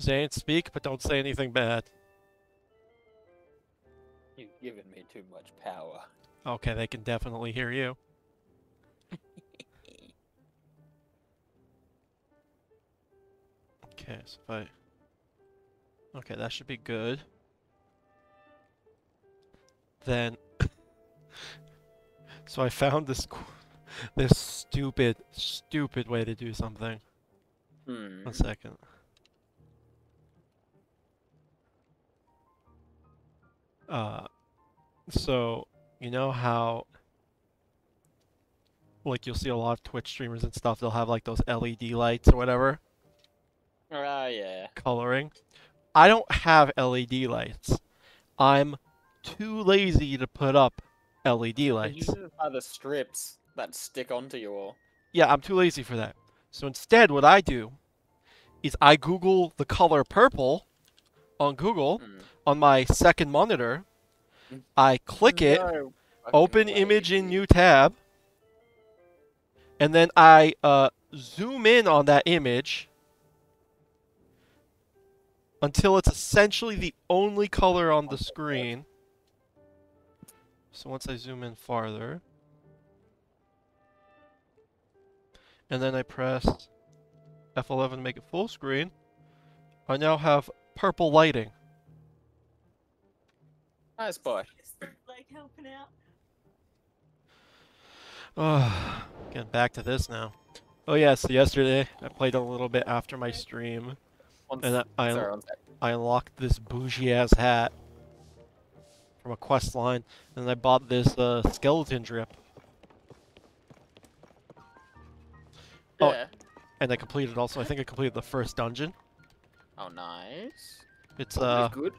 Zane, speak, but don't say anything bad. You've given me too much power. Okay, they can definitely hear you. Okay, so if I... Okay, that should be good. Then... so I found this... This stupid, stupid way to do something. Hmm. One second. Uh, so you know how, like, you'll see a lot of Twitch streamers and stuff. They'll have like those LED lights or whatever Oh yeah. coloring. I don't have LED lights. I'm too lazy to put up LED You lights. just buy the strips that stick onto your. Yeah, I'm too lazy for that. So instead, what I do is I Google the color purple on Google Hmm. On my second monitor. I click it, No open way, image in new tab, and then I uh, zoom in on that image until it's essentially the only color on the screen. So once I zoom in farther, and then I press F11 to make it full screen, I now have purple lighting. Nice boy. like helping out. Oh, getting back to this now. Oh yeah, so yesterday I played a little bit after my stream, One and s- I, I, sorry. I unlocked this bougie ass hat from a quest line, and I bought this uh, skeleton drip, Oh. Yeah. and I completed also. I think I completed the first dungeon. Oh, nice. It's uh, good.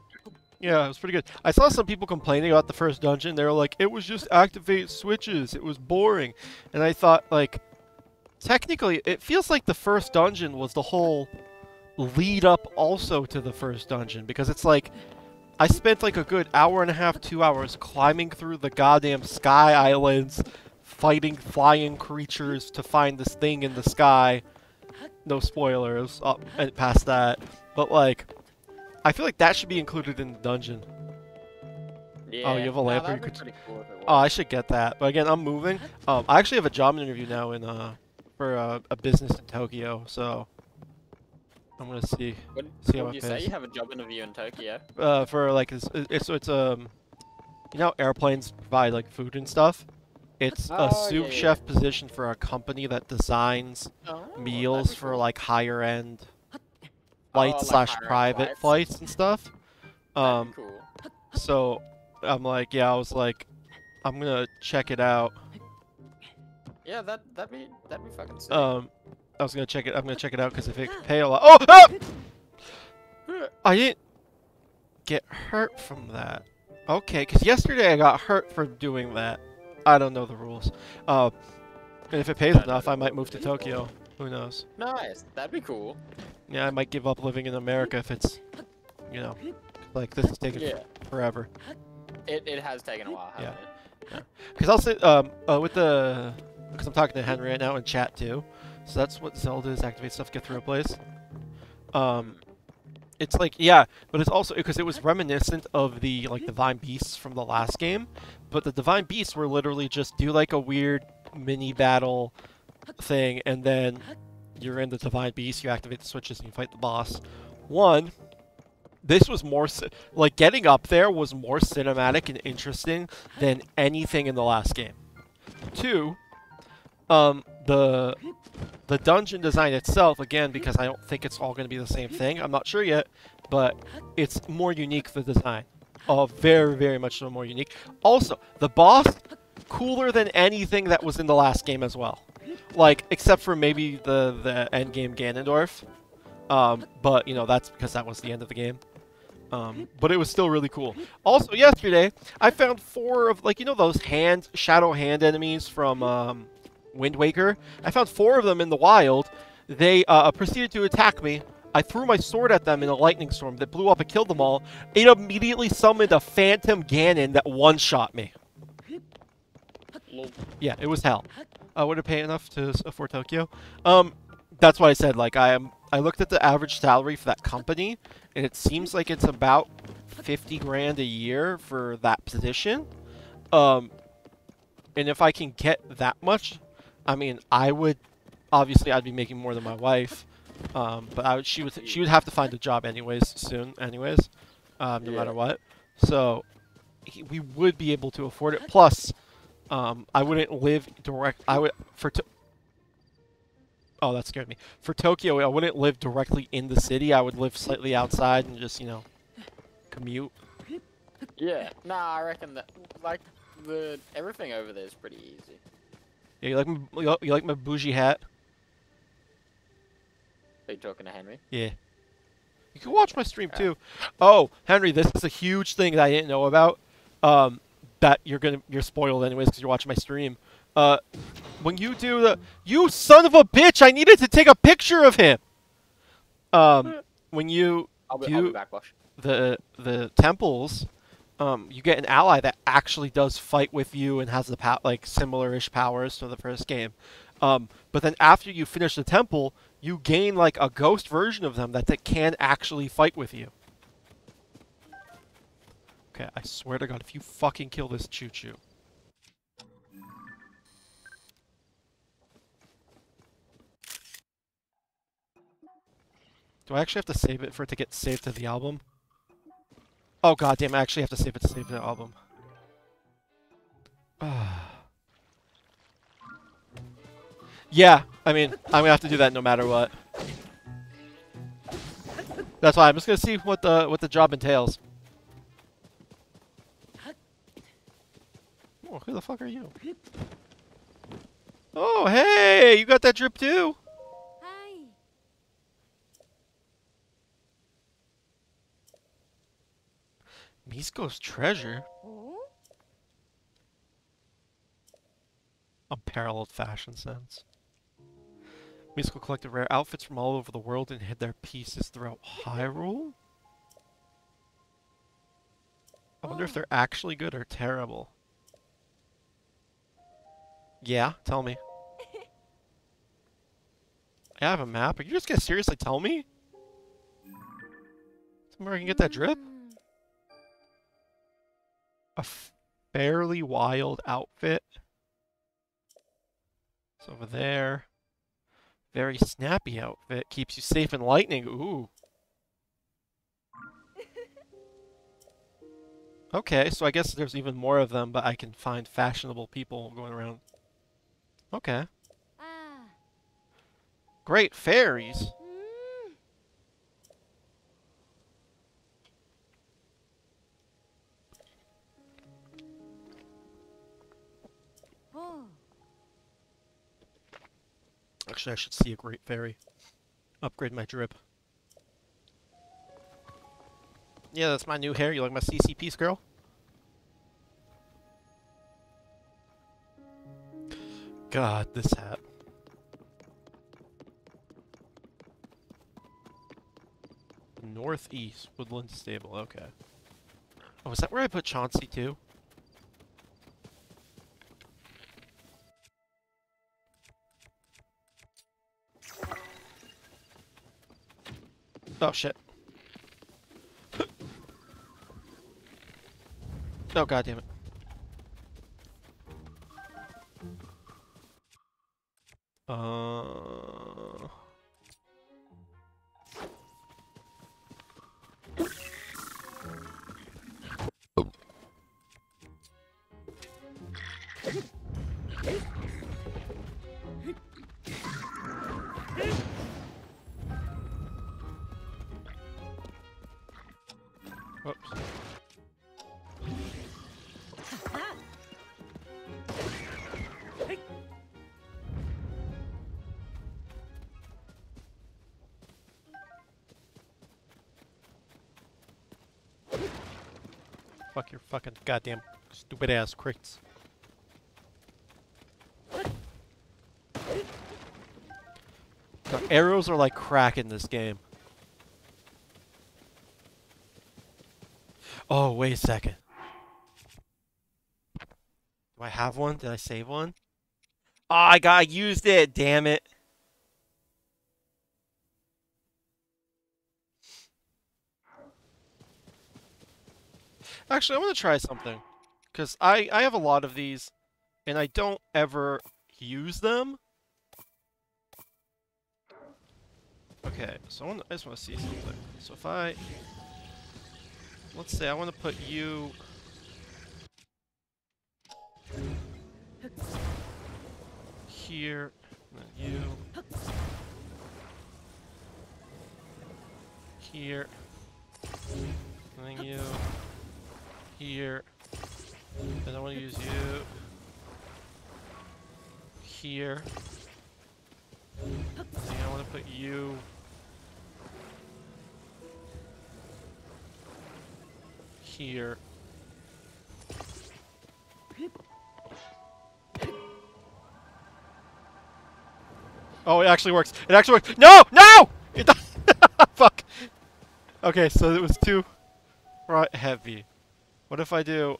Yeah, it was pretty good. I saw some people complaining about the first dungeon. They were like, it was just activate switches. It was boring, and I thought like, technically, it feels like the first dungeon was the whole lead up also to the first dungeon because it's like I spent like a good hour and a half, two hours climbing through the goddamn sky islands, fighting flying creatures to find this thing in the sky. No spoilers up and past that, but like, I feel like that should be included in the dungeon. Yeah. you have a lamp that'd you could- cool Oh, I should get that. But again, I'm moving. Um, I actually have a job interview now in uh for uh, a business in Tokyo, so I'm gonna see What, see how what it did you say? You have a job interview in Tokyo. uh, for like it's, it's it's um you know airplanes provide like food and stuff. It's Oh, a sous yeah. chef position for a company that designs Oh, meals for cool. like higher end Oh, flights like slash higher-end private flights? flights and stuff. Um, cool. so I'm like, yeah, I was like, I'm gonna check it out. Yeah, that that'd be that'd be fucking sick. Um, I was gonna check it. I'm gonna check it out because if it could pay a lot. Oh, ah! I didn't get hurt from that. Okay, because yesterday I got hurt for doing that. I don't know the rules. Uh, and if it pays enough, I might move to Tokyo. Who knows? nice. That'd be cool. Yeah, I might give up living in America if it's, you know, like this is taking Yeah. forever. It, it has taken a while, Yeah. hasn't it? Because I'll say, um, uh, with the, because I'm talking to Henry right now in chat too. So that's what Zelda is: activate stuff, get through a place. Um, it's like yeah, but it's also because it was reminiscent of the like the divine beasts from the last game, but the divine beasts were literally just do like a weird mini battle thing, and then you're in the divine beast, you activate the switches, and you fight the boss. One, this was more like getting up there was more cinematic and interesting than anything in the last game. Two, um, the the dungeon design itself, again, because I don't think it's all going to be the same thing. I'm not sure yet, but it's more unique. The design, oh, very, very much more unique. Also, the boss, cooler than anything that was in the last game as well. Like, except for maybe the the end game Ganondorf. Um, but you know that's because that was the end of the game. Um, but it was still really cool. Also, yesterday I found four of like you know those hand shadow hand enemies from um, Wind Waker. I found four of them in the wild. They uh, proceeded to attack me. I threw my sword at them in a lightning storm that blew up and killed them all. It immediately summoned a phantom Ganon that one-shot me. Yeah, it was hell. Uh, would it pay enough to afford Tokyo? Um, that's why I said like I am I looked at the average salary for that company, and it seems like it's about fifty grand a year for that position. Um, and if I can get that much, I mean, I would. Obviously, I'd be making more than my wife, um, but I would. She would. She would have to find a job anyways soon, anyways, um, no Yeah. matter what. So, he, we would be able to afford it. Plus, um, I wouldn't live direct. I would for. To- oh, that scared me. For Tokyo, I wouldn't live directly in the city. I would live slightly outside and just you know, commute. Yeah. Nah, I reckon that like the everything over there is pretty easy. Yeah, you like my, you like- my bougie hat? Are you talking to Henry? Yeah. You can watch my stream too. Oh, Henry, this is a huge thing that I didn't know about. Um, that you're gonna you're spoiled anyways because you're watching my stream. Uh, when you do the you son of a bitch, I needed to take a picture of him. Um, when you I'll be, Do I'll you- be backwash. the the temples, um, you get an ally that actually does fight with you and has the pow- like similar-ish powers to the first game. Um, but then after you finish the temple, you gain like a ghost version of them that, that can actually fight with you. Okay, I swear to God, if you fucking kill this choo choo. Do I actually have to save it for it to get saved to the album? Oh god damn, I actually have to save it to save the album. yeah, I mean, I'm gonna have to do that no matter what. That's why I'm just gonna see what the what the job entails. Oh, who the fuck are you? Oh, hey, you got that drip too? Hi. Misko's treasure? Oh? Unparalleled fashion sense. Misko collected rare outfits from all over the world and hid their pieces throughout Hyrule? I wonder if Oh. they're actually good or terrible. Yeah, tell me. I have a map. Are you just gonna seriously tell me? Somewhere I can get that drip? A fairly wild outfit. It's over there. Very snappy outfit. Keeps you safe in lightning. Ooh. Okay, so I guess there's even more of them, but I can find fashionable people going around. Okay. Ah. Great, fairies. Mm. Oh. Actually, I should see a great fairy. Upgrade my drip. Yeah, that's my new hair. You like my CC piece, girl? God, this hat. Northeast Woodland Stable. Okay. Oh, is that where I put Chauncey too? Oh shit. oh god damn it. Uh fucking goddamn stupid ass crits. The arrows are like crack in this game. Oh, wait a second. Do I have one? Did I save one? Oh, I got I used it. Damn it. Actually, I want to try something. Because I, I have a lot of these, and I don't ever use them. Okay, so I, wanna, I just want to see something. So if I... Let's say I want to put you... Here, you... Here. And then you... Here. Then I want to use you... Here. I want to put you... Here. Oh, it actually works. It actually works. No! No! It Fuck. Okay, so it was too right heavy. What if I do?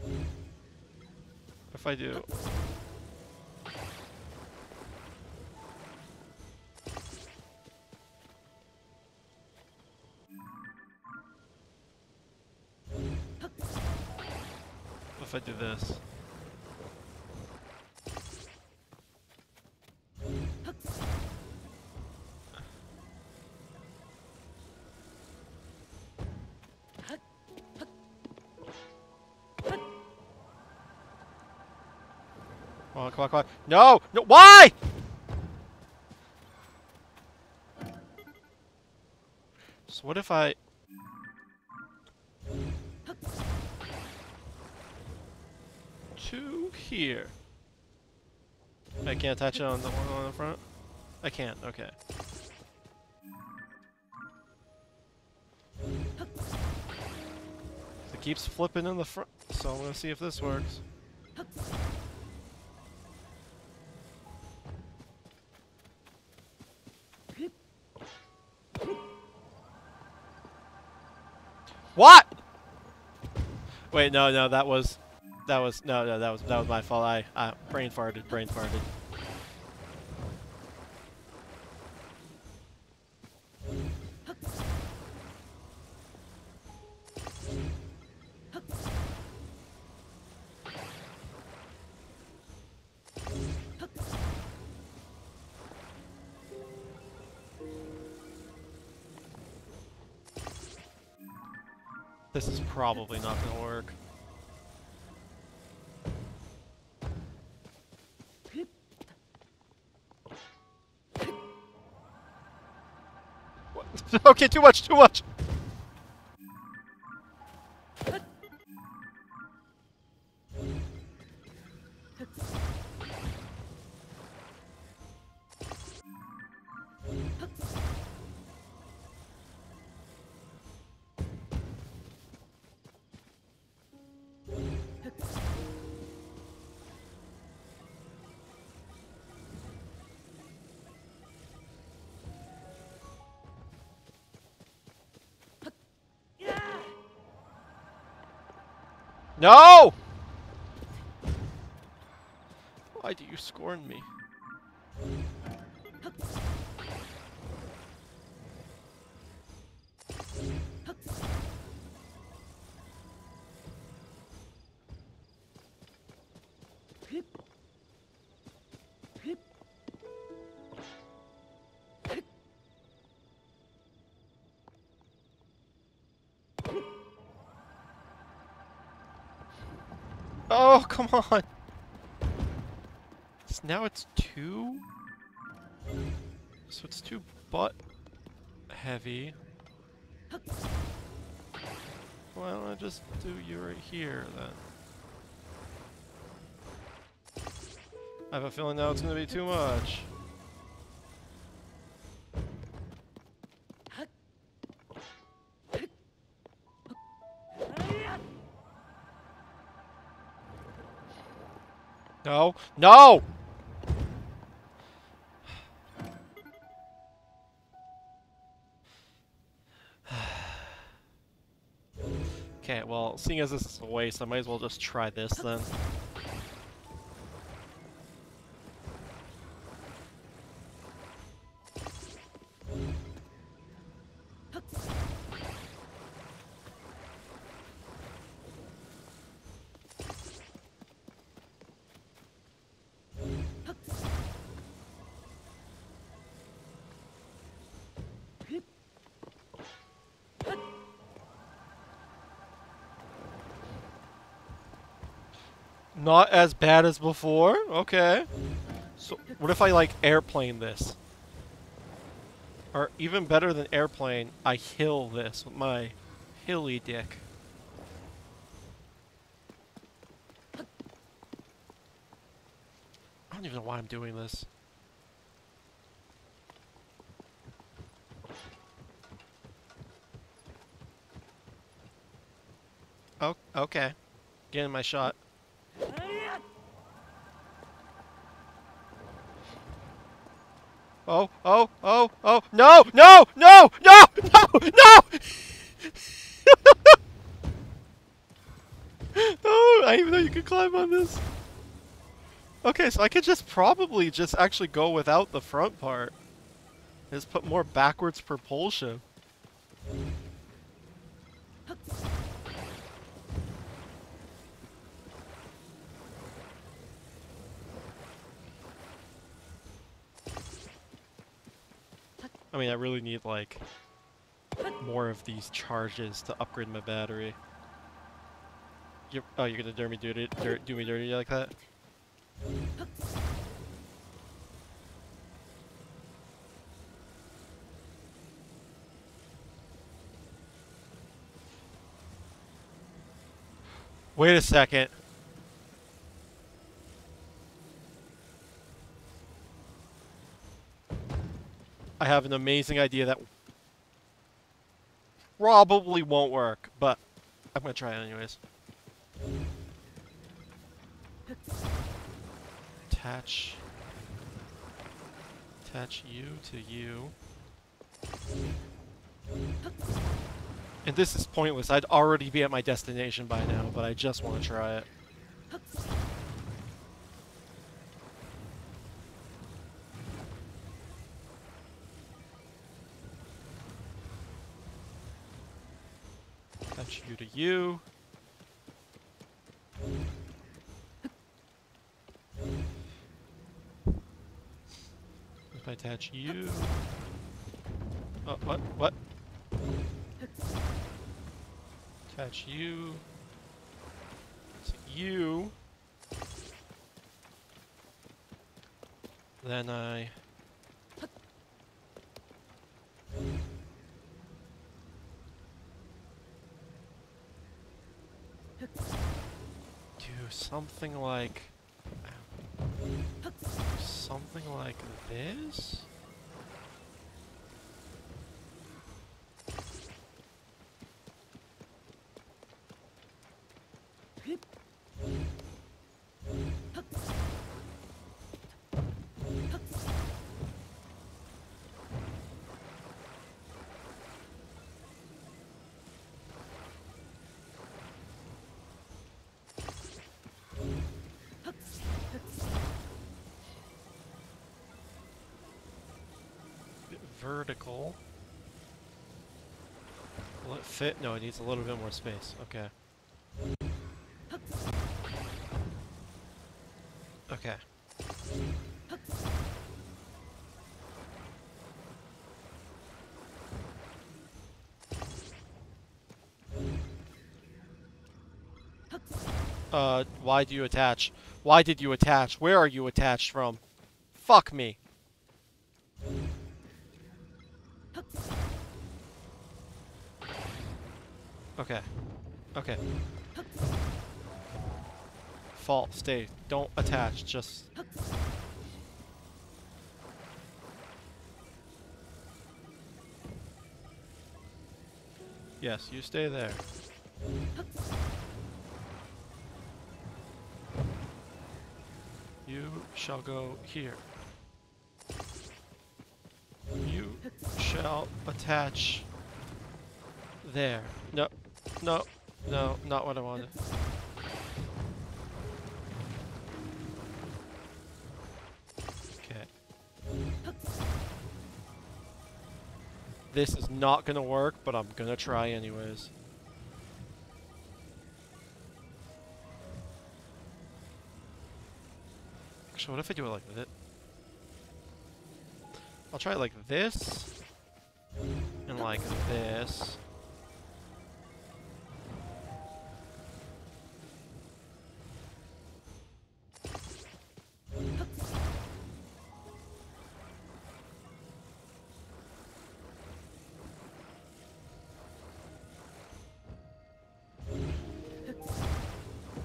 What if I do? What if I do this? On, come on, come on. No! No! Why? So what if I... Two here. I can't attach it on the one on the front? I can't, okay. It keeps flipping in the front, so I'm gonna see if this works. What? Wait, no, no, that was, that was, no, no, that was, that was my fault. I, I brain farted, brain farted. Probably not gonna work. What? okay, too much, too much! No! Why do you scorn me? Come on! Now it's two? So it's too butt heavy. Why don't I just do you right here then? I have a feeling now it's gonna be too much. No! Okay, well, seeing as this is a waste, I might as well just try this then. As bad as before? Okay. So, what if I, like, airplane this? Or, even better than airplane, I hill this with my hilly dick. I don't even know why I'm doing this. Oh, okay. Getting my shot. Oh, oh, oh, oh, no, no, no, no, no, no! oh, I even know you could climb on this. Okay, so I could just probably just actually go without the front part. Just put more backwards propulsion. I I really need, like, more of these charges to upgrade my battery. You're, oh, you're gonna do me dirty, dir do me dirty like that? Wait a second. I have an amazing idea that probably won't work, but I'm gonna try it anyways. Attach. Attach you to you. And this is pointless. I'd already be at my destination by now, but I just want to try it. Attach you to you. If I attach you. Oh, what? What? Attach you. To you. Then I. Do something like. Something like this? Vertical. Will it fit? No, it needs a little bit more space. Okay. Okay. Uh, why do you attach? Why did you attach? Where are you attached from? Fuck me. Okay. Okay. Fall, stay. Don't attach, just... Yes, you stay there. You shall go here. You shall attach there. No, no, no, not what I wanted. Okay. This is not gonna work, but I'm gonna try anyways. Actually, what if I do it like this? I'll try it like this. And like this.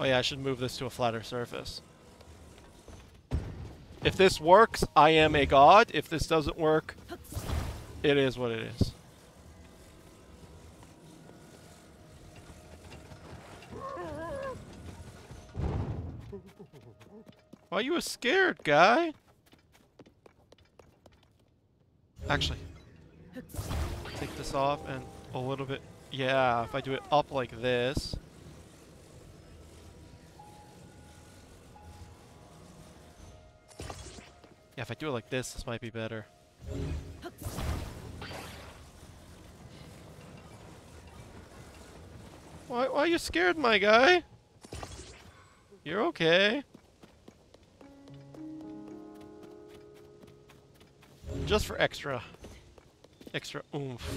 Yeah, I should move this to a flatter surface. If this works, I am a god. If this doesn't work, it is what it is. Why you a scared guy? Actually, take this off and a little bit. Yeah, if I do it up like this. If I do it like this, this might be better. Why, why are you scared, my guy? You're okay. Just for extra, extra oomph.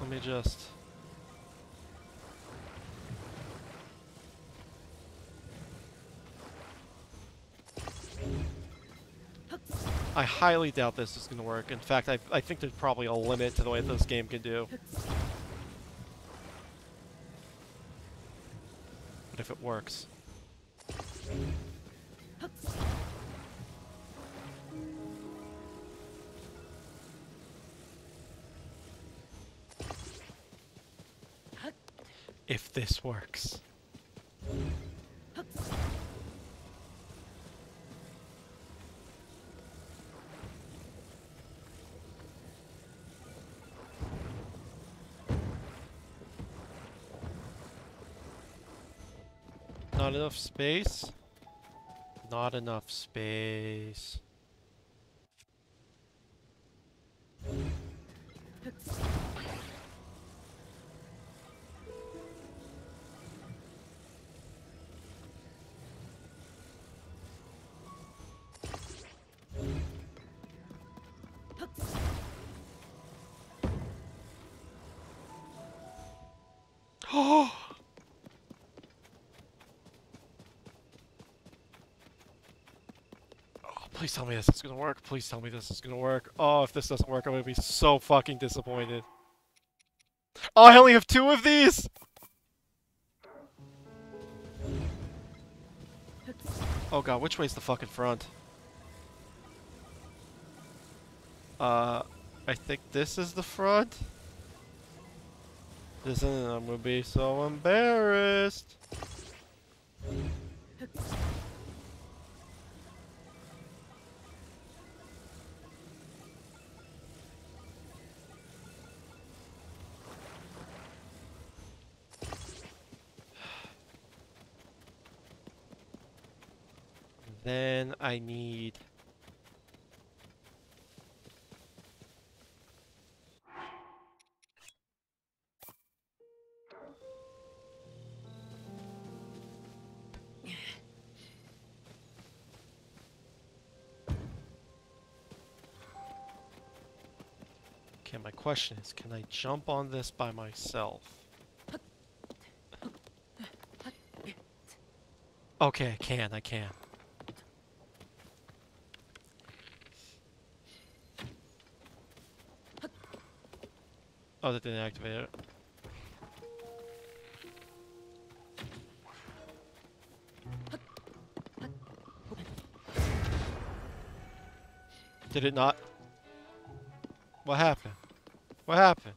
Let me just. I highly doubt this is going to work. In fact, I, I think there's probably a limit to the way this game can do. But if it works. If this works. Enough space? Not enough space. Please tell me this is gonna work. Please tell me this is gonna work. Oh, if this doesn't work, I'm gonna be so fucking disappointed. Oh, I only have two of these! Oh god, which way's the fucking front? Uh, I think this is the front? This is, I'm gonna be so embarrassed. I need Okay, my question is, can I jump on this by myself? Okay, I can, I can. Oh, that didn't activate it. Did it not? What happened? What happened?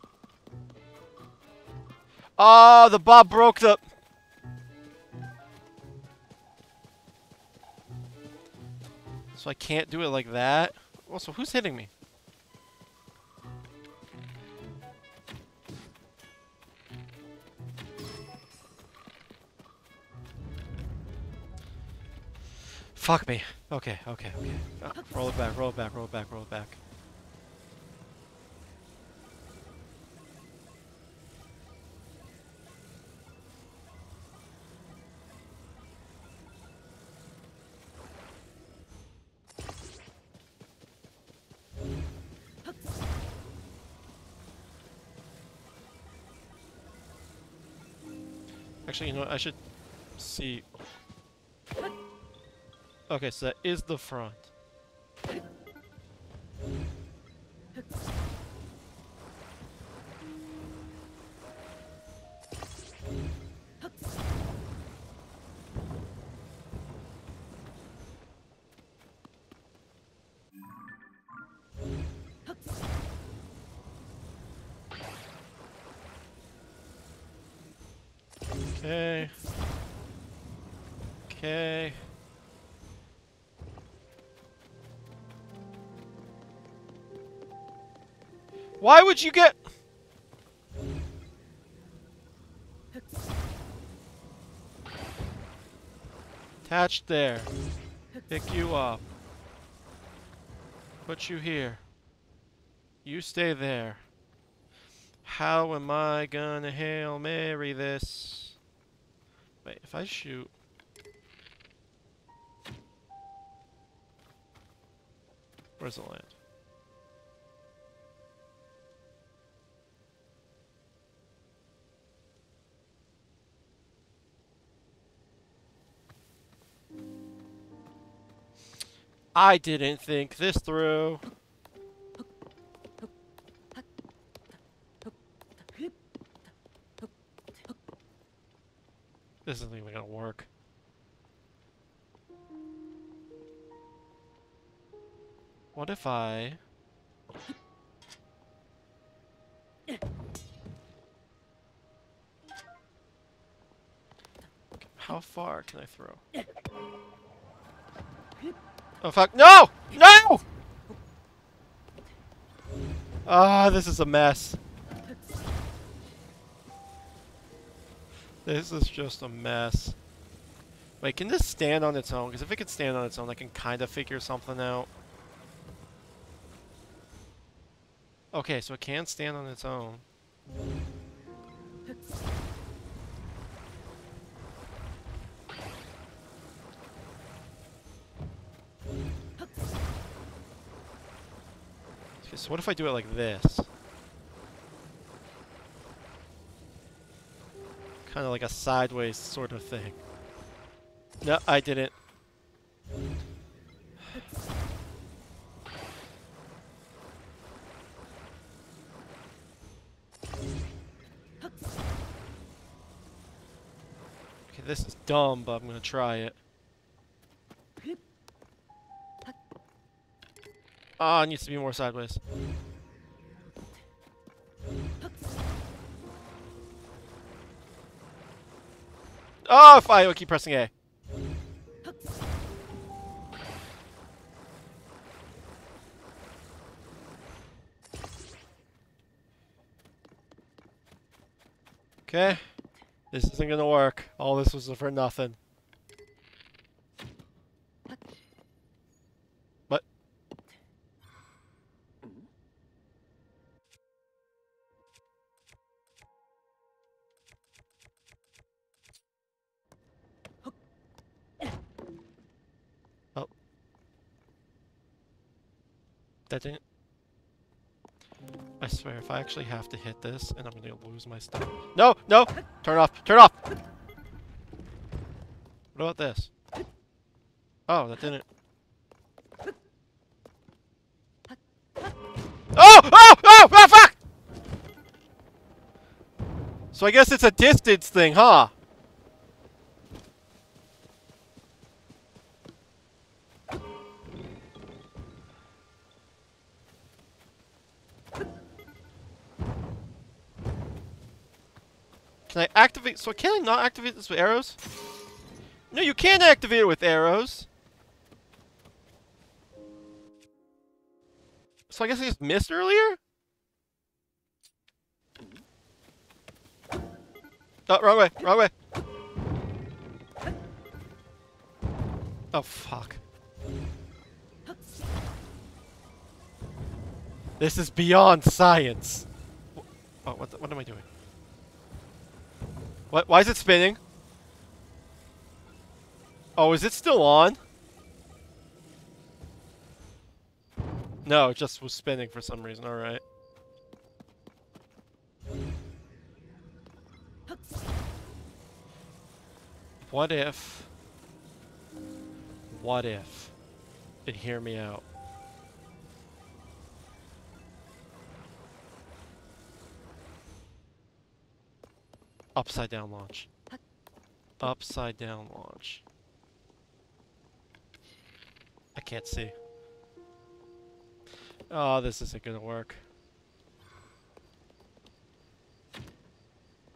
Oh, the bob broke the... So I can't do it like that? Also, who's hitting me? Fuck me. Okay, okay, okay. Uh, roll it back, roll it back, roll it back, roll it back. Actually, you know? I should see. Okay, so that is the front. Why would you get... Attached there. Pick you up. Put you here. You stay there. How am I gonna Hail Mary this? Wait, if I shoot... Where's the land? I didn't think this through. This isn't even gonna work. What if I... How far can I throw? Oh fuck, no! No! Ah, this is a mess. This is just a mess. Wait, can this stand on its own? Because if it can stand on its own, I can kind of figure something out. Okay, so it can stand on its own. So what if I do it like this? Kind of like a sideways sort of thing. No, I didn't. Okay, this is dumb, but I'm gonna try it. Ah, it needs to be more sideways. Oh, if I keep pressing A. Okay. This isn't gonna work. All this was for nothing. Swear, if I actually have to hit this, and I'm gonna lose my stuff. No, no! Turn off, turn off! What about this? Oh, that didn't. Oh! Oh! Oh! Oh, fuck! So I guess it's a distance thing, huh? Activate? So can I not activate this with arrows? No, you can activate it with arrows. So I guess I just missed earlier? Oh, wrong way, wrong way. Oh, fuck. This is beyond science. Oh, what, the, what am I doing? What? Why is it spinning? Oh, is it still on? No, it just was spinning for some reason. Alright. What if... What if... And hear me out. Upside down launch. Upside down launch. I can't see. Oh, this isn't gonna work.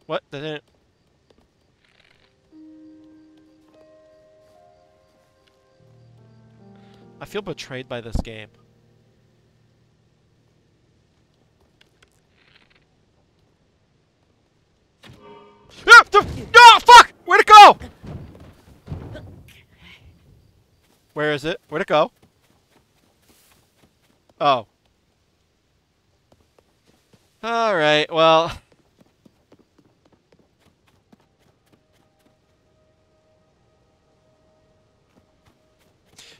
What? That didn't... I feel betrayed by this game. Where is it? Where'd it go? Oh. Alright, well.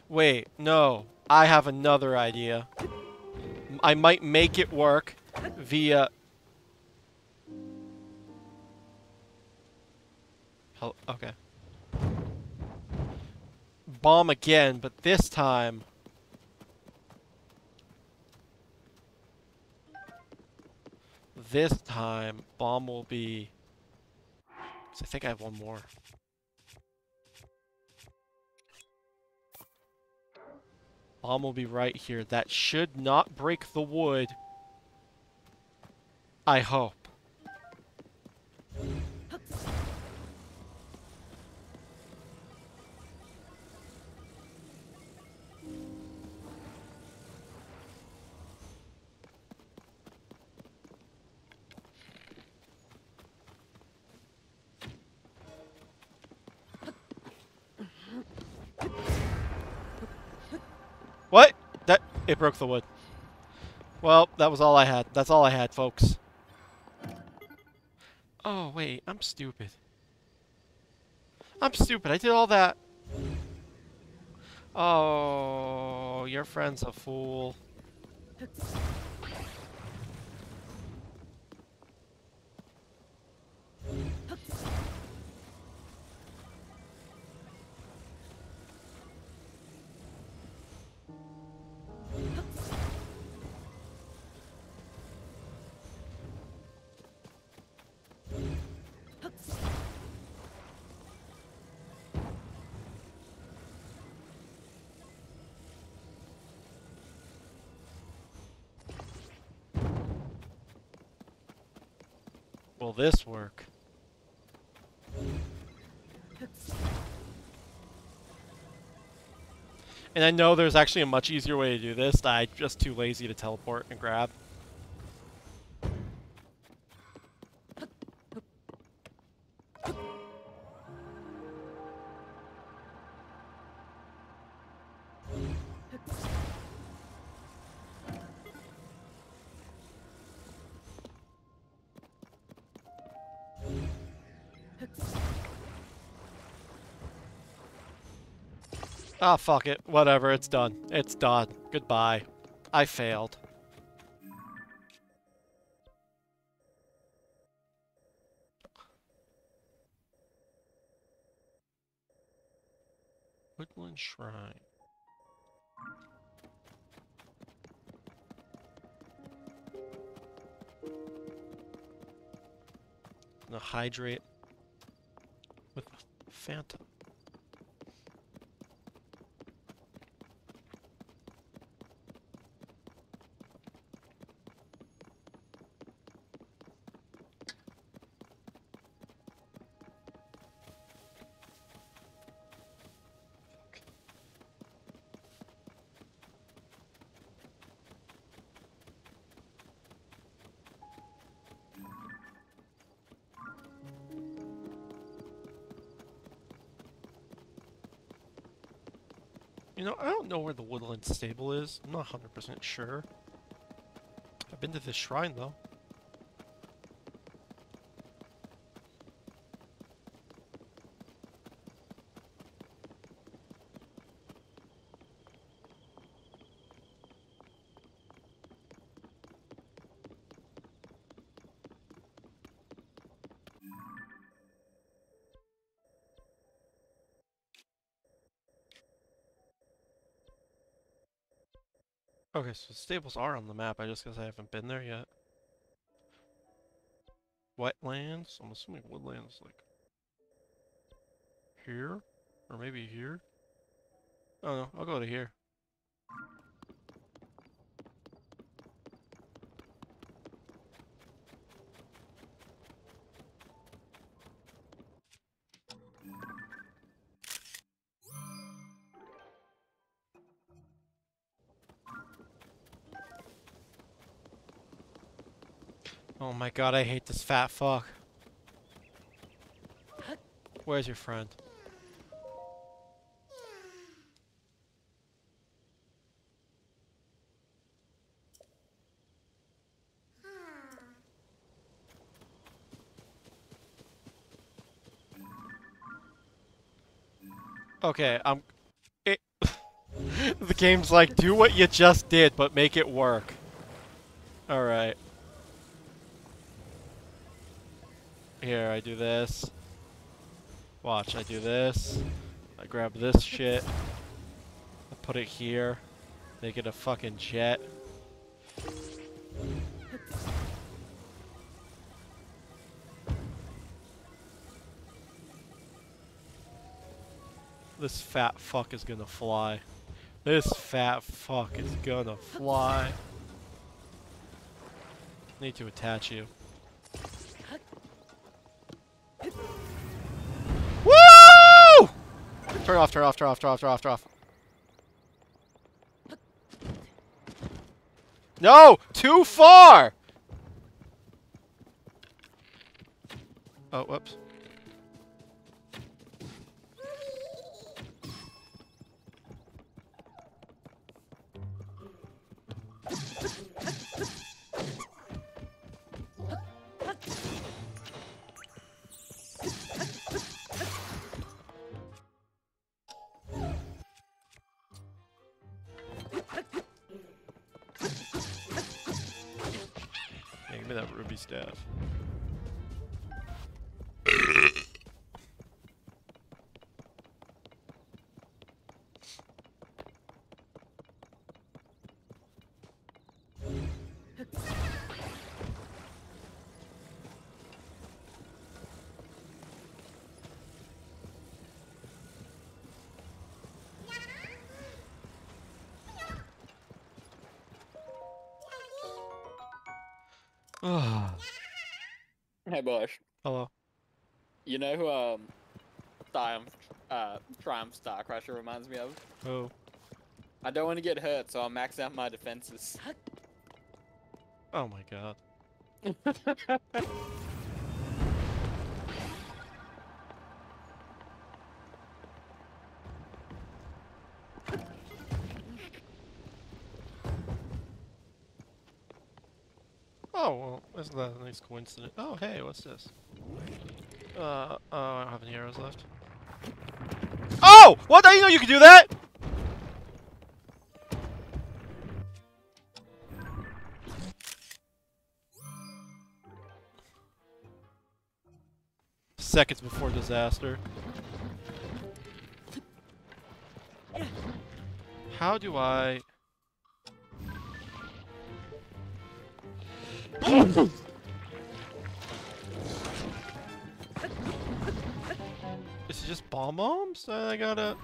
Wait, no. I have another idea. I might make it work via... Hel- Okay. Bomb again, but this time... This time, bomb will be... I think I have one more. Bomb will be right here. That should not break the wood. I hope. It broke the wood. Well, that was all I had. That's all I had, folks. Oh, wait, I'm stupid. I'm stupid. I did all that. Oh, your friend's a fool. Will this work? And I know there's actually a much easier way to do this I'm just too lazy to teleport and grab. Ah, fuck it. Whatever, it's done. It's done. Goodbye. I failed. Woodland Shrine. The hydrate with Phantom. You know, I don't know where the Woodland Stable is. I'm not 100% sure. I've been to this shrine, though. So stables are on the map, I just guess I haven't been there yet. Wetlands? I'm assuming woodlands like here? Or maybe here? Oh no, I'll go to here. God, I hate this fat fuck. Where's your friend? Okay, I'm. It, the game's like, do what you just did, but make it work. Alright. Here, I do this. Watch, I do this. I grab this shit. I put it here. Make it a fucking jet. This fat fuck is gonna fly. This fat fuck is gonna fly. Need to attach you. Turn off, turn off, turn off, turn off, turn off, turn off. No! Too far! Oh, whoops. Hey, Bush. Hello. You know who um, Triumph, uh, Triumph Star Crusher reminds me of? Oh. I don't want to get hurt, so I'll max out my defenses. Oh my god. Oh, well, isn't that a nice coincidence? Oh, hey, what's this? Uh, oh, I don't have any arrows left. Oh! What? I didn't know you could do that! Seconds before disaster. How do I... Is it just bomb bombs? I gotta...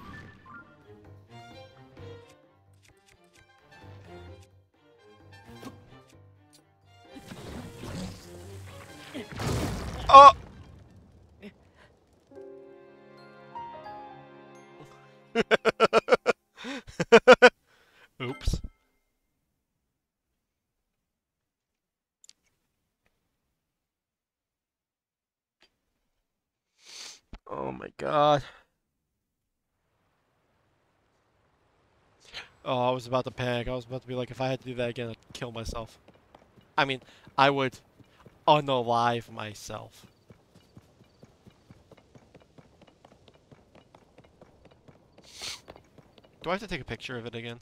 about to panic. I was about to be like, if I had to do that again, I'd kill myself. I mean, I would unalive myself. Do I have to take a picture of it again?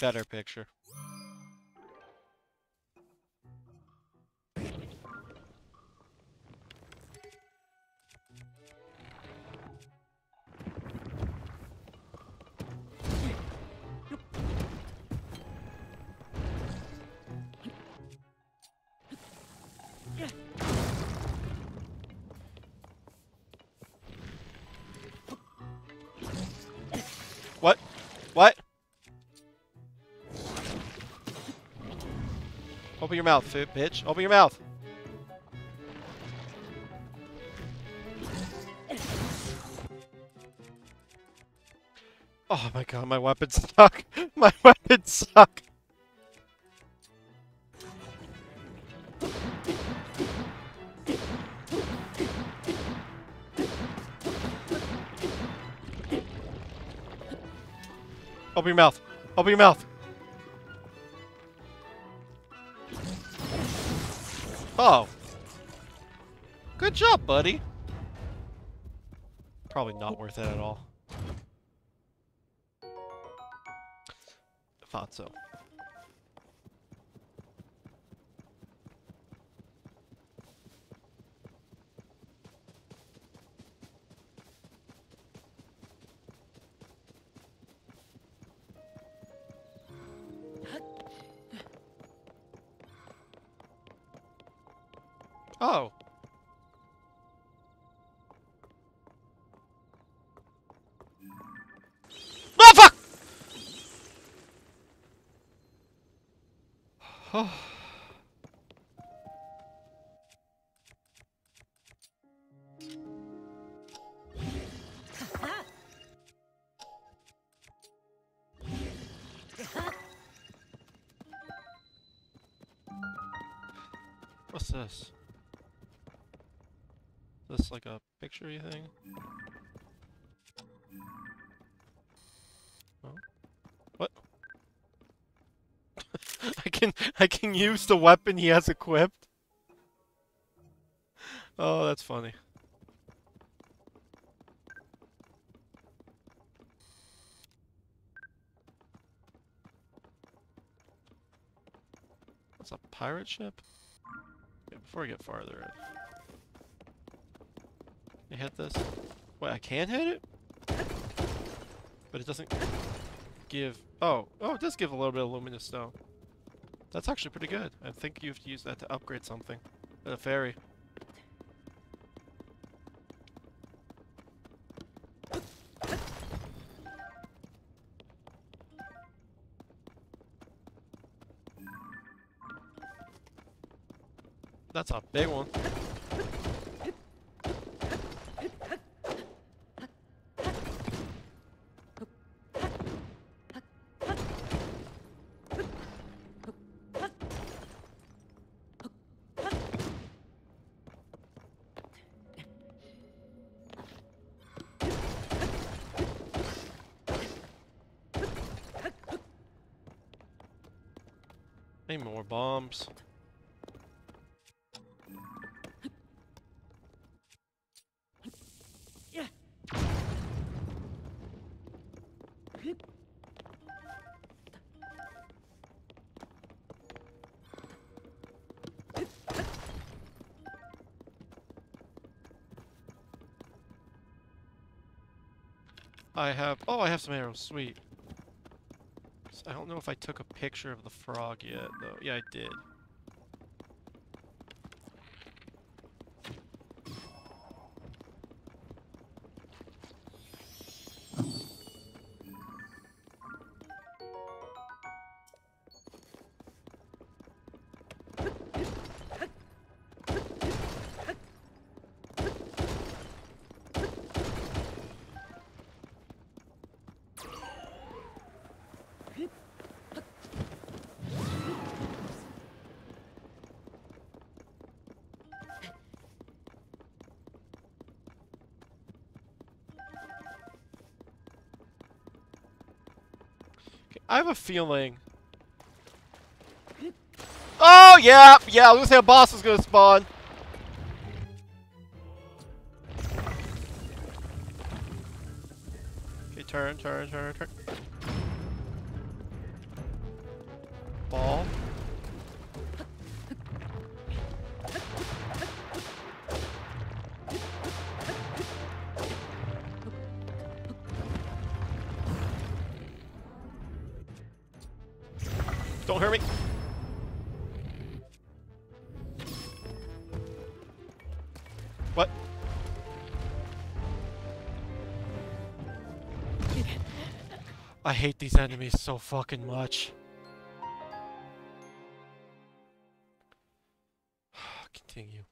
Better picture. Your mouth, bitch. Open your mouth. Oh my god, my weapons suck. My weapons suck. Open your mouth. Open your mouth. Job, buddy. Probably not worth it at all. Thought so. Like a picture thing? Oh. What? I can I can use the weapon he has equipped. Oh, that's funny. That's a pirate ship? Okay, before we get farther. Hit this. Wait, I can hit it? But it doesn't give... Oh, oh, it does give a little bit of luminous stone. That's actually pretty good. I think you have to use that to upgrade something. A ferry. That's a big one. More? I have. Oh, I have some arrows. Sweet. I don't know if I took a picture of the frog yet, though. Yeah, I did. Feeling. Oh yeah, yeah. I was gonna say a boss is gonna spawn. Okay, turn, turn, turn, turn. Hate these enemies so fucking much. Continue.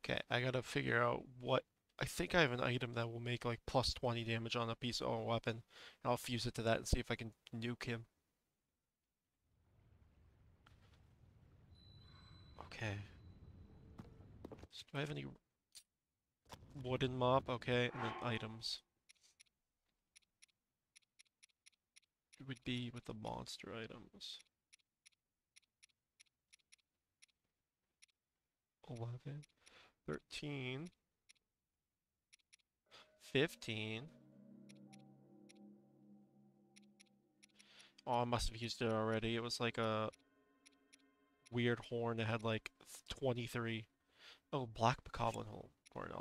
Okay, I gotta figure out what I think I have an item that will make like plus 20 damage on a piece of a weapon. I'll fuse it to that and see if I can nuke him. Okay. So do I have any wooden mop? Okay, and then items. Would be with the monster items. 11, 13, 15. Oh, I must have used it already. It was like a weird horn that had like 23. Oh, black bokoblin horn. Horn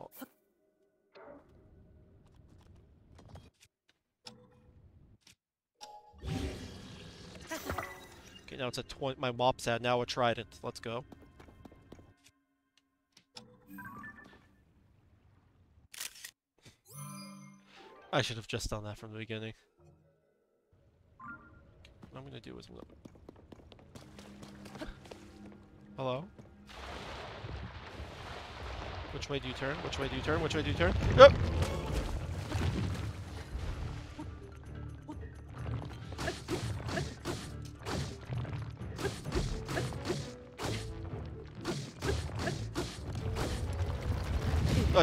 Now it's a 20. My mop's at now a trident. Let's go. I should have just done that from the beginning. What I'm gonna do is. Hello? Which way do you turn? Which way do you turn? Which way do you turn? Yep! I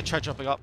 tried jumping up.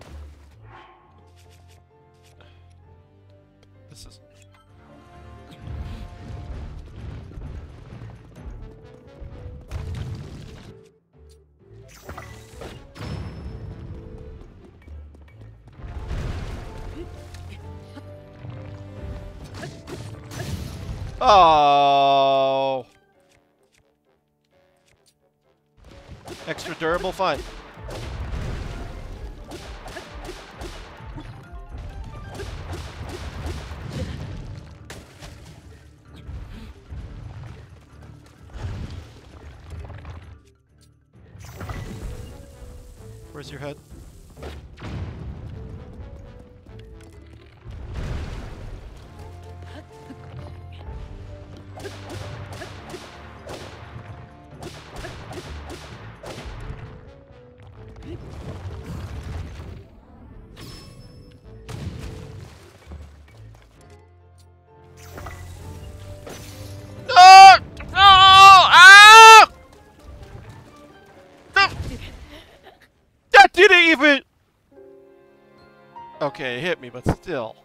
Me, but still.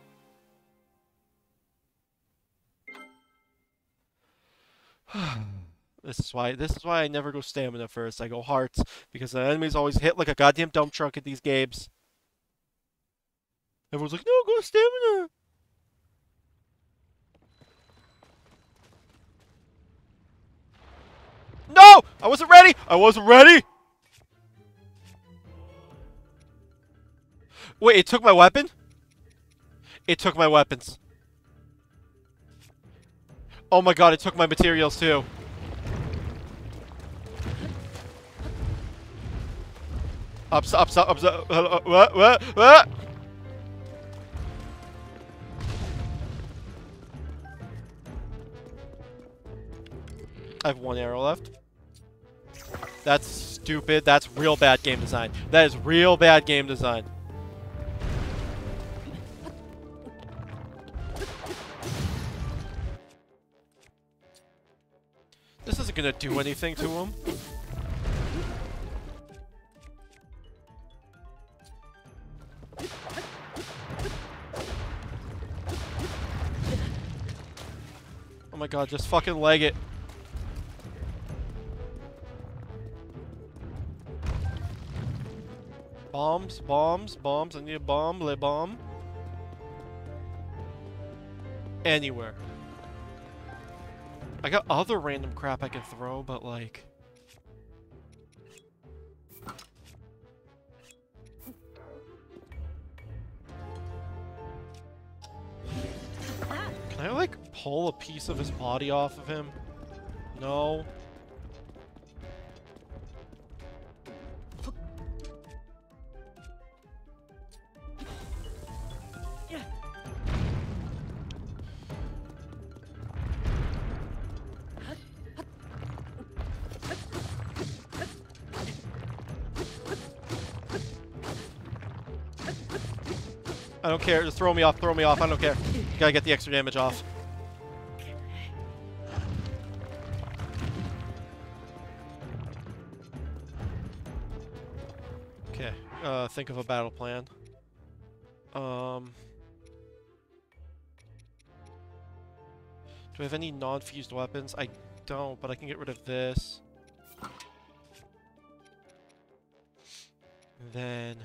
this is why. This is why I never go stamina first. I go hearts because the enemies always hit like a goddamn dump truck at these games. Everyone's like, "No, go stamina." No! I wasn't ready! I wasn't ready! Wait, it took my weapon? It took my weapons. Oh my god, it took my materials too. Ups, ups, ups, uh, what, what, what? I have one arrow left. That's stupid. That's real bad game design. That is real bad game design. Gonna do anything to him. Oh my god, just fucking leg it. Bombs, bombs, bombs. I need a bomb, le bomb. Anywhere. I got other random crap I can throw, but like... Can I like pull a piece of his body off of him? No. Don't care. Just throw me off. Throw me off. I don't care. Gotta get the extra damage off. Okay. Uh, think of a battle plan. Um. Do I have any non-fused weapons? I don't, but I can get rid of this. Then...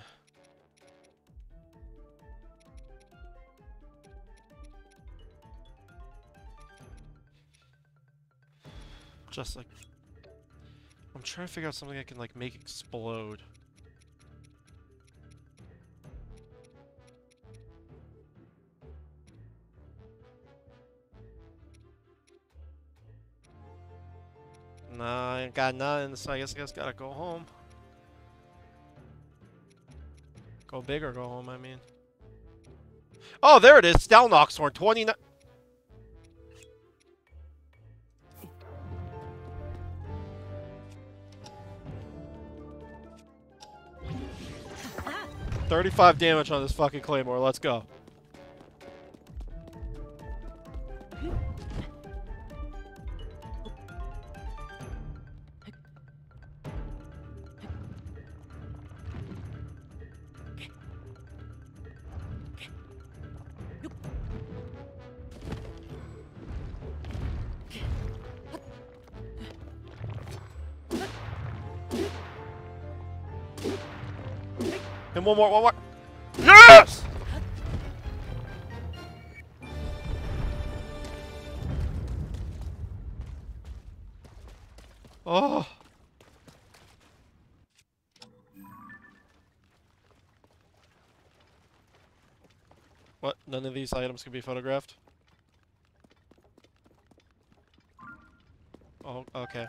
Just like... I'm trying to figure out something I can like make explode. Nah, I ain't got nothing, so I guess I just gotta go home. Go big or go home, I mean. Oh, there it is! Stalnox Horn, 29... Thirty-five damage on this fucking claymore. Let's go. And one more, one more. Yes! Oh. What? None of these items can be photographed? Oh, okay.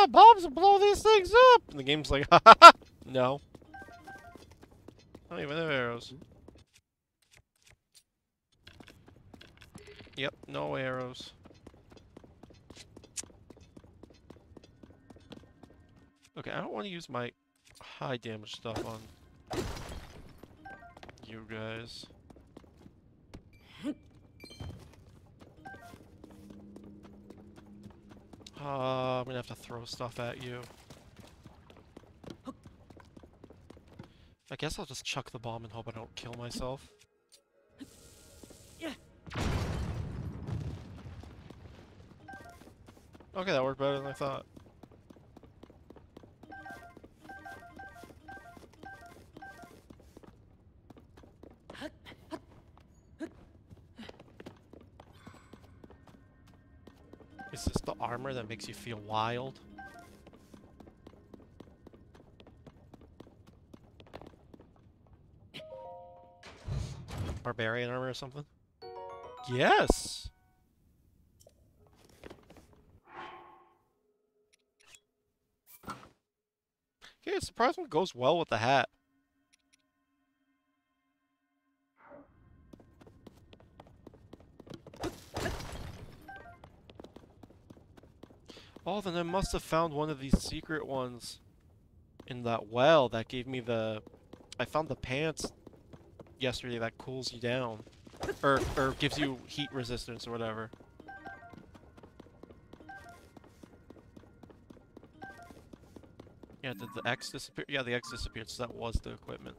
My bombs to blow these things up! And the game's like, ha no. I don't even have arrows. Yep, no arrows. Okay, I don't want to use my high damage stuff on you guys. To throw stuff at you. I guess I'll just chuck the bomb and hope I don't kill myself. Okay, that worked better than I thought. That makes you feel wild? Barbarian armor or something? Yes! Okay, surprisingly goes well with the hat. Oh, then I must have found one of these secret ones in that well that gave me the... I found the pants yesterday that cools you down. Or, or gives you heat resistance or whatever. Yeah, did the X disappear? Yeah, the X disappeared, so that was the equipment.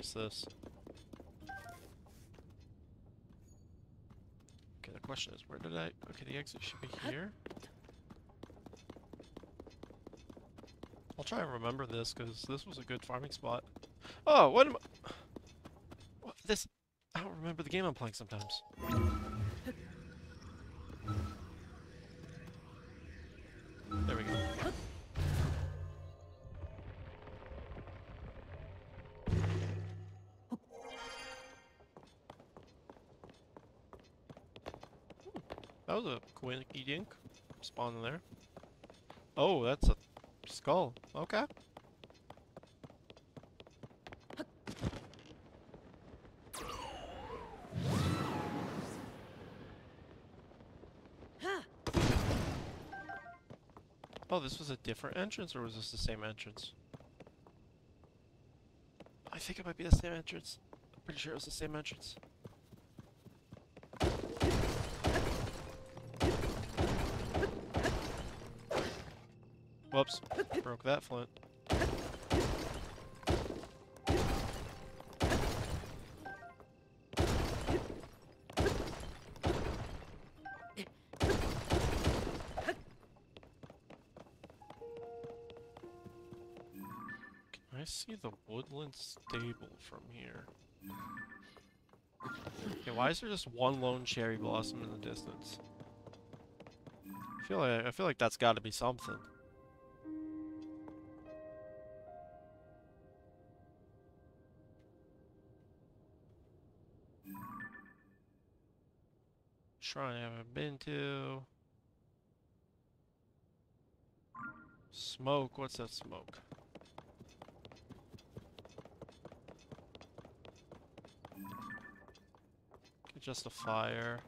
I'm not gonna waste this. Okay, the question is, where did I... Okay, the exit should be here. I'll try and remember this, because this was a good farming spot. Oh, what am I... What, this... I don't remember the game I'm playing sometimes. Quinky Dink spawning there. Oh, that's a skull. Okay. Oh, this was a different entrance, or was this the same entrance? I think it might be the same entrance. I'm pretty sure it was the same entrance. Whoops. Broke that flint. Can I see the woodland stable from here? Okay, why is there just one lone cherry blossom in the distance? I feel like I feel like that's got to be something. Shrine I haven't been to. Smoke, what's that smoke? Just a fire.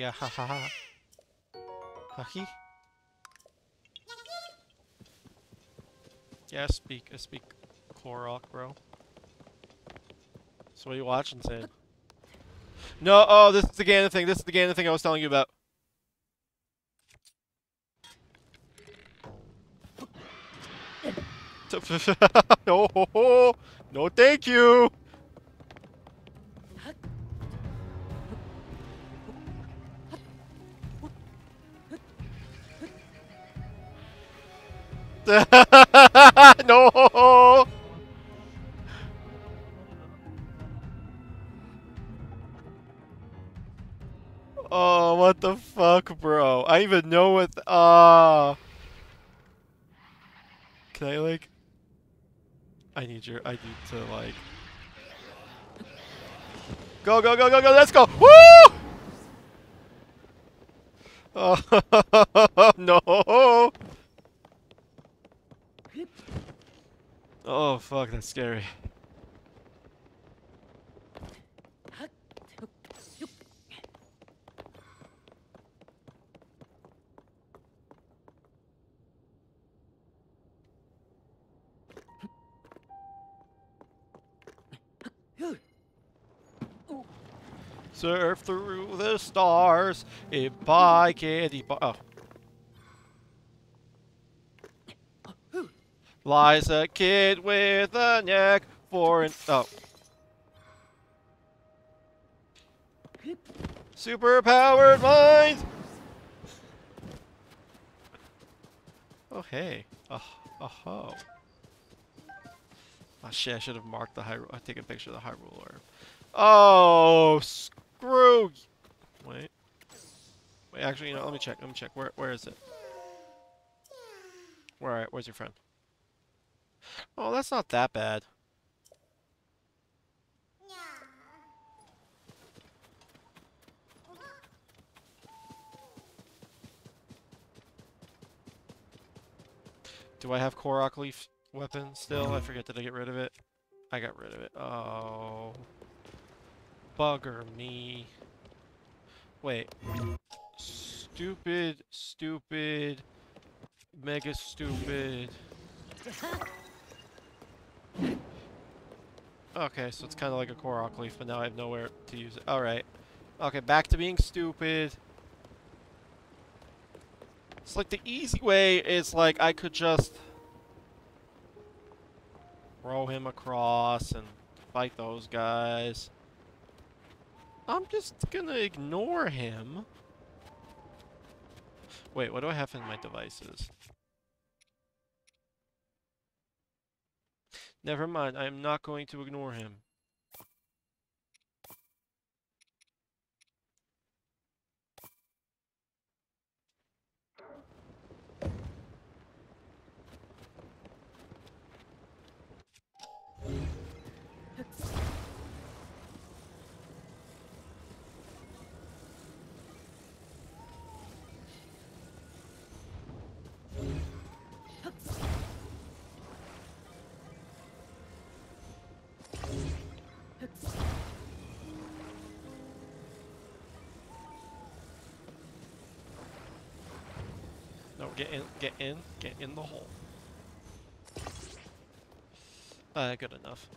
Yeah, ha ha ha. Ha he. Yeah, I speak, I speak Korok, bro. So what are you watching, Sam? No, oh, this is the Ganon thing. This is the Ganon thing I was telling you about. no, no, thank you. Even know what. Ah. Can I like? I need your. I need to like. Go go go go go! Let's go! Woo! Oh no! Oh fuck, that's scary. Surf through the stars and buy candy bar. Oh. Lies a kid with a neck for an oh. Super powered mind. Oh hey. Oh, oh, oh. Shit, I should have marked the high. I take a picture of the high ruler. Oh, screw. Actually, you know, let me check. Let me check. Where, where is it? Where, where's your friend? Oh, that's not that bad. Do I have Korok Leaf weapon still? I forget, did I get rid of it? I got rid of it. Oh. Bugger me. Wait. Stupid, stupid, mega stupid. Okay, so it's kind of like a Korok Leaf, but now I have nowhere to use it. Alright. Okay, back to being stupid. It's like the easy way is like I could just throw him across and fight those guys. I'm just gonna ignore him. Wait, what do I have in my devices? Never mind, I am not going to ignore him. Get in, get in, get in the hole. Uh, good enough.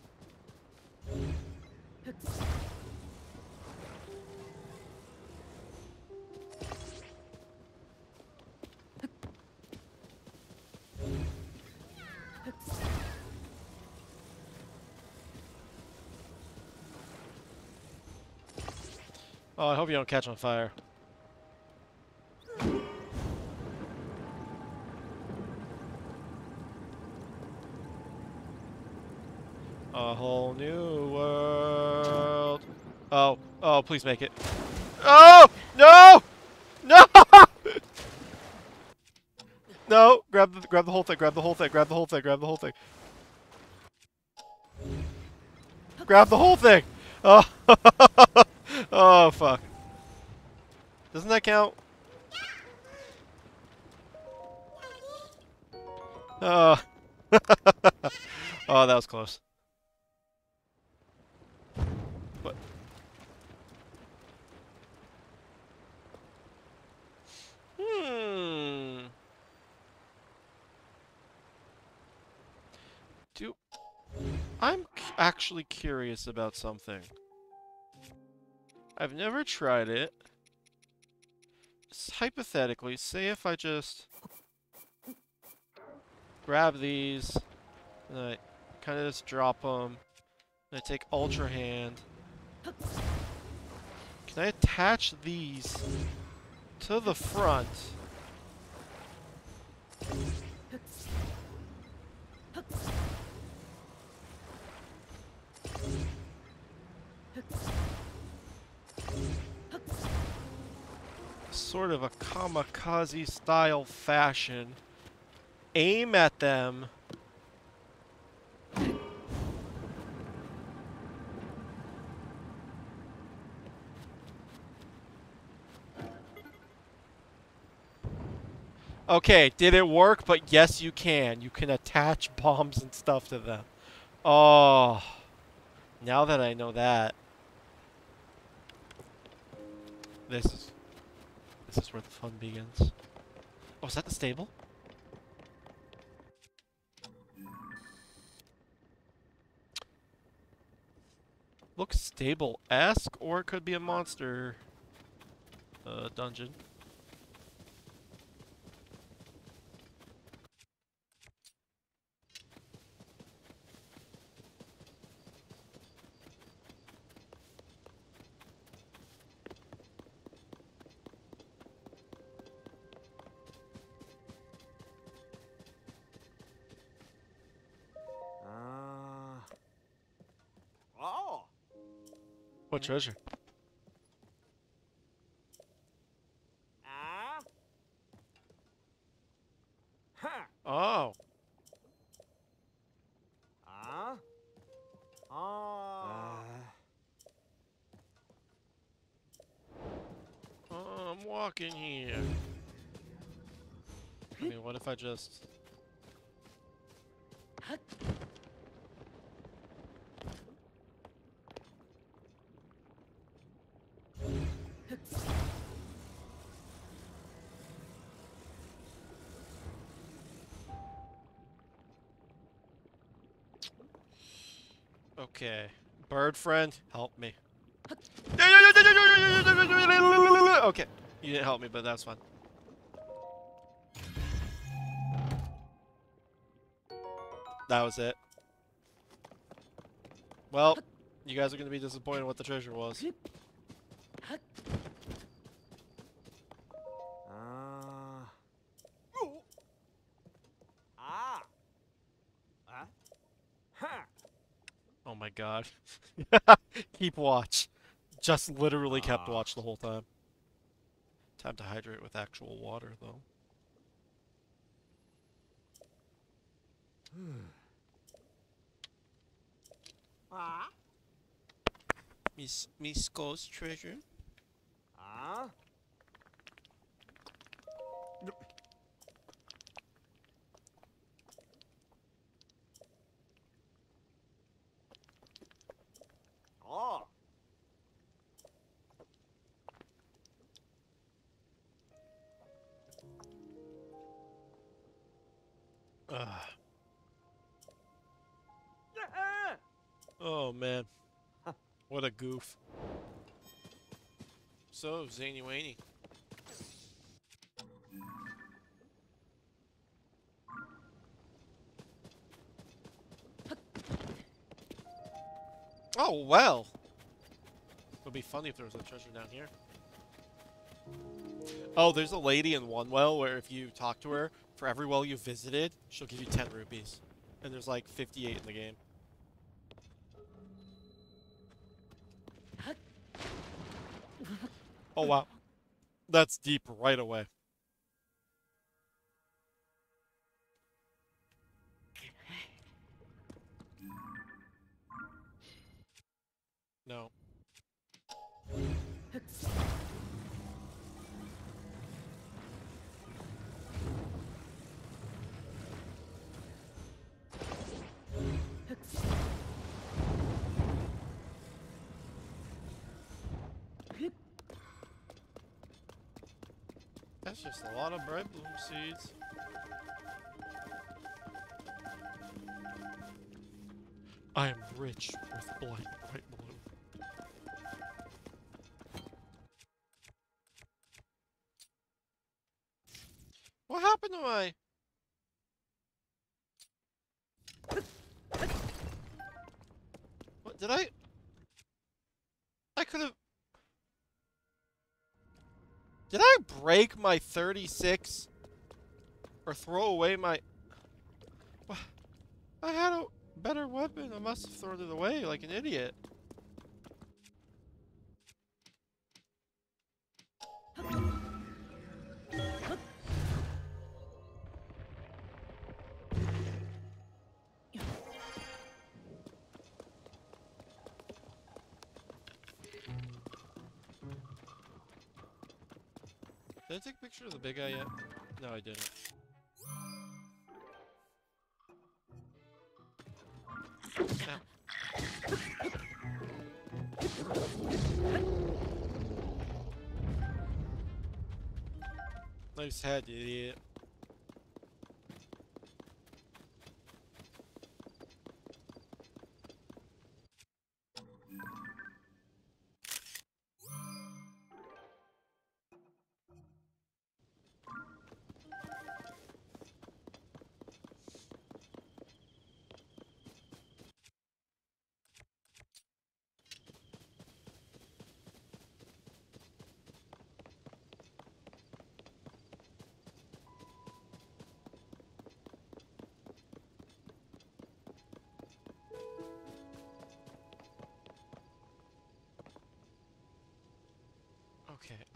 Oh, I hope you don't catch on fire. Whole new world. Oh, oh, please make it. Oh! No! No! no! Grab the grab the whole thing, grab the whole thing, grab the whole thing, grab the whole thing. Grab the whole thing! Oh, oh fuck. Doesn't that count? Oh. oh, that was close. Hmm. Do I'm actually curious about something. I've never tried it. Hypothetically, say if I just grab these, and I kind of just drop them, and I take Ultra Hand. Can I attach these to the front? Sort of a kamikaze style fashion. Aim at them. Okay, did it work? But yes, you can. You can attach bombs and stuff to them. Oh, now that I know that, this is this is where the fun begins. Oh, is that the stable? Looks stable-esque, or it could be a monster uh, dungeon. What treasure? Ah. Oh, Ah. Ah. oh, I'm walking here. I mean, what if I just... Okay. Bird friend, help me. Okay. You didn't help me, but that's fine. That was it. Well, you guys are going to be disappointed what the treasure was. God. Keep watch. Just literally kept Ah. watch the whole time. Time to hydrate with actual water, though. Ah. Miss Miss Ghost treasure. Ah. Goof. So, Zany Waney. Oh well. It would be funny if there was a treasure down here. Oh, there's a lady in one well where if you talk to her, for every well you visited, she'll give you 10 rupees. And there's like 58 in the game. Oh wow. That's deep right away. A lot of bright bloom seeds. I am rich with blight bright blue. What happened to my? What did I? I could have. Did I break my 36? Or throw away my... I had a better weapon. I must have thrown it away like an idiot. Picture of the big guy yet? No, I didn't. Nice head, idiot.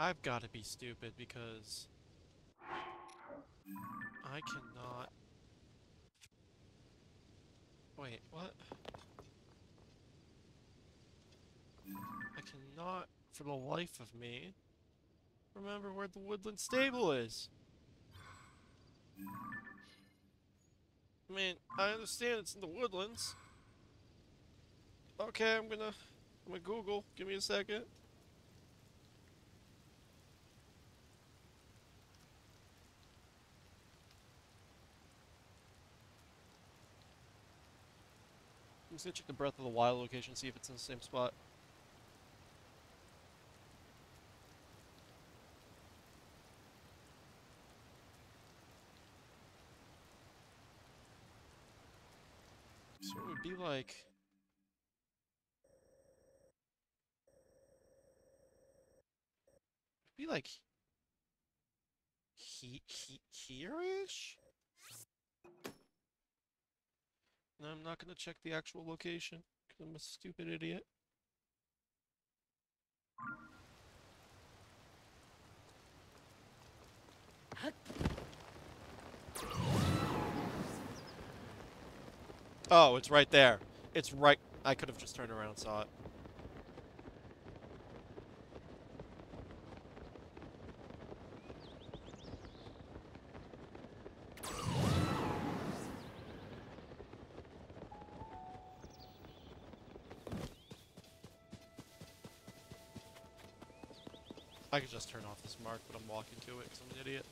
I've got to be stupid because I cannot. Wait, what? I cannot, for the life of me, remember where the woodland stable is. I mean, I understand it's in the woodlands. Okay, I'm gonna, I'm gonna Google. Give me a second. Just gonna check the Breath of the Wild location, see if it's in the same spot. So it would be like. It'd be like. He, he, here-ish? I'm not gonna check the actual location, because I'm a stupid idiot. Oh, it's right there. It's right. I could have just turned around and saw it. I could just turn off this mark, but I'm walking to it because I'm an idiot.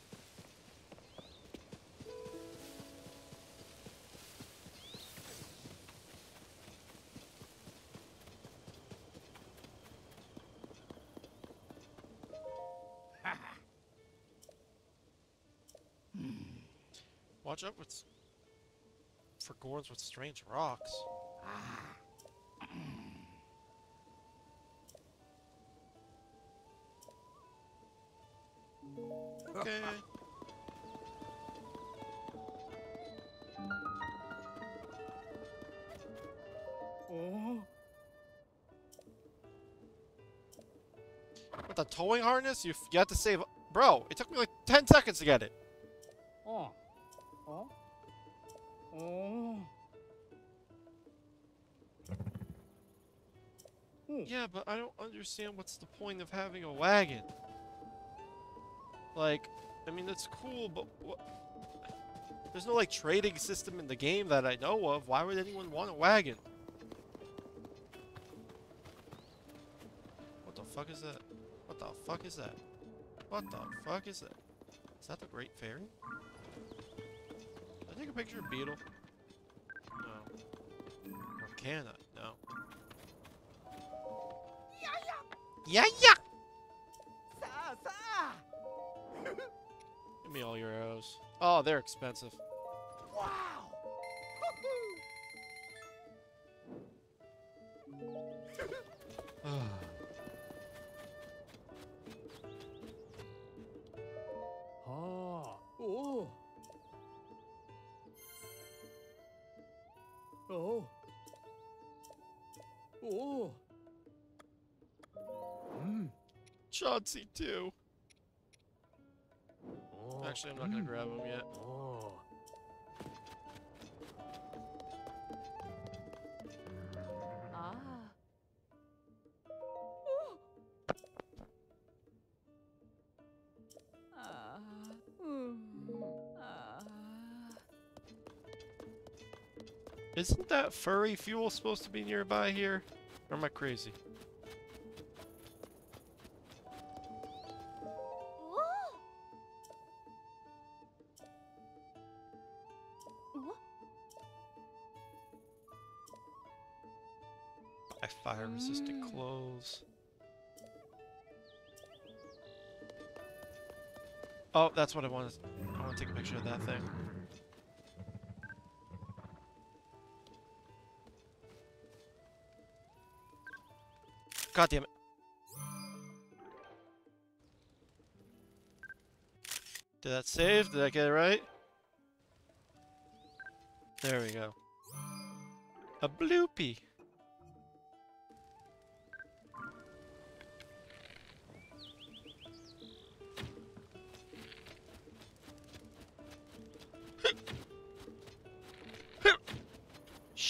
Hmm. Watch out with for gorns with strange rocks. Towing harness, you you have to save. Bro, it took me like 10 seconds to get it. Oh. Oh. Oh. Yeah, but I don't understand what's the point of having a wagon. Like, I mean, that's cool, but what? There's no like trading system in the game that I know of. Why would anyone want a wagon? What the fuck is that? What the fuck is that? What the fuck is that? Is that the Great Fairy? Can I take a picture of Beedle? No. Or can I? No. Yeah, yeah! Sa, sa. Give me all your arrows. Oh, they're expensive. Chauncey too. Actually, I'm not gonna grab him yet. Ah. Ah. Ah. Isn't that furry fuel supposed to be nearby here? Or am I crazy? That's what I want. I want to take a picture of that thing. God damn it. Did that save? Did I get it right? There we go. A Blupee.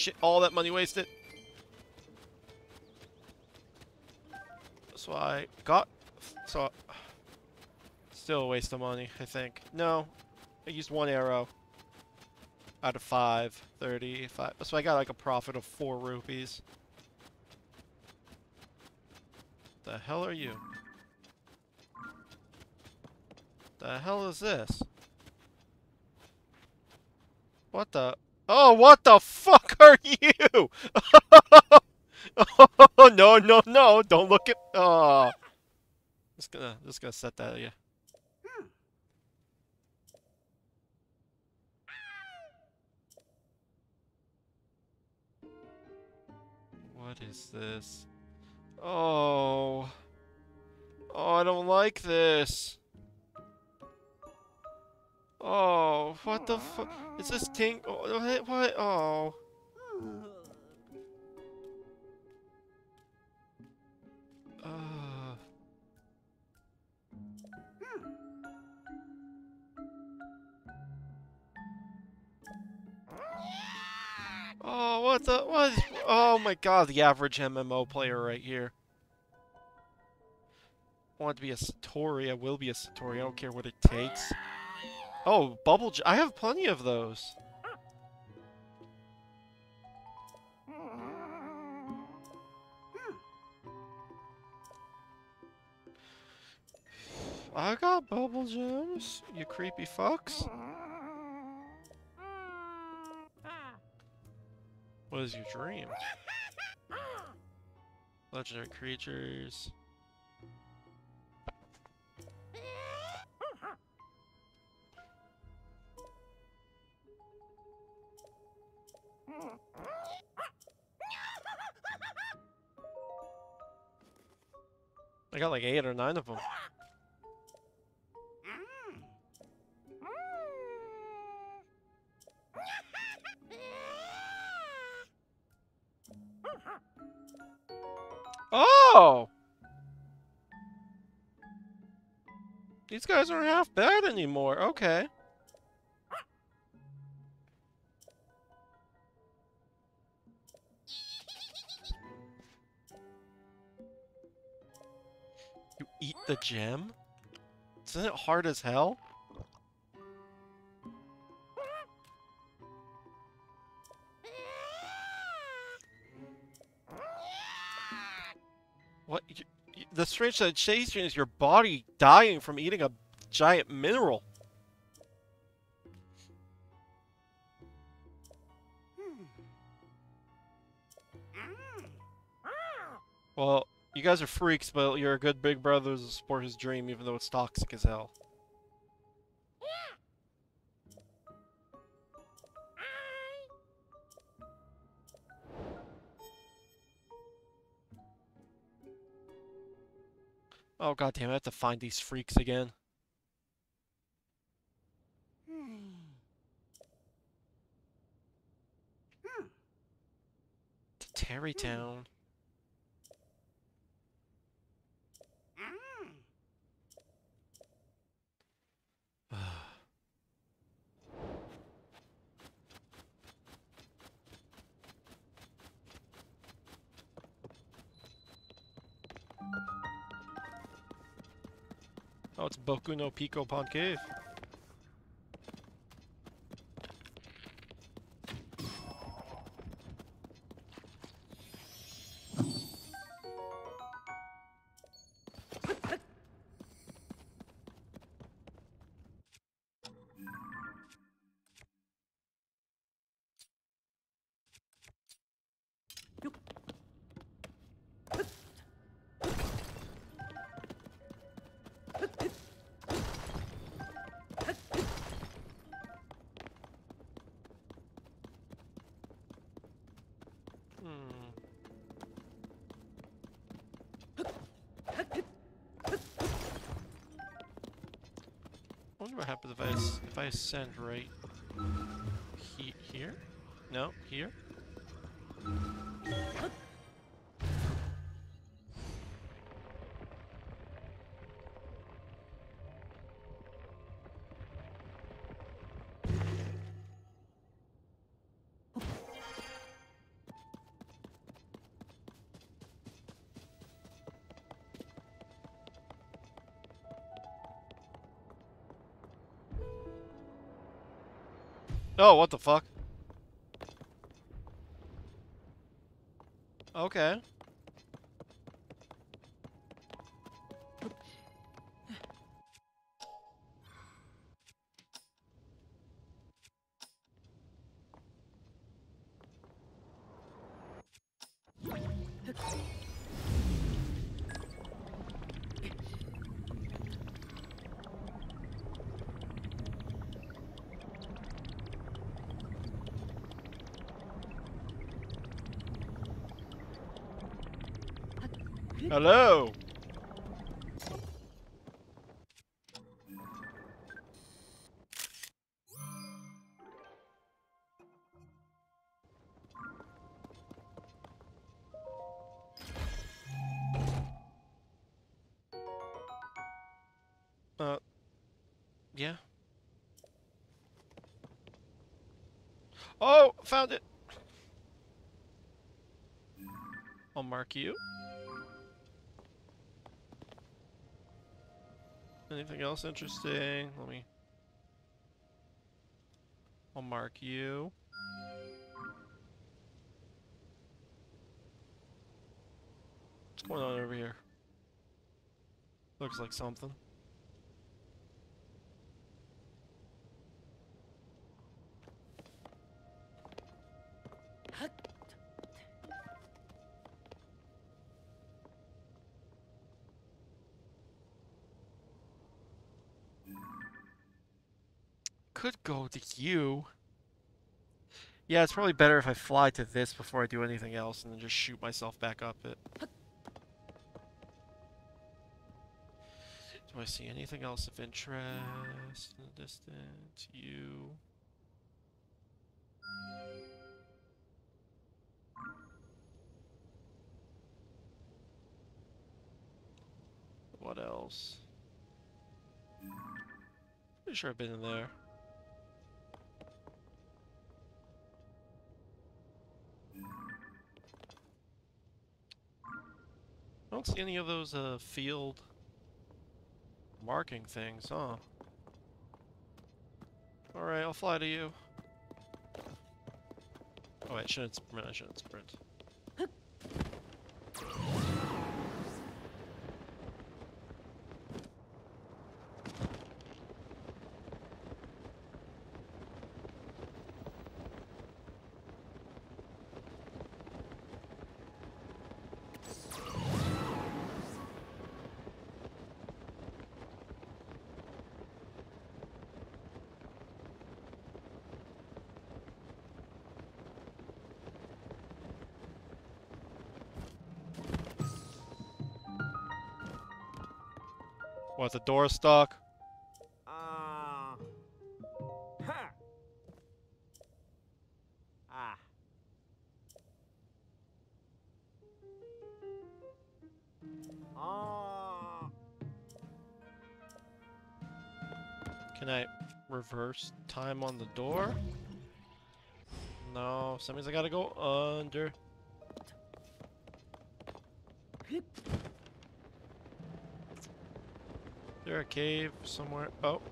Shit, all that money wasted. So I got, so, still a waste of money, I think. No, I used one arrow. out of five. 35. So I got like a profit of four rupees. The hell are you? The hell is this? What the? Oh, what the fuck are you? oh, no, no, no! Don't look at. Oh, just gonna, just gonna set that. Yeah. What is this? Oh. Oh, I don't like this. Oh, what the fuck? Is this ting? Oh, what-? Oh. Uh. Oh, what the? What? Oh my god, the average MMO player right here. I want to be a Satori, I will be a Satori, I don't care what it takes. Oh, bubble j- I have plenty of those. Hmm. I got Bubbul gems, you creepy fucks. What is your dream? Legendary creatures. I got like eight or nine of them. Oh! These guys aren't half bad anymore. Okay. The gem? Isn't it hard as hell? What? The strange sensation is your body dying from eating a giant mineral. Well, you guys are freaks, but you're a good big brother to support his dream, even though it's toxic as hell. Oh god damn, I have to find these freaks again. To Tarrey Town. It's Boku no Pico Pond Cave. I send right he here? No, here. Oh, what the fuck? Okay. Hello. Uh, yeah. Oh, found it. I'll mark you. Anything else interesting? Let me. I'll mark you. What's going on over here? Looks like something. Yeah, it's probably better if I fly to this before I do anything else and then just shoot myself back up it. Do I see anything else of interest in the distance? You. What else? Pretty sure I've been in there. I don't see any of those uh, field marking things, huh? Alright, I'll fly to you. Oh wait, I shouldn't sprint, I shouldn't sprint. What, the door stuck? Ah. Ha. Ah. Ah. Can I reverse time on the door? No, that means I gotta go under. there a cave somewhere? Oh.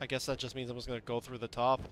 I guess that just means I'm just gonna go through the top.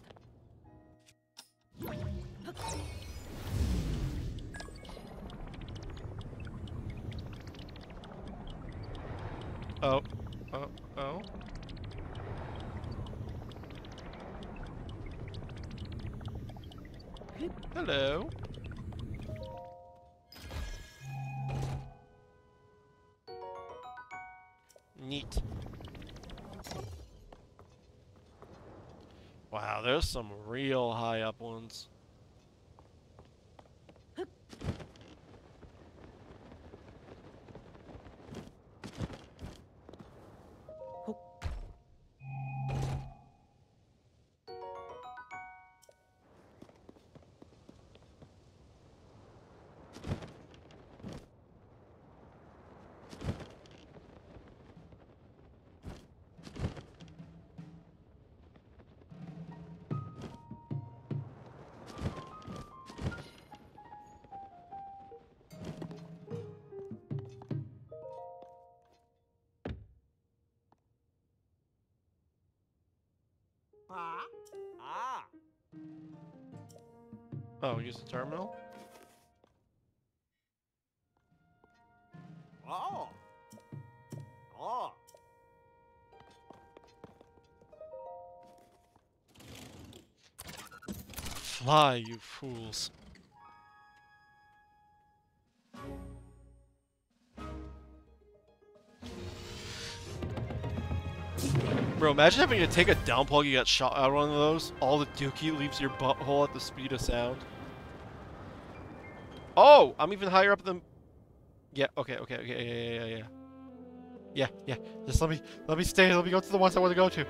Oh, use the terminal? Oh. Oh. Fly, you fools. Bro, imagine having to take a down plug, you got shot out of one of those. All the dookie leaves your butthole at the speed of sound. Oh, I'm even higher up than. Yeah. Okay. Okay. Okay. Yeah. Yeah. Yeah. Yeah. Yeah. Yeah. Just let me let me stay. Let me go to the ones I want to go to.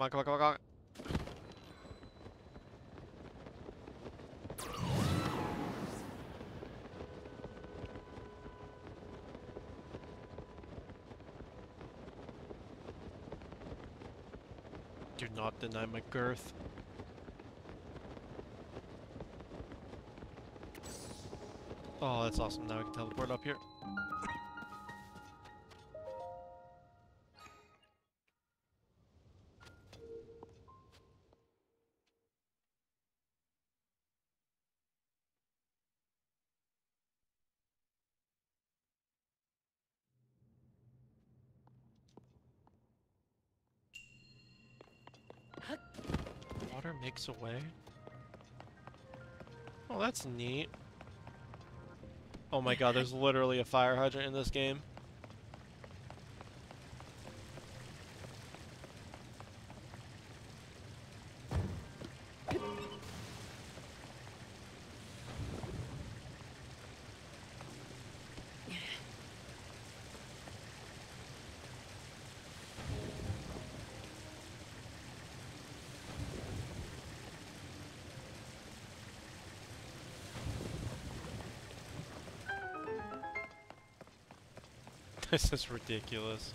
Come on, come on, come on, come on. Do not deny my girth. Oh, that's awesome. Now we can teleport up here. Neat. Oh my god, there's literally a fire hydrant in this game. This is ridiculous.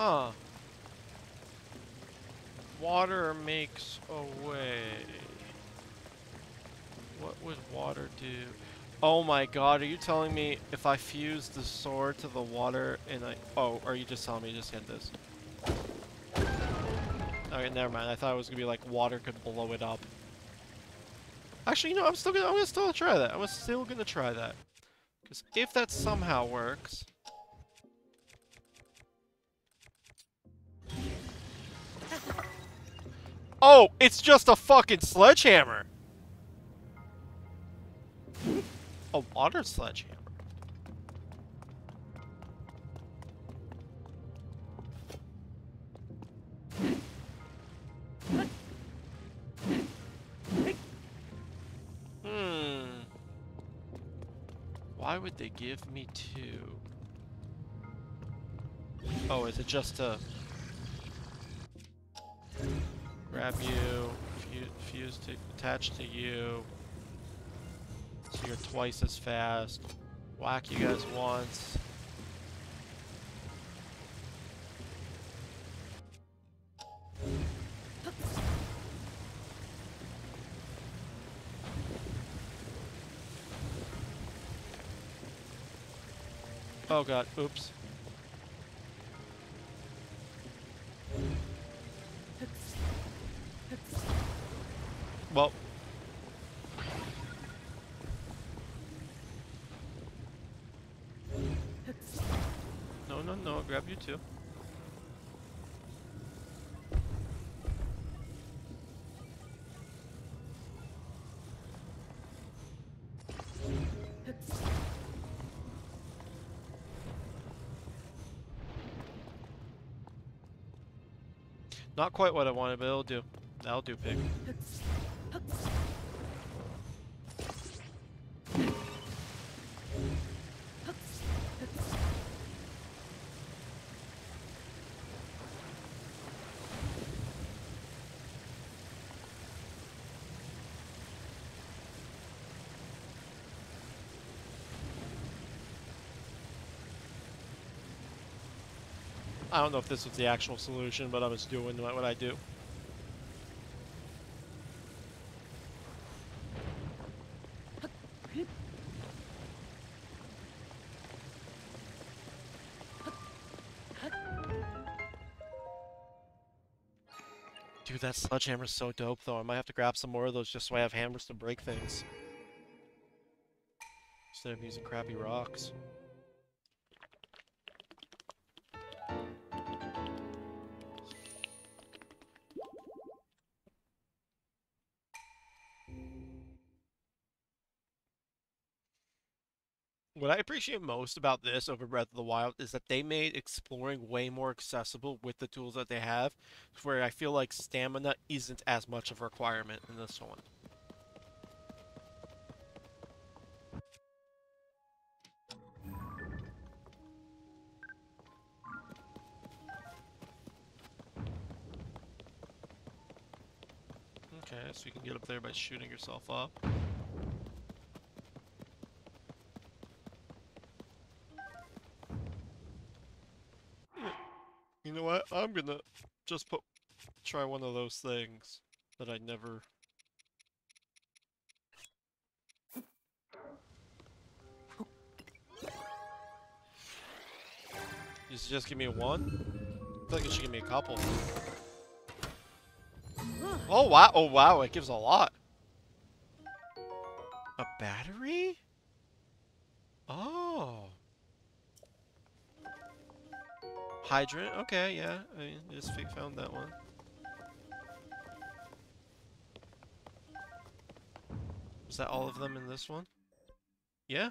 Huh. Water makes a way. What would water do? Oh my god, are you telling me if I fuse the sword to the water and I... Oh, are you just telling me just hit this? Okay, never mind. I thought it was gonna be like water could blow it up. Actually, you know, I'm still gonna, I'm gonna still try that. I'm still gonna try that. Because if that somehow works... Oh, it's just a fucking sledgehammer! A water sledgehammer. Hmm. Why would they give me two? Oh, is it just to Grab you, fuse to attach to you. So you're twice as fast. Whack you guys once. Oh god, oops. Well. No, no, no, grab you too. Not quite what I wanted, but it'll do. That'll do, pig. I don't know if this was the actual solution, but I was doing what I do. Dude, that sledgehammer's so dope, though. I might have to grab some more of those just so I have hammers to break things. Instead of using crappy rocks. What I appreciate most about this over Breath of the Wild is that they made exploring way more accessible with the tools that they have, where I feel like stamina isn't as much of a requirement in this one. Okay, so you can get up there by shooting yourself up. Know what? I'm gonna just put try one of those things that I never. You just give me one? I feel like it should give me a couple. Oh wow! Oh wow! It gives a lot. A battery? Oh. Hydrant? Okay, yeah. I just found that one. Was that all of them in this one? Yeah?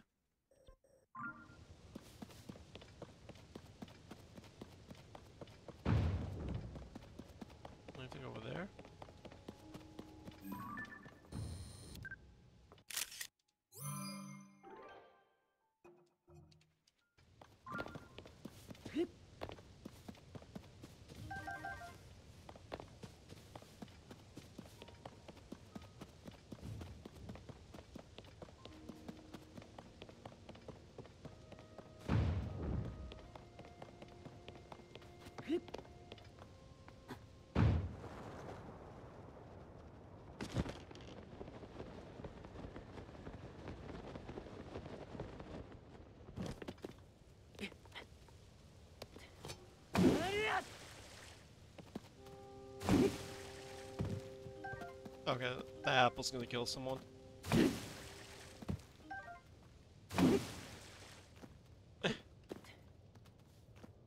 The apple's gonna kill someone.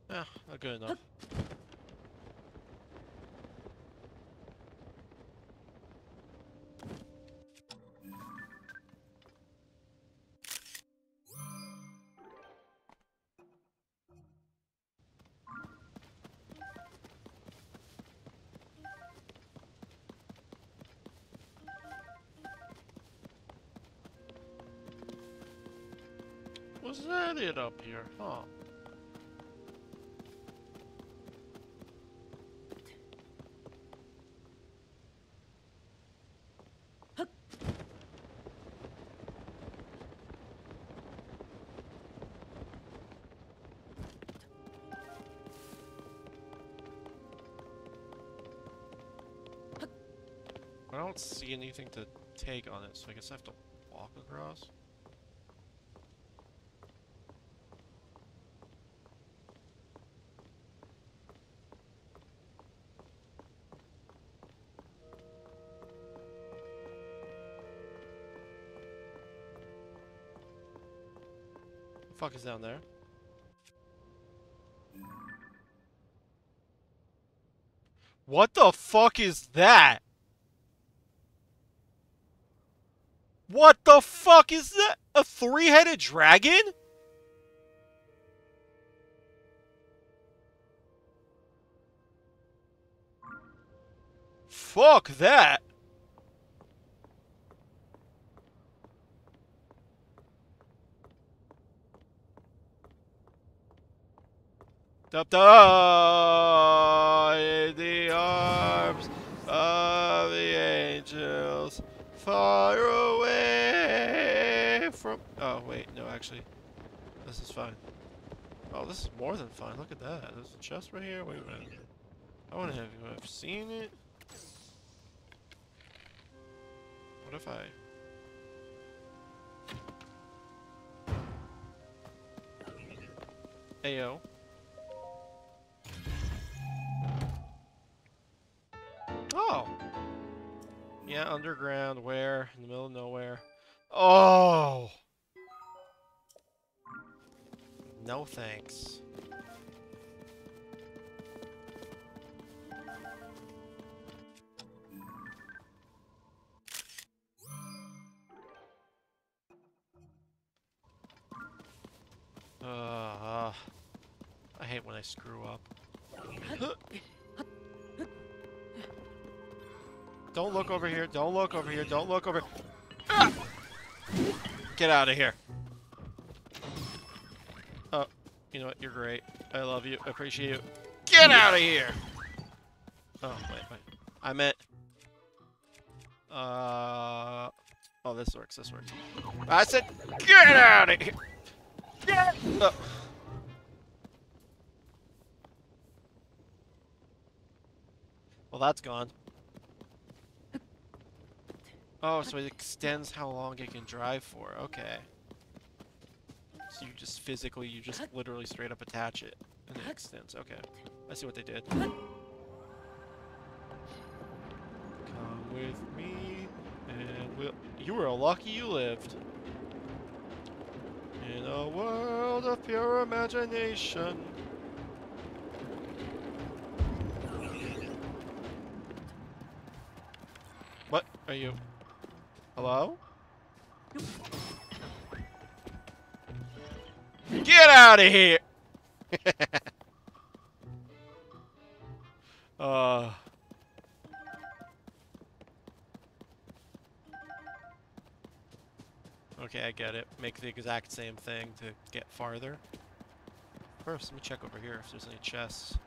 yeah, not good enough. Up here? Huh. I don't see anything to take on it, so I guess I have to walk across. Is down there? What the fuck is that? What the fuck is that? A three-headed dragon? Fuck that. Up in the arms of the angels, far away from. Oh wait, no, actually, this is fine. Oh, this is more than fine. Look at that. There's a chest right here. Wait a minute. I to have you have seen it. What if I? Ayo. Underground. Where? In the middle of nowhere. Oh. No thanks. Over here. Don't look over here. Don't look over. Get out of here. Oh, you know what? You're great. I love you. Appreciate you. Get out of here. Oh, wait, wait. I meant. Uh. Oh, this works. This works. I said, get out of here. Get. Oh. Well, that's gone. Oh, so it extends how long it can drive for. Okay. So you just physically, you just literally straight up attach it, and it extends. Okay. I see what they did. Come with me, and we'll... You were a lucky you lived. In a world of pure imagination. What are you? Hello? Get out of here! uh. Okay, I get it. Make the exact same thing to get farther. First, let me check over here if there's any chests.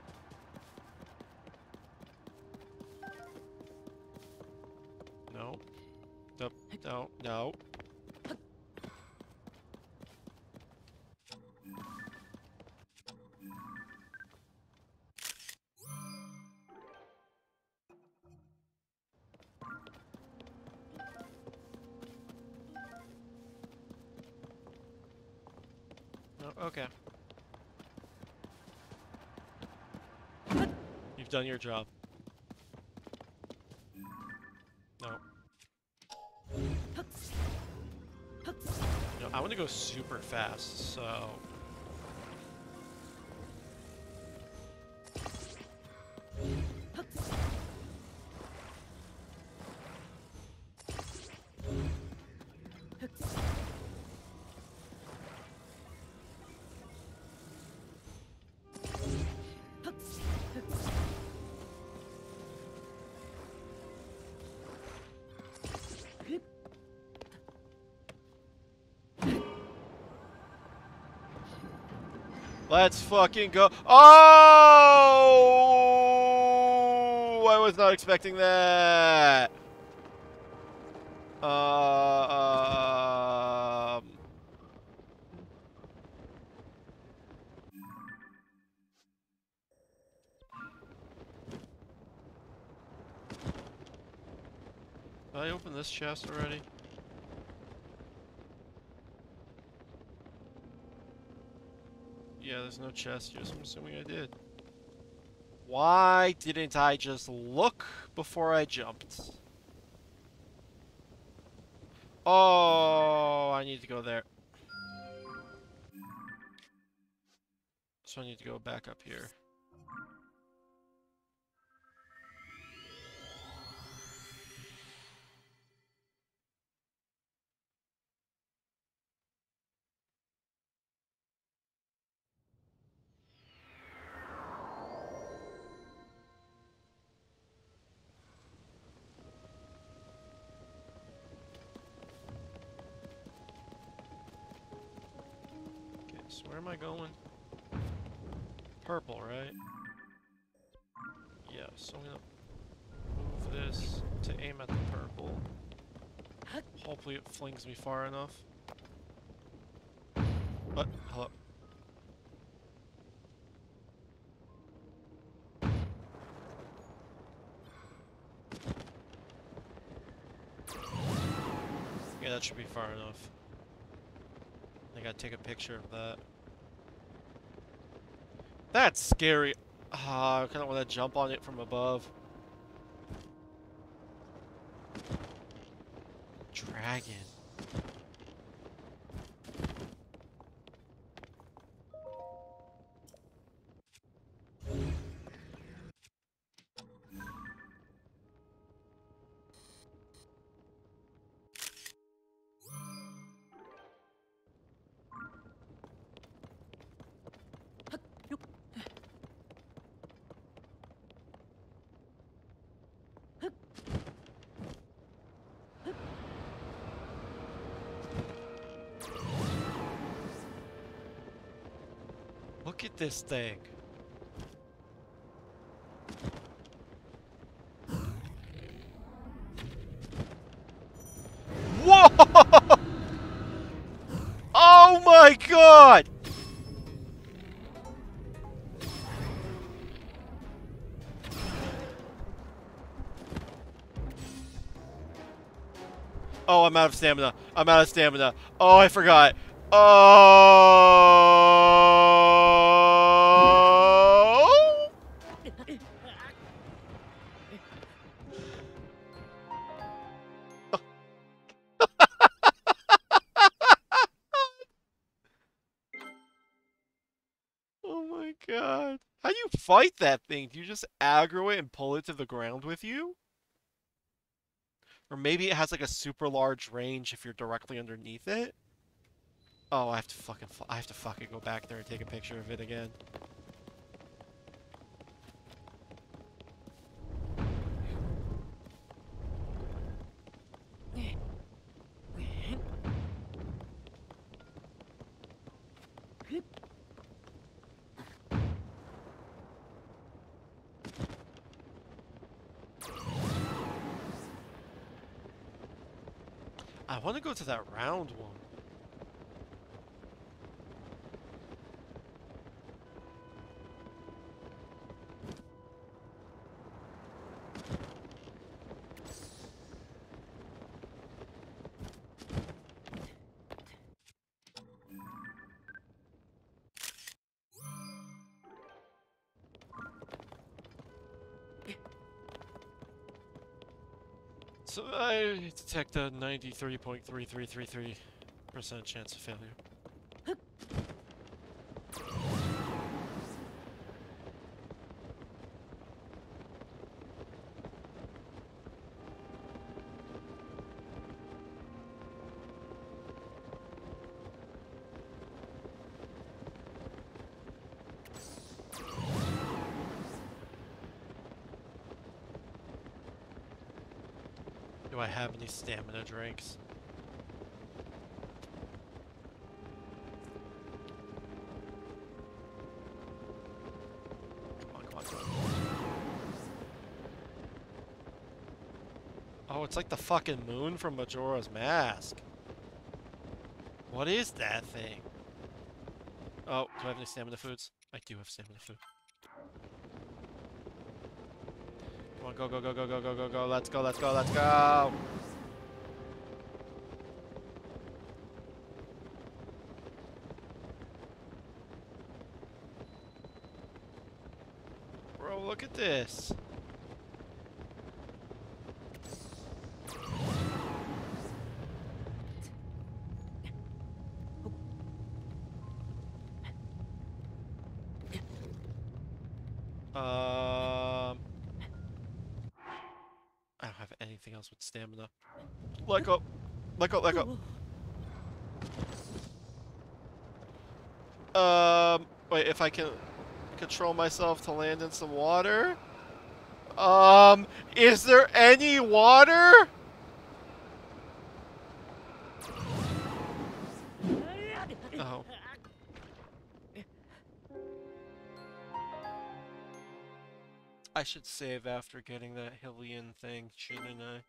No. Okay. You've done your job. Super fast, so... Let's fucking go. Oh! I was not expecting that. Uh, um. Did I open this chest already? There's no chest here, so I'm assuming I did. Why didn't I just look before I jumped? Oh, I need to go there. So I need to go back up here. Hopefully it flings me far enough. What? Hello? Yeah, that should be far enough. I gotta take a picture of that. That's scary. Ah, I kind of want to jump on it from above. Dragon. This thing. Whoa! Oh my god! Oh, I'm out of stamina. I'm out of stamina. Oh, I forgot. Oh! Fight that thing? Do you just aggro it and pull it to the ground with you? Or maybe it has like a super large range if you're directly underneath it? Oh, I have to fucking I have to fucking go back there and take a picture of it again. Want to go to that round one. Detect a 93.3333% chance of failure. Stamina drinks? Come on, come on, come on. Oh, it's like the fucking moon from Majora's Mask. What is that thing? Oh, do I have any stamina foods? I do have stamina food. Come on, go, go, go, go, go, go, go, go. Let's go, let's go, let's go. this? Um, I don't have anything else with stamina. Let go. Let go, let go. Um, wait, if I can control myself to land in some water? Um, is there any water? Oh. I should save after getting that Hylian thing, shouldn't I?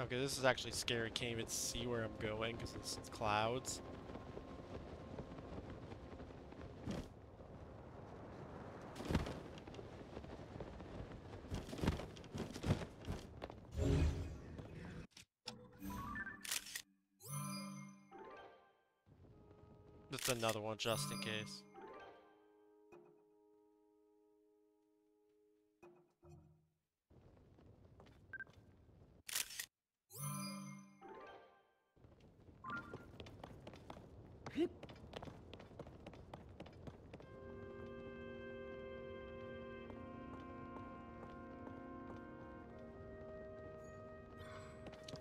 Okay, this is actually scary. Can't even see where I'm going because it's clouds. Another one just in case.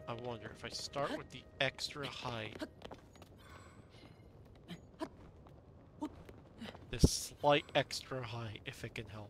I wonder if I start with the extra height. Slight extra height, if it can help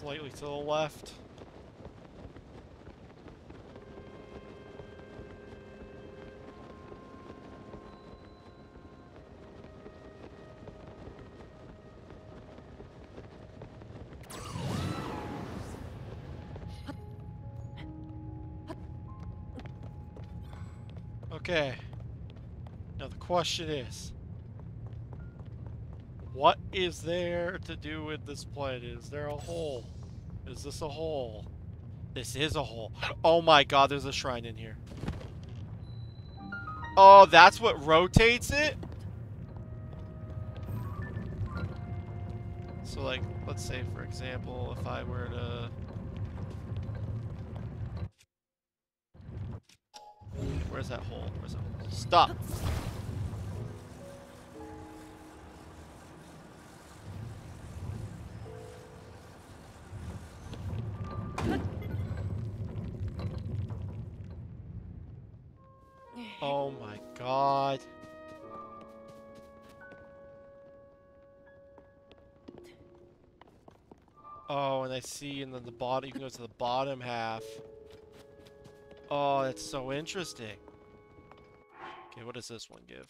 slightly to the left. Okay. Now the question is, is there to do with this planet? Is there a hole? Is this a hole? This is a hole. Oh my god, there's a shrine in here. Oh, that's what rotates it? So like, let's say for example, if I were to... Where's that hole? Where's that hole? Stop! I see, and then the bottom, you can go to the bottom half. Oh, that's so interesting. Okay, what does this one give?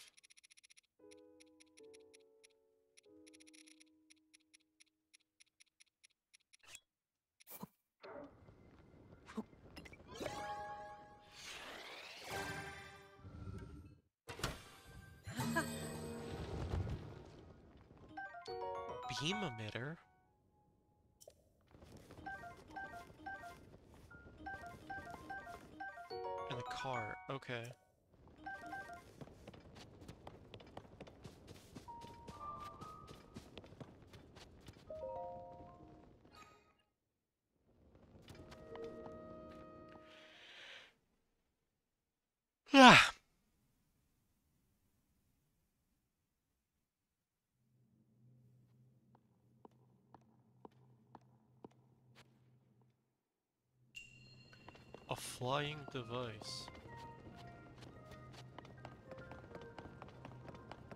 Flying device.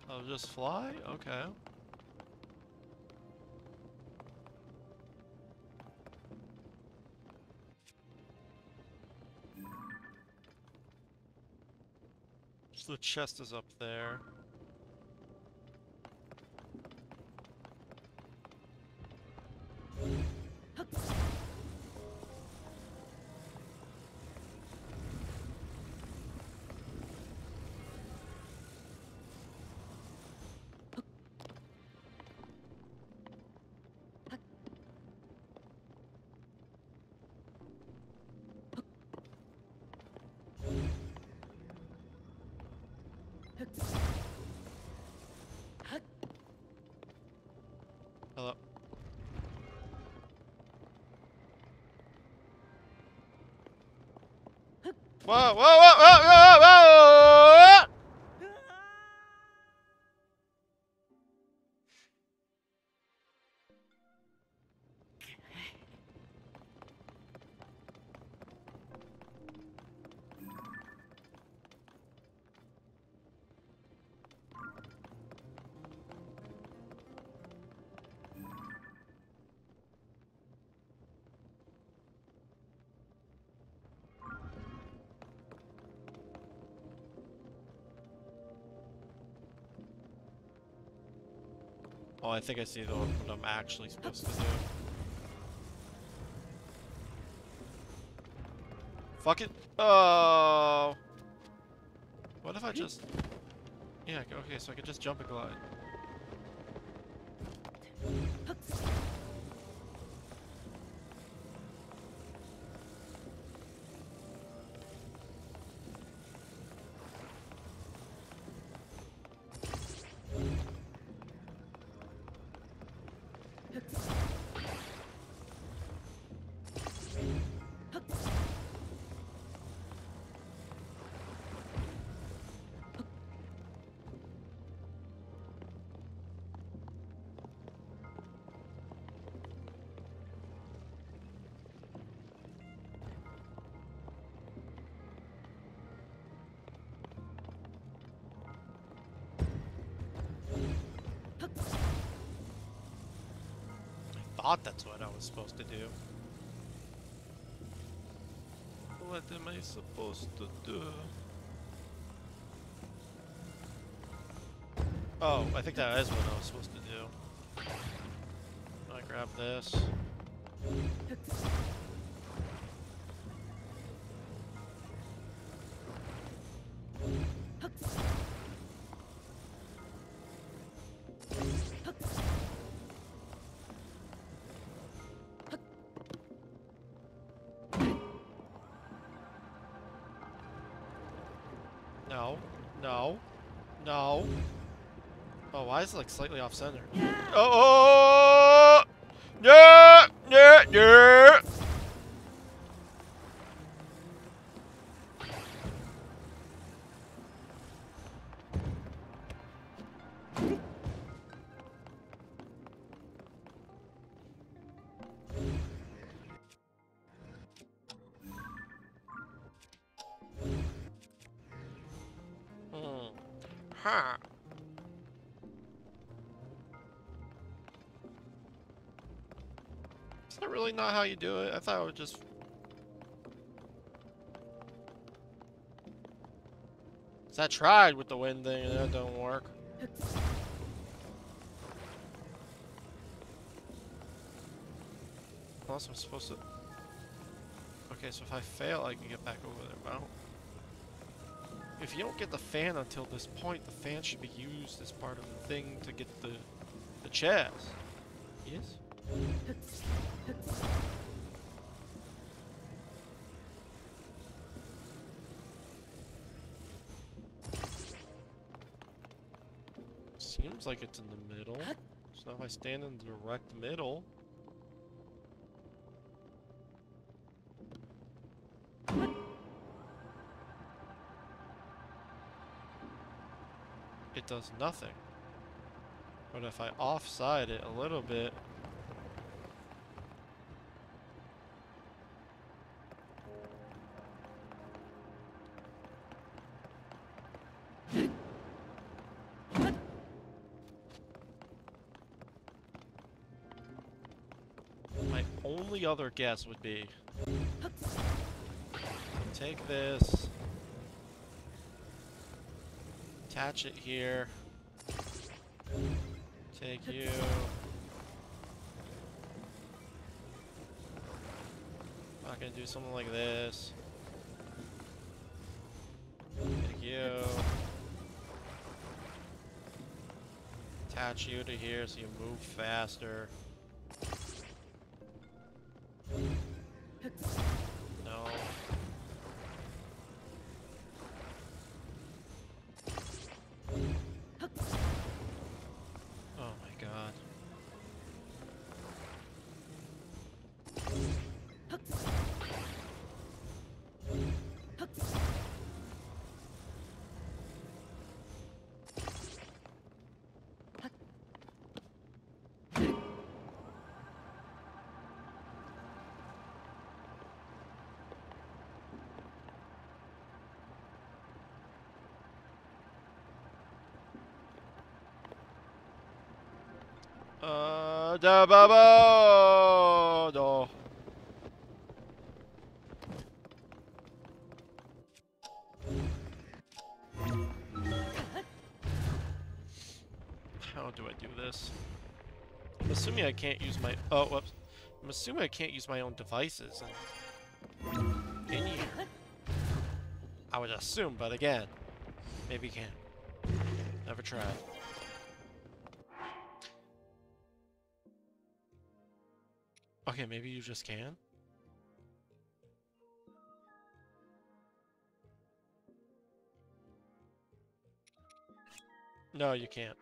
I'll just fly? Okay. So the chest is up there. Whoa, whoa, I think I see the what I'm actually supposed to do. Fuck it. Oh. What if I just? Yeah. Okay, so I can just jump and glide. Thought that's what I was supposed to do. What am I supposed to do? Oh, I think that is what I was supposed to do. I grab this. No, no, no. Oh, why is it like slightly off center? Oh, oh, yeah, yeah, yeah. Not how you do it? I thought it would just... 'Cause I tried with the wind thing and that don't work. Unless I'm supposed to... Okay, so if I fail, I can get back over there. Well, if you don't get the fan until this point, the fan should be used as part of the thing to get the the chest. Yes. Seems like it's in the middle. So if I stand in the direct middle. It does nothing. But if I offside it a little bit, other guess would be take this, attach it here, take you. Not gonna do something like this. Take you. Attach you to here so you move faster. Da ba ba do. How do I do this? I'm assuming I can't use my. Oh, whoops. I'm assuming I can't use my own devices in, here. I would assume, but again, maybe you can. Never tried. Okay, maybe you just can? No, you can't.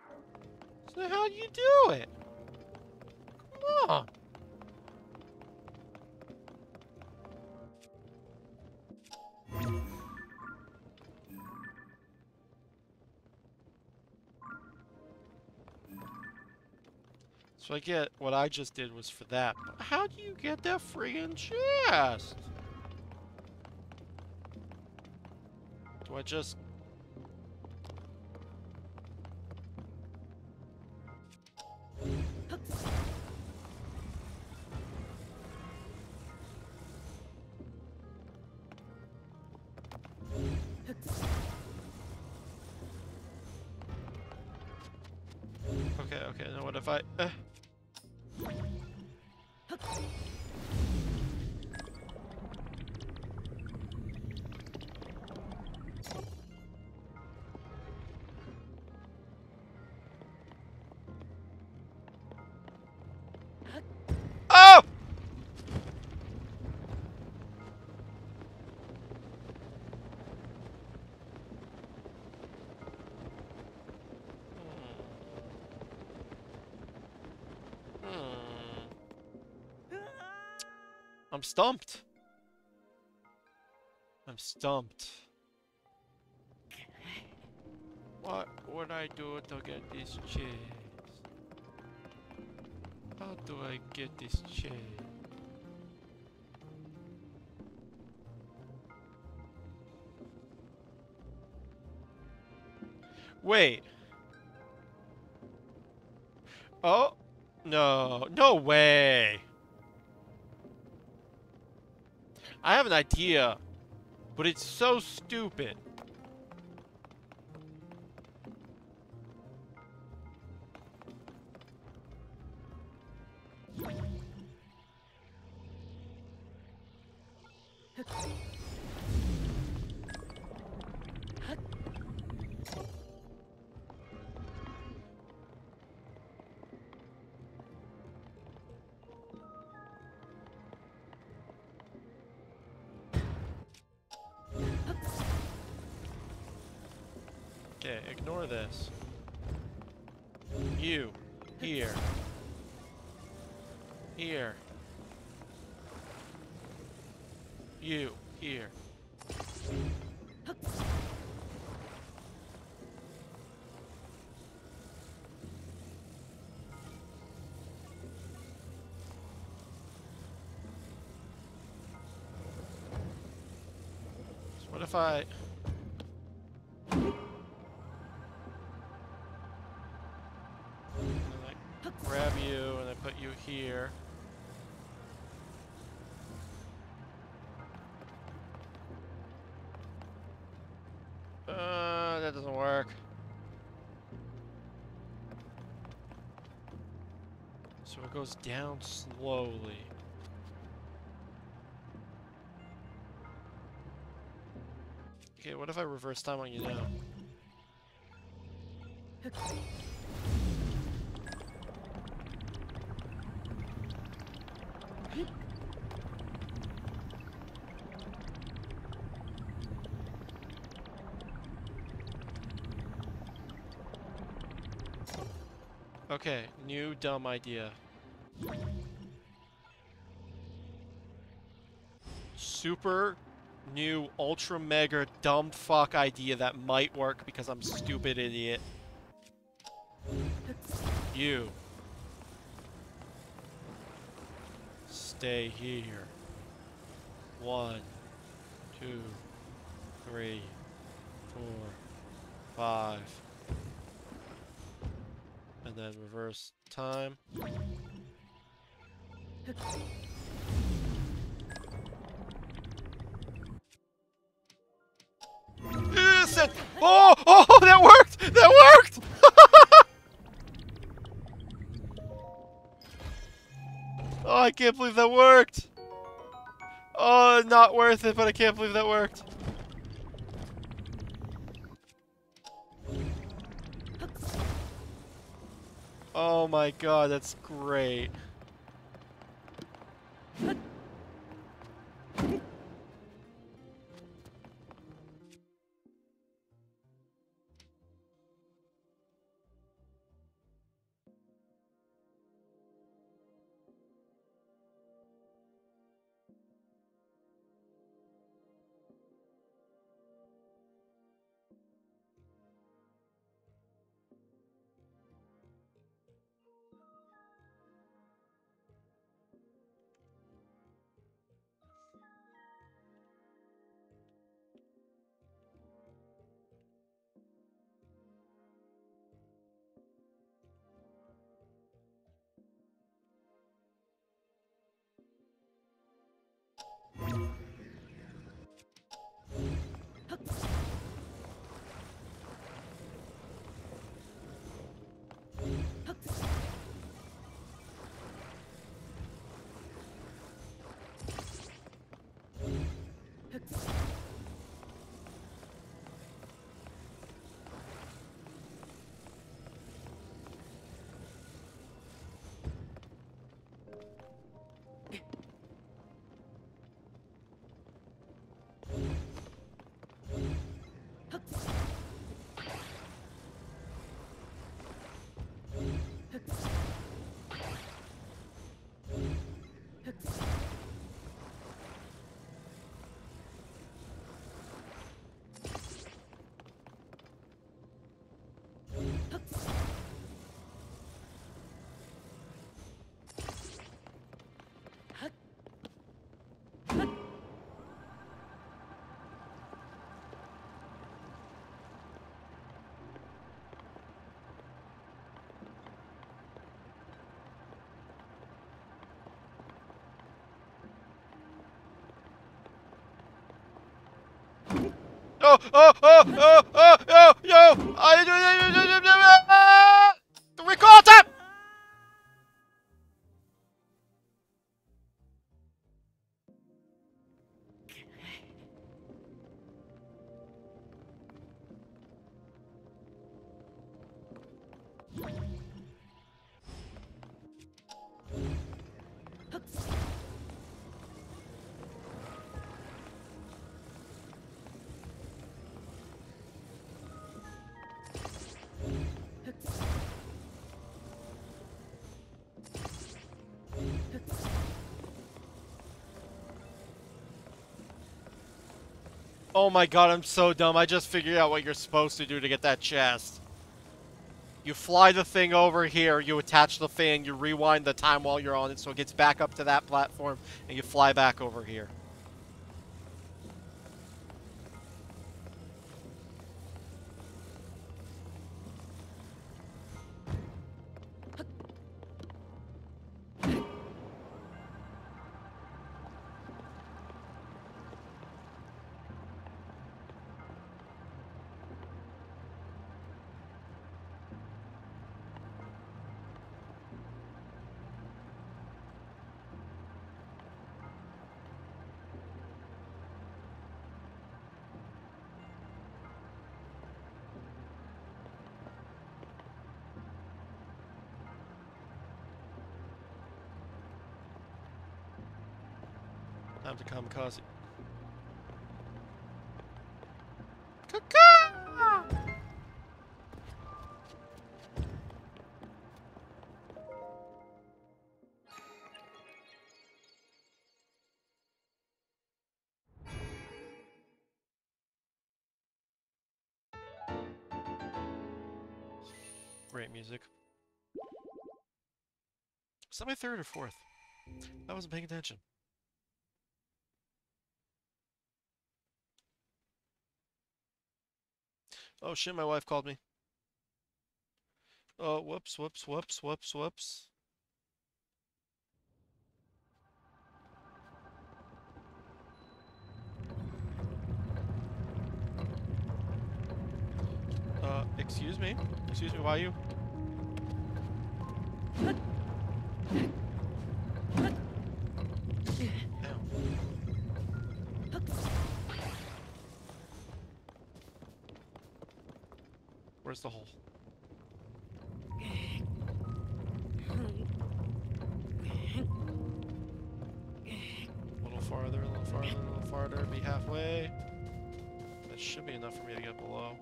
So how do you do it? Come on. So I get what I just did was for that. But how do you get that friggin' chest? Do I just... Okay, okay, now what if I... Uh... stumped. I'm stumped. What would I do to get this chest? How do I get this chest? Wait. Oh, no, no way. Idea, but it's so stupid. So it goes down slowly. Okay, what if I reverse time on you now? Okay, new dumb idea. Super new ultra mega dumb fuck idea that might work because I'm stupid idiot. You. Stay here. One, two, three, four, five. And then reverse time. Worth it, but I can't believe that worked. Oh my god, that's great. Oh, oh, oh, oh, oh, oh, yo! I Recall time! Oh my god, I'm so dumb. I just figured out what you're supposed to do to get that chest. You fly the thing over here, you attach the fan, you rewind the time while you're on it so it gets back up to that platform, and you fly back over here. Time to kamikaze. Great music. Was that my third or fourth? I wasn't paying attention. Oh shit, my wife called me. Oh, whoops, whoops, whoops, whoops, whoops. Uh, excuse me? Excuse me, why you? Where's the hole? A little farther, a little farther, a little farther, be halfway. That should be enough for me to get below.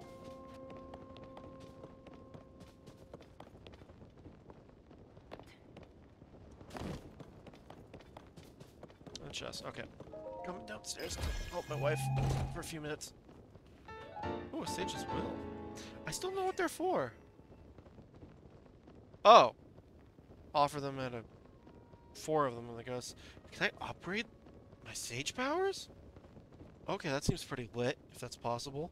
A chest, okay. Coming downstairs to help my wife for a few minutes. Oh, a sage's will. I still don't know what they're for. Oh. Offer them at a... Four of them, I guess. Can I upgrade my sage powers? Okay, that seems pretty lit, if that's possible.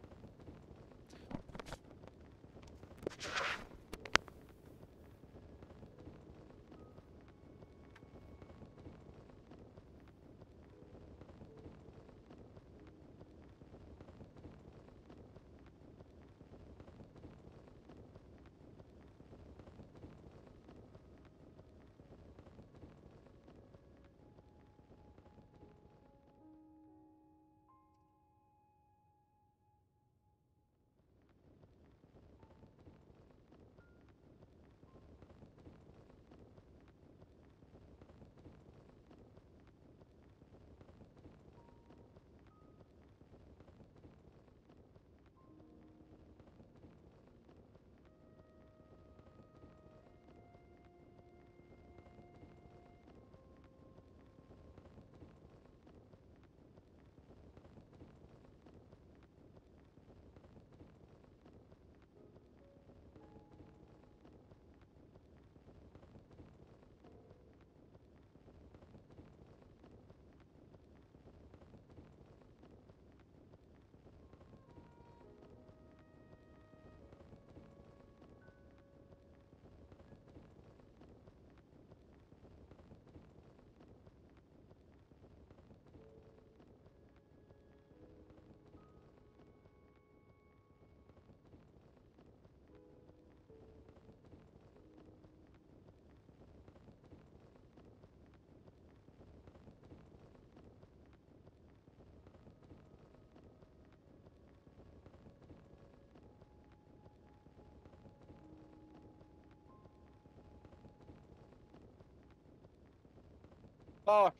Oh,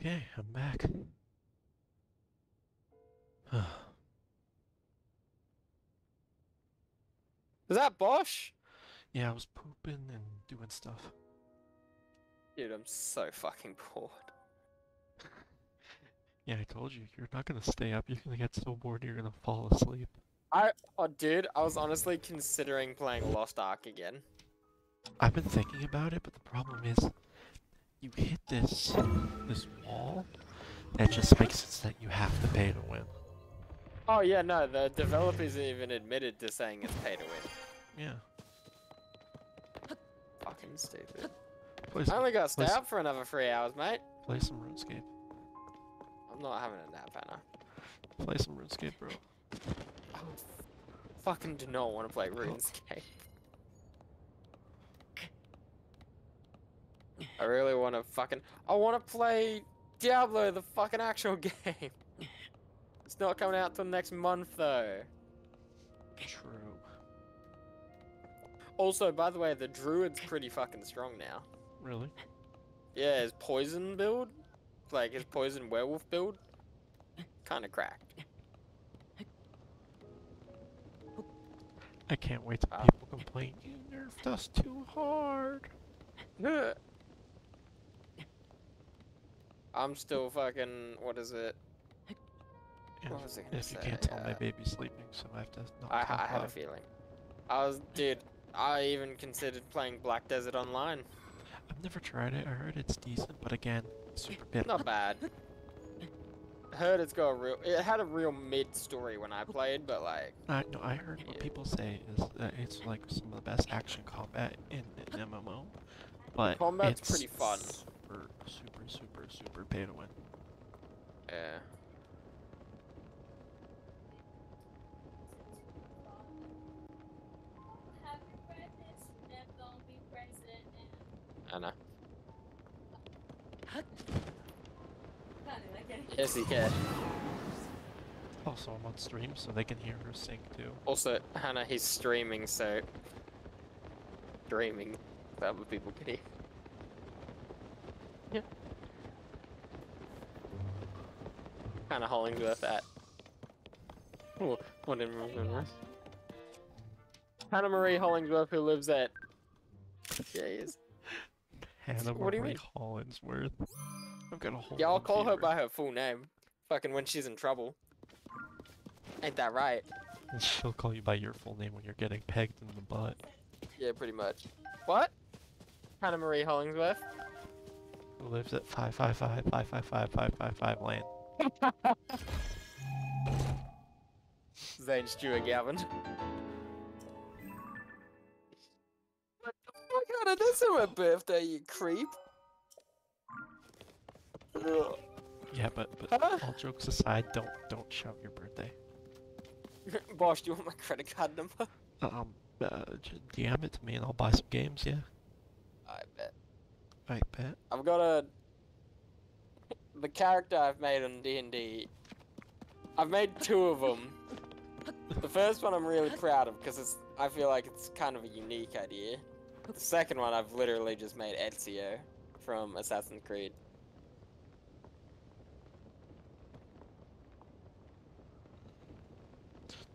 Okay, I'm back. Is that Bosch? yeah, I was pooping and doing stuff. Dude, I'm so fucking bored. Yeah, I told you, you're not gonna stay up. You're gonna get so bored you're gonna fall asleep. I oh dude, I was honestly considering playing Lost Ark again. I've been thinking about it, but the problem is, you hit this this wall, that just makes it so that you have to pay to win. Oh yeah, no, the developers even admitted to saying it's pay to win. Yeah. Fucking stupid. Play I only got to stay up for another three hours, mate. play some RuneScape. I'm not having a nap, Anna. Play some RuneScape, bro. I fucking do not want to play RuneScape. I really want to fucking. I want to play Diablo, the fucking actual game. It's not coming out till next month, though. True. Also, by the way, the druid's pretty fucking strong now. Really? Yeah, his poison build, like his poison werewolf build, kind of cracked. I can't wait till Ah. people complain. You nerfed us too hard. I'm still fucking. What is it? And What was I gonna if you say? can't tell, my Uh, baby's sleeping, so I have to not I, I had a feeling. I was, dude. I even considered playing Black Desert Online. I've never tried it. I heard it's decent, but again, super bit. Not bad. I heard it's got a real. It had a real mid story when I played, but like, I no, I heard what people say is that it's like some of the best action combat in an MMO, but combat's it's pretty fun. Super, super, super, super pay to win. yeah. Happy birthday, Snap gonna be president now. I know. Kinda like it. Yes, he can. Also, I'm on stream, so they can hear her sing too. Also, Hannah, he's streaming, so streaming that other people can hear. Yeah. Hannah Hollingsworth at. Oh, what did remember? Hannah Marie Hollingsworth, who lives at. Yeah, he is. Hannah What do you Marie mean? Hollingsworth. I've got a whole. Yeah, I'll one call her by her full name. Fucking when she's in trouble. Ain't that right? And She'll call you by your full name when you're getting pegged in the butt. Yeah, pretty much. What? Hannah Marie Hollingsworth? Who lives at 555 555 555 Lane. Zane Stewart Gavin. What the fuck, Hannah? That's not my birthday, you creep. Ugh. Yeah, but but Huh? all jokes aside, don't don't shout your birthday. Bosh, do you want my credit card number? Um, uh, DM it to me and I'll buy some games. Yeah, I bet. I bet. I've got a. The character I've made on D and D. I've made two of them. The first one I'm really proud of because it's. I feel like it's kind of a unique idea. The second one I've literally just made Ezio from Assassin's Creed.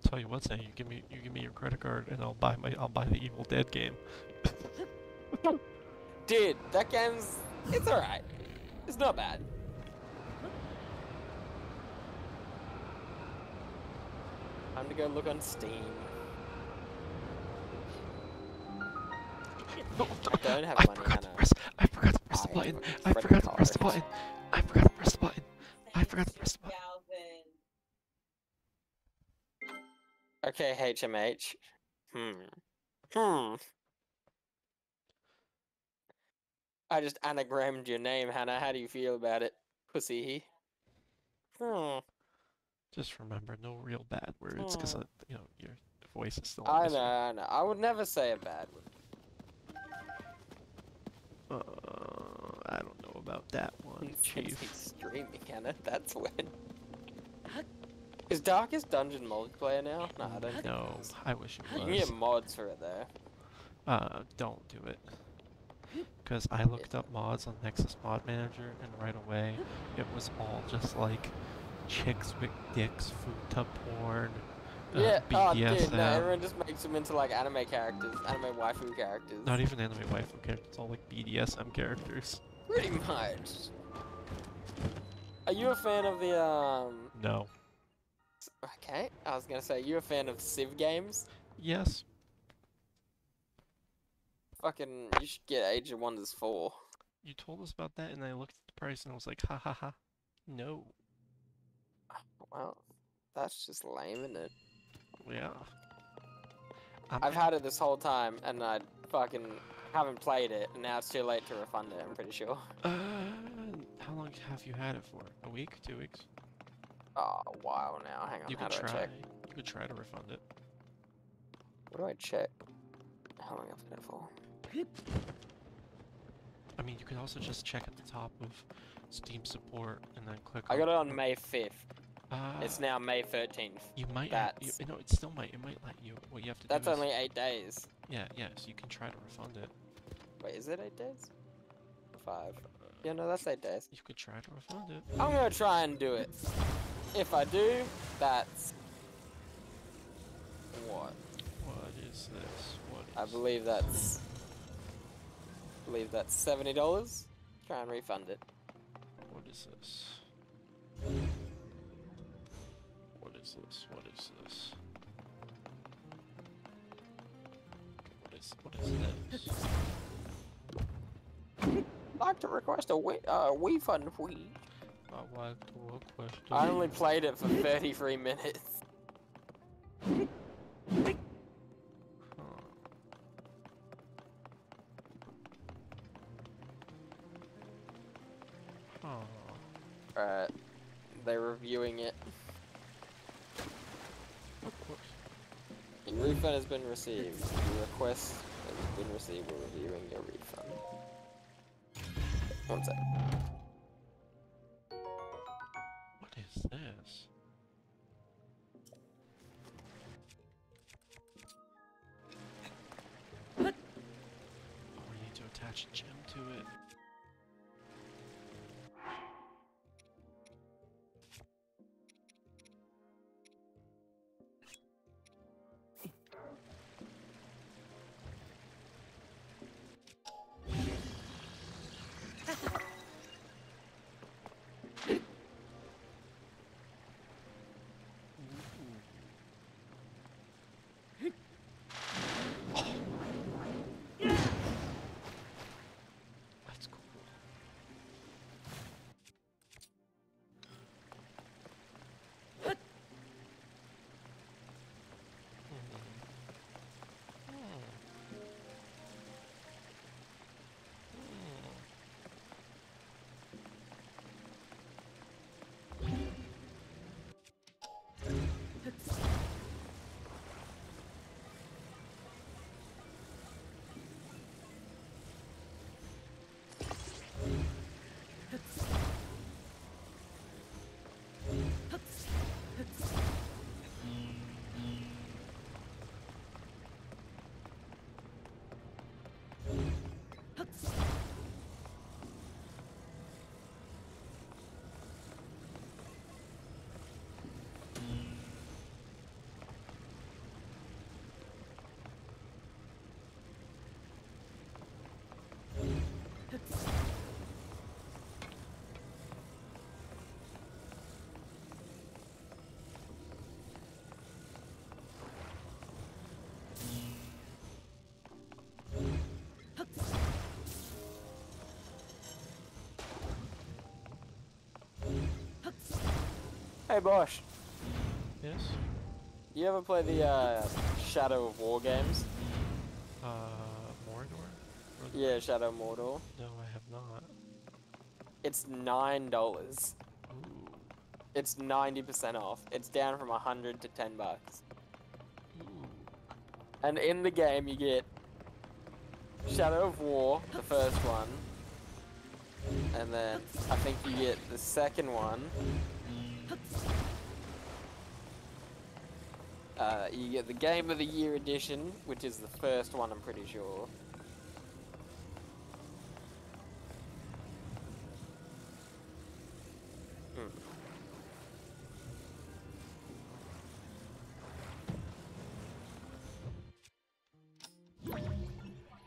Tell you what, Sam, you give me you give me your credit card and I'll buy my I'll buy the Evil Dead game. Dude, that game's. It's alright. It's not bad. Time to go look on Steam. I don't have I money, forgot to press. I forgot to press the button. I forgot to press the button. I forgot to press the button. I forgot to press the button. Okay, HMH. Hmm. Hmm. I just anagrammed your name, Hannah. How do you feel about it? Pussy. Hmm. Just remember, no real bad words, because Hmm. you know your voice is still. I know, I know. I would never say a bad word. Uh, I don't know about that one, Chief. he's streaming, Hannah. That's when. Is Darkest Dungeon multiplayer now? No, I don't think No. I wish it was. You can get mods for it though. Uh, don't do it. Because I looked up mods on Nexus Mod Manager, and right away it was all just like chicks with dicks, food tub porn, uh, yeah, oh dude, BDSM. no, everyone just makes them into like anime characters, anime waifu characters. Not even anime waifu characters, it's all like BDSM characters. Pretty much. Are you a fan of the um? No. Okay, I was gonna say, you a fan of Civ games? Yes. Fucking, you should get Age of Wonders 4. You told us about that, and I looked at the price, and I was like, ha ha ha. No. Well, that's just lame, isn't it? Yeah. I'm I've had it this whole time, and I fucking haven't played it, and now it's too late to refund it, I'm pretty sure. Uh, how long have you had it for? A week? Two weeks? Oh, a while now. Hang on, You how could do I try. check? You could try to refund it. What do I check? How long have I've had it for? I mean, you could also just check at the top of Steam support and then click. I on- got it on May 5th. Uh, It's now May 13th. You might. Have, you, that's- no, it still might. It might let you. What you have to That's do is. only eight days. Yeah, yeah. So you can try to refund it. Wait, is it eight days? Five. Yeah, no, that's eight days. You could try to refund it. I'm gonna try and do it. If I do, that's what? What is this? What is? I believe that's. I believe that's seventy dollars. Try and refund it. What is this? What is this? What is this? What is what is this? I'd like to request a we- uh, refund, please. I like to request. I only played it for 33 minutes. Alright. They're reviewing it. What, what? Your refund has been received. Your request has been received. We're reviewing your refund. One sec. What is this? Hey Bosch, Yes? you ever play the uh, Shadow of War games? Uh, Mordor? Or the- Yeah, Shadow of Mordor. No, I have not. It's nine dollars. It's ninety percent off. It's down from a hundred to ten bucks. Ooh. And in the game, you get Shadow of War, the first one, and then I think you get the second one. Uh, you get the Game of the Year edition, which is the first one, I'm pretty sure. Hmm.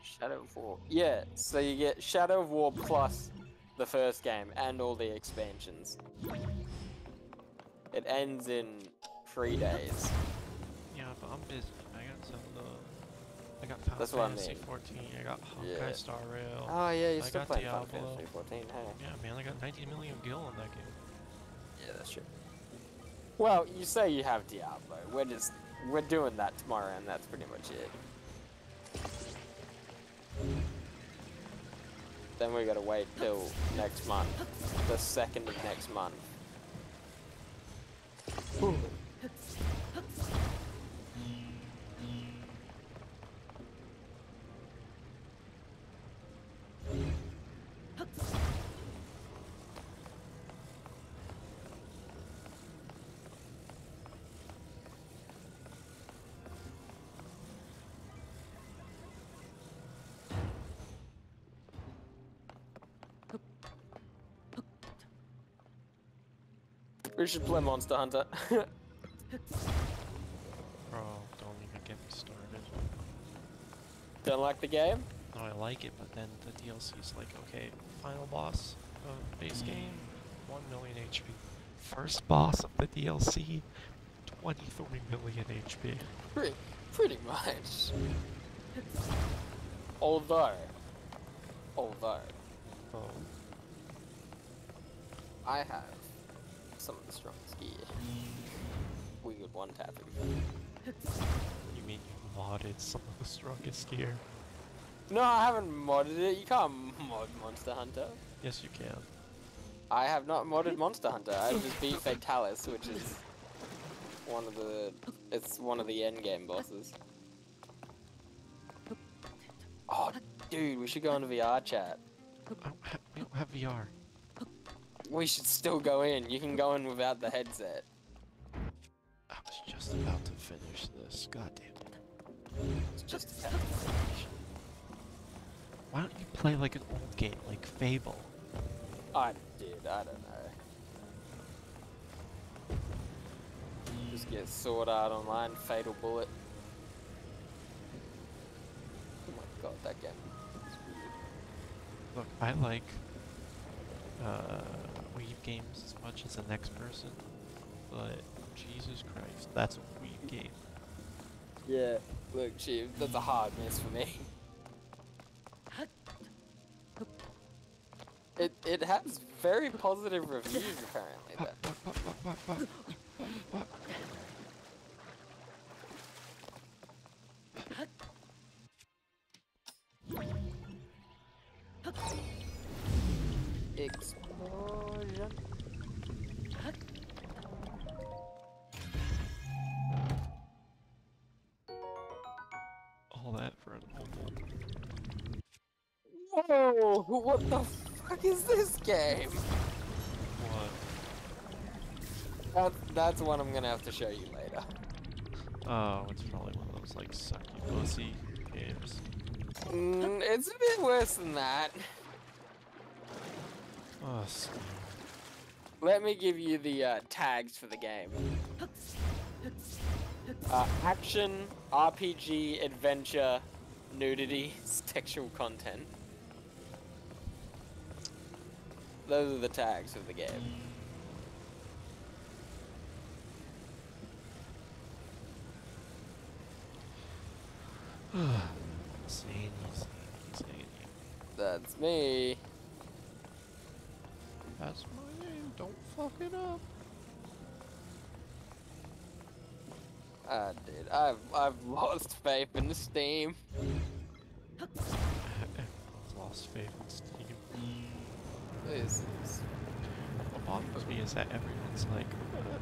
Shadow of War. Yeah, so you get Shadow of War plus the first game and all the expansions. It ends in three days. Yeah, but I'm busy. I got Zelda. I got Final That's what I mean. 14. I got Honkai Yeah. Star Rail. Oh yeah, you're still got playing Final Diablo. Fantasy 14, hey? Yeah, man, I got 19 million gil on that game. Yeah, that's true. Well, you say you have Diablo. We're just we're doing that tomorrow, and that's pretty much it. Then we gotta wait till next month, the second of next month. We should play Monster Hunter. Bro, don't even get me started. Don't like the game? No, I like it, but then the DLC is like, okay, final boss of base mm. game, 1 million HP. First boss of the DLC, 23 million HP. Pretty, pretty much. Although, although Oh, I have some of the strongest gear. Weird one tap tapping. you mean you modded some of the strongest gear? No, I haven't modded it. You can't mod Monster Hunter. Yes, you can. I have not modded Monster Hunter. I've just beat Fatalis, which is one of the. It's one of the end game bosses. Oh, dude, we should go into VR chat. I don't have, we don't have VR. We should still go in. You can go in without the headset. I was just about to finish this. God damn it. It's just a calculation. Why don't you play like an old game, like Fable? I did. I don't know. Just get Sword Art Online, Fatal Bullet. Oh my god, that game is weird. Look, I like uh, Weeb games as much as the next person, but Jesus Christ, that's a Weeb game. Yeah, look, Chief, that's a hard miss for me. It it has very positive reviews apparently. What, Though. What the fuck is this game? What? That, that's one I'm gonna have to show you later. Oh, it's probably one of those like sucky pussy games. Mm, it's a bit worse than that. Oh. Let me give you the uh, tags for the game. Uh, action, RPG, adventure, nudity, sexual content. Those are the tags of the game. Zany, zany, zany. That's me. That's my name. Don't fuck it up. Ah, dude, I've I've lost faith in the Steam. Lost faith in Steam. This is What bothers me is that everyone's like,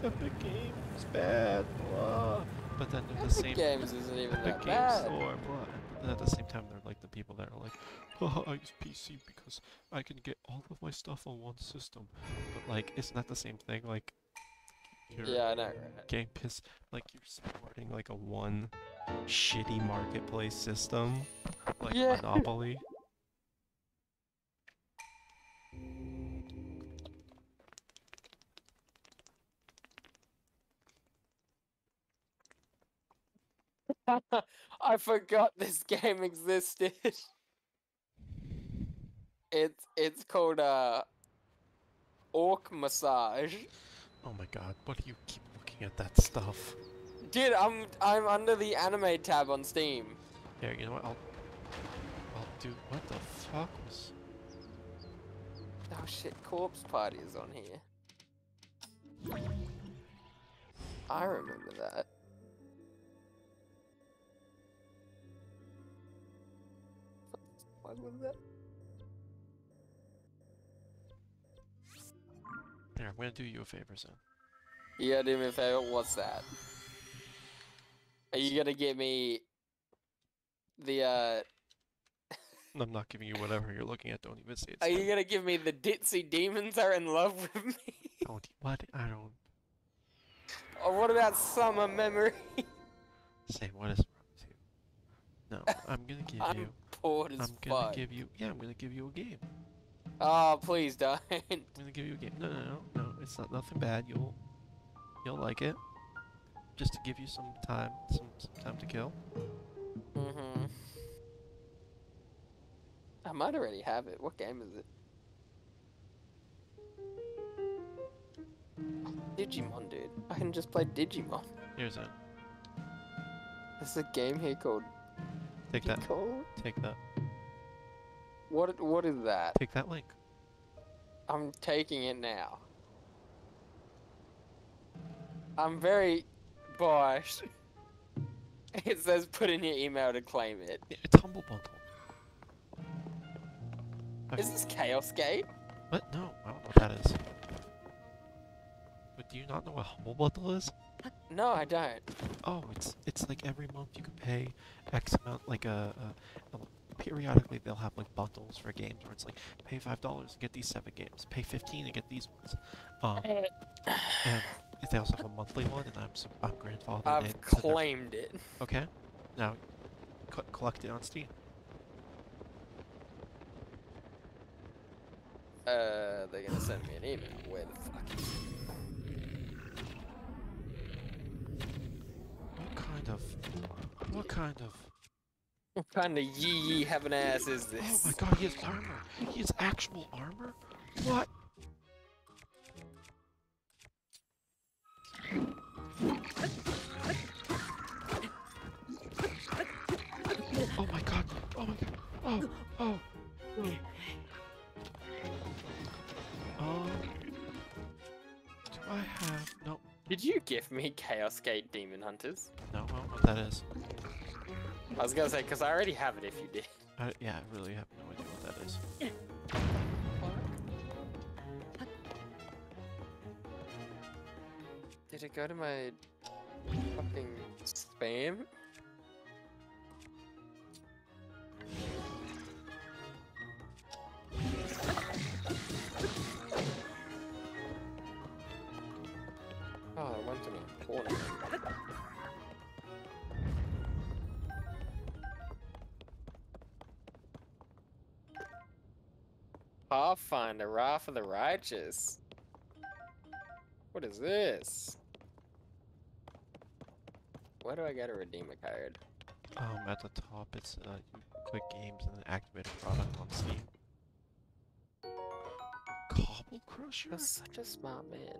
"Uh, Epic Games bad, blah. But then at the Epic same Games isn't even Epic that Games bad. Store, blah. But then at the same time, they're like the people that are like, oh, I use PC because I can get all of my stuff on one system. But like, isn't that the same thing? Like, you're Yeah, I know. Right? getting pissed, like you're supporting like a one shitty marketplace system, like Yeah. Monopoly. I forgot this game existed. It's it's called uh Orc Massage. Oh my god, what do you keep looking at that stuff? Dude, I'm I'm under the anime tab on Steam. Here, you know what? I'll. I'll do. What the fuck was. Oh shit, Corpse Party is on here. I remember that. What was that? Here, I'm gonna do you a favor, son. You gotta do me a favor. What's that? Are you gonna give me the uh? I'm not giving you whatever you're looking at. Don't even say it. Are you gonna give me the ditzy demons are in love with me? Don't. What? I don't. or what about summer memory? Say what is wrong with you? No, I'm gonna give I'm you. Bored as I'm gonna fuck. give you. Yeah, I'm gonna give you a game. Oh, please don't. I'm gonna give you a game. No, no, no, no. It's not nothing bad. You'll. You'll like it. Just to give you some time, some, some time to kill. mm-hmm. I might already have it. What game is it? Digimon, dude. I can just play Digimon. Here's it. There's a game here called Take that. Digicode? Take that. What? What is that? Take that link. I'm taking it now. I'm very bosh. It says put in your email to claim it. Yeah, It's Humble Bundle. Have Is this Chaos Gate? What? No, I don't know what that is. But do you not know what Humble Bundle is? No, I don't. Oh, it's it's like every month you can pay X amount, like a, a, a periodically they'll have like bundles for games where it's like pay five dollars and get these seven games, pay fifteen and get these ones. Um, and they also have a monthly one, and I'm I'm grandfathered. I've so they're- claimed it. Okay, now co- collect it on Steam. Uh, they're gonna send me an email. Where the fuck? is What kind of what kind of What kind of yee yee having ass is this? Oh my god, he has armor. He has actual armor? What? Oh my god. Oh my god. Oh. Oh. Oh. Did you give me Chaos Gate Demon Hunters? no I what that is. I was gonna say, because I already have it if you did. I, yeah, I really have no idea what that is. Did it go to my fucking spam? Oh, I went to my corner. Pathfinder, Wrath of the Righteous. What is this? Where do I get a redeemer card? Um, at the top, it's uh, click games and then activate a product on Steam. Cobble Crusher? You're such a smart man.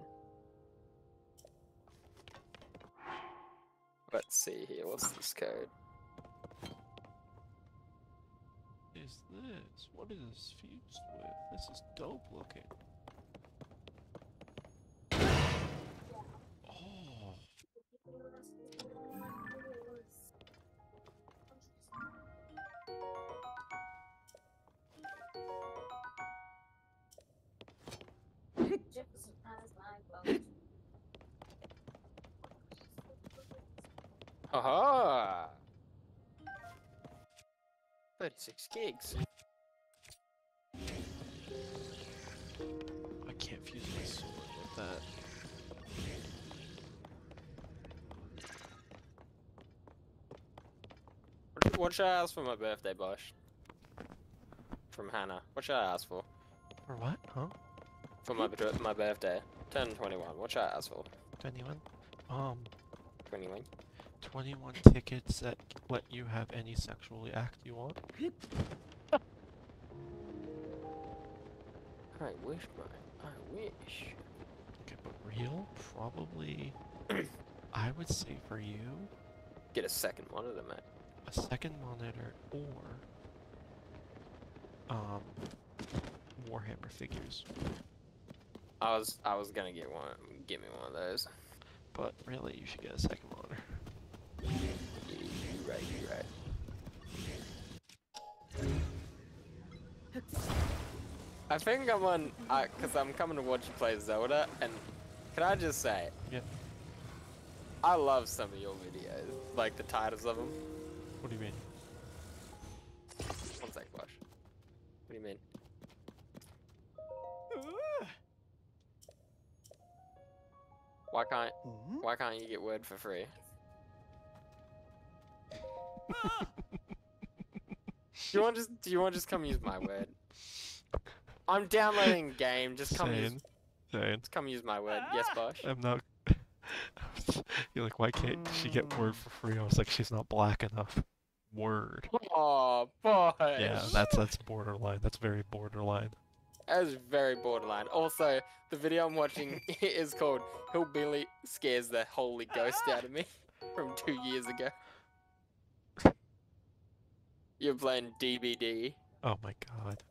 Let's see here. What's this code? is this? What is this fused with? This is dope looking. Oh, Haha! 36 gigs. I can't fuse my sword with that. What, what should I ask for my birthday, Bosh? From Hannah. What should I ask for? For what? Huh? For my, bir- my birthday. Turn 21. What should I ask for? 21? Um, 21. 21 tickets that let you have any sexually act you want. I wish, my. I wish. Okay, but real probably. I would say for you Get a second monitor, mate. a second monitor or um Warhammer figures. I was I was gonna get one. Get me one of those. But really, you should get a second right, you right. I think I'm on, uh, cause I'm coming to watch you play Zelda, and can I just say, Yeah. I love some of your videos, like the titles of them. What do you mean? One sec, Flash. What do you mean? Why can't Why can't you get Word for free? You want just Do you want to just come use my Word? I'm downloading game. Just come use Saying, saying. just come use my Word. Yes, ah. Bosh. I'm not. You're like, why can't she get word for free? I was like, she's not black enough. Word. Oh, boy. Yeah, that's that's borderline. That's very borderline. That is very borderline. Also, the video I'm watching is called Hillbilly Scares the Holy Ghost ah. Out of Me from two years ago. You're playing DBD. Oh my god.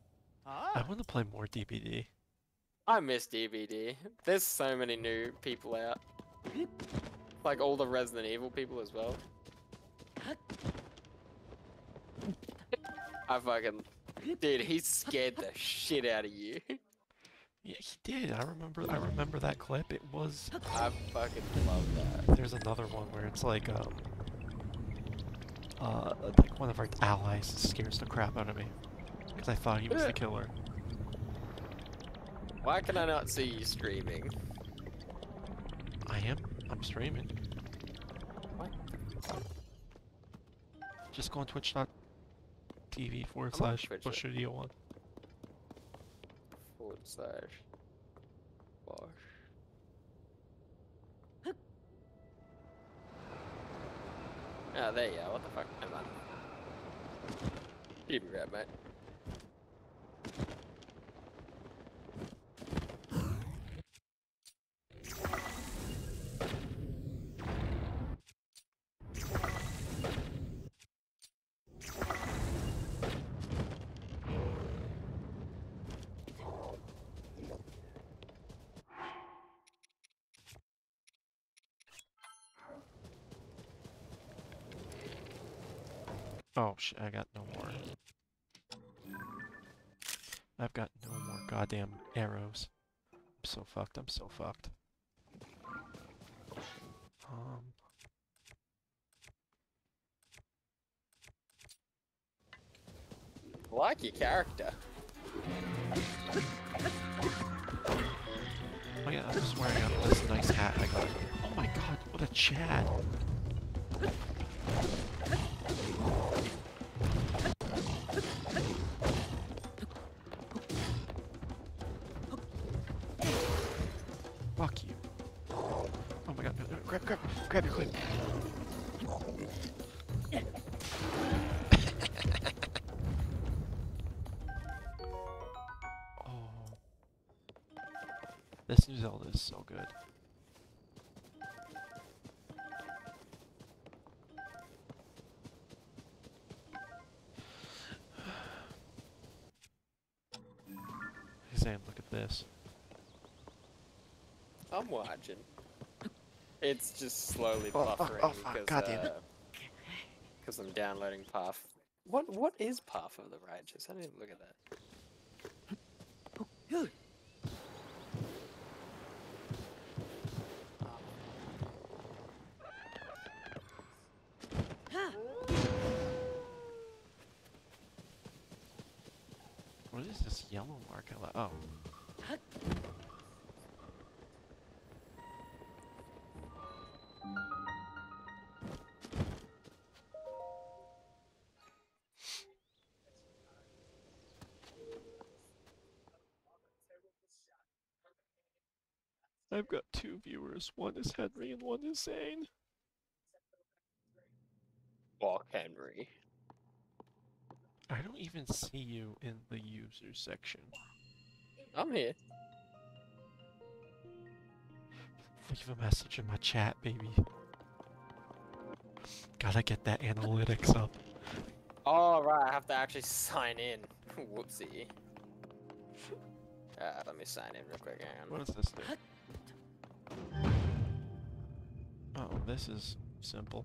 I want to play more DBD. I miss DBD. There's so many new people out. Like all the Resident Evil people as well. I fucking. Dude, he scared the shit out of you. Yeah, he did. I remember. I remember that clip. It was. I fucking love that. There's another one where it's like um. Uh, like one of our allies scares the crap out of me because I thought he was the killer. Why can I not see you streaming? I am. I'm streaming. What? Just go on twitch.tv forward slash Twitch, Bush Radio One. Forward slash. Bosh. Oh, there you go. What the fuck? Never mind. You be right, mate. I got no more. I've got no more goddamn arrows. I'm so fucked. I'm so fucked. Um. Like your character. Oh yeah, I'm just wearing a, this nice hat I got. Oh my god, what a Chad! I'm watching. It's just slowly Oh, oh, oh buffering oh, fuck, because God damn it. Uh, because I'm downloading Path. What what is Path of the Righteous? I didn't even look at that. Viewers. One is Henry and one is Zane. Walk Henry. I don't even see you in the user section. I'm here. Leave a message in my chat, baby. Gotta get that analytics up. Oh, right, I have to actually sign in. Whoopsie. Uh, let me sign in real quick. Hang on. What does this do? This is simple.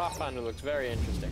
Pathfinder looks very interesting.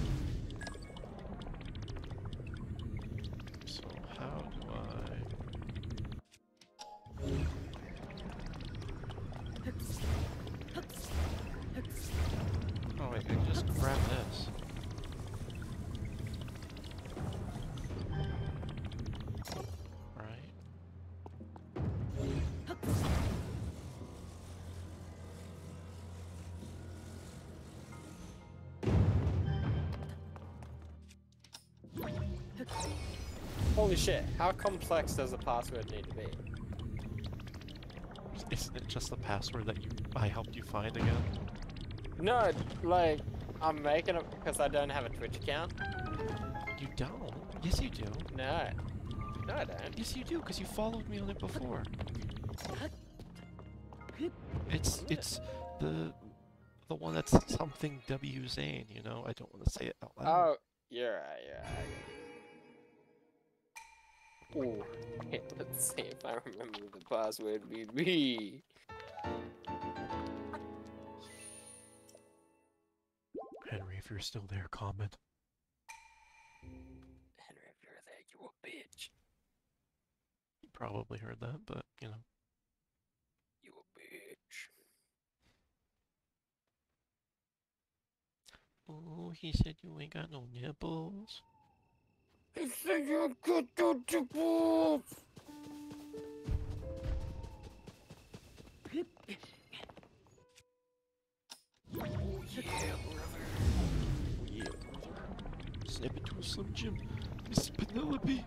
Holy shit, how complex does the password need to be? Isn't it just the password that you I helped you find again? No, like, I'm making it because I don't have a Twitch account. You don't? Yes, you do. No. No, I don't. Yes, you do, because you followed me on it before. It's it's the the one that's something W Zane. You know, I don't want to say it out loud. Oh, you're right, you're right. Ooh, let's see if I remember the password BB. Henry, if you're still there, comment. Henry, if you're there, you a bitch. You probably heard that, but you know. You a bitch. Oh, he said you ain't got no nipples. Brother. Snap it to a Slim Jim. Miss Penelope.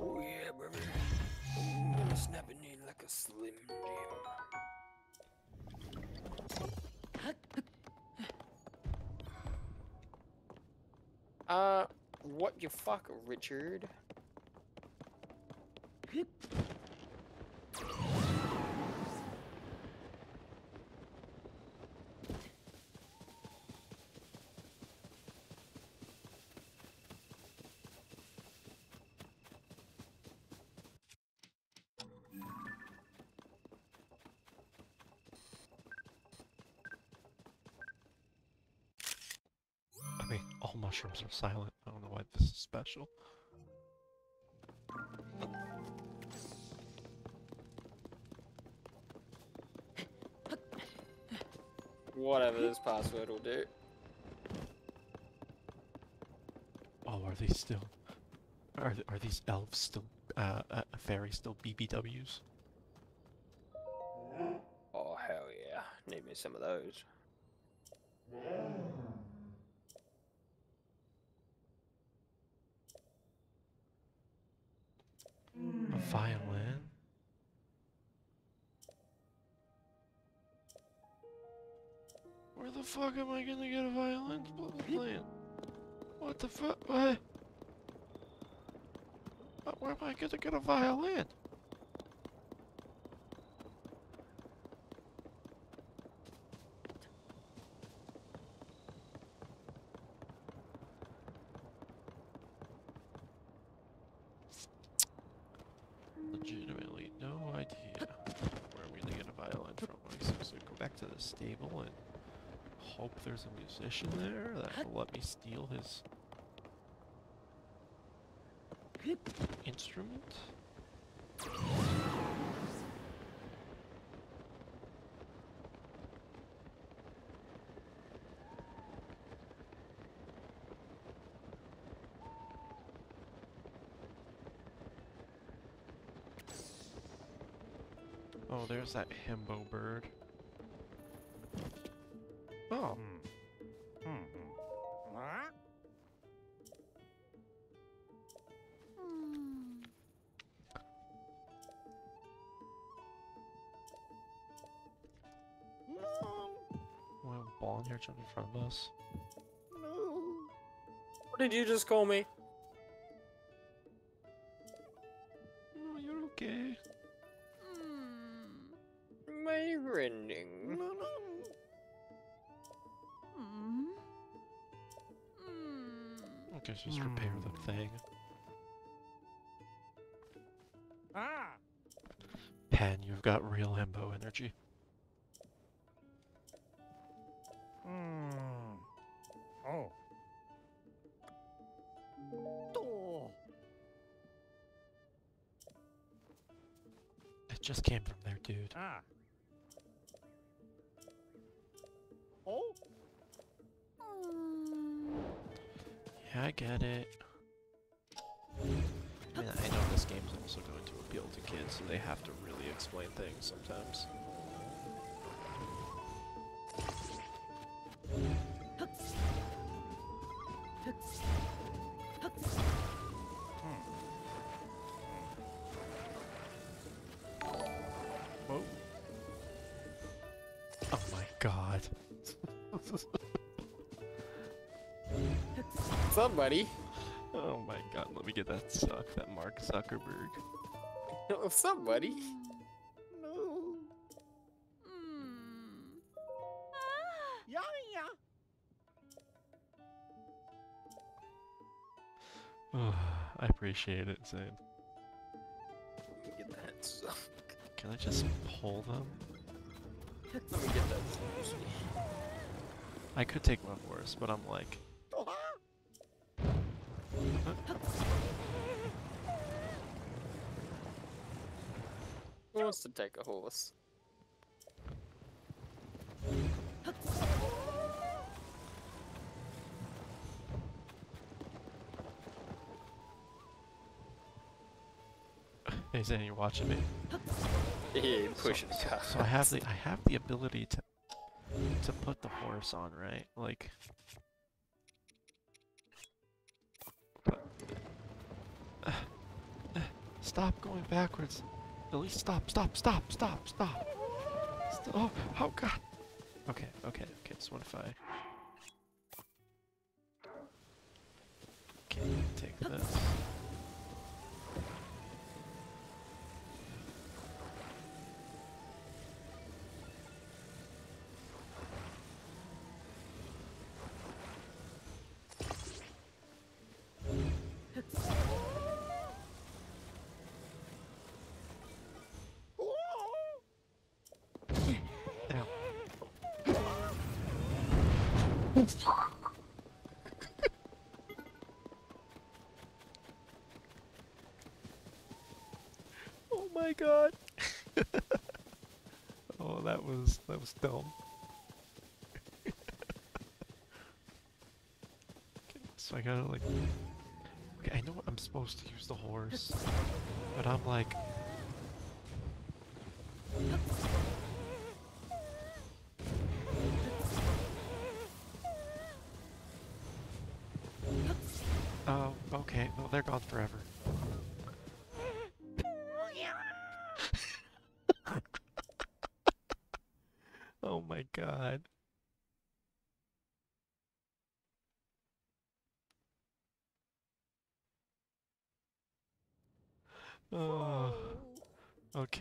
Oh yeah, brother. I'm gonna snap it in like a slim. Uh, what you fuck, Richard? mushrooms are silent. I don't know why this is special. Whatever this password will do. Oh, are they still? Are are these elves still? Uh, uh fairies still BBWs? Oh hell yeah, need me some of those. Fuck am I gonna get a violin playing? What the fuck? Uh, Where am I gonna get a violin? Legitimately, no idea where I'm gonna get a violin from. I guess I go back to the stable and hope there's a musician there that will let me steal his instrument. Oh, there's that himbo bird. Oh, a in here jumping in front of us. No. What did you just call me? No, you're okay. Hmm. My rending. No. No. Hmm. Hmm. Okay, just repair the thing. Ah. Pen, you've got real himbo energy. Just came from there, dude. Ah. Oh. Yeah, I get it. I mean, I know this game's also going to appeal to kids, so they have to really explain things sometimes. Somebody. Oh my god, let me get that suck, that Mark Zuckerberg. Somebody. No. Hmm. Yeah. Yeah. I appreciate it, Zane. Let me get that suck. Can I just pull them? Let me get that sushi. I could take my horse, but I'm like, Who to take a horse? hey Zane, you're watching me. Yeah, So- pushing so, cars. so I have the I have the ability to to put the horse on, right? Like stop going backwards. At least stop, stop, stop, stop, stop. Oh, oh god. Okay, okay, okay. So what if I Okay, take this. God. oh, that was that was dumb. Okay, so I gotta like Okay, I know I'm supposed to use the horse, but I'm like Oh, okay. Well, they're gone forever.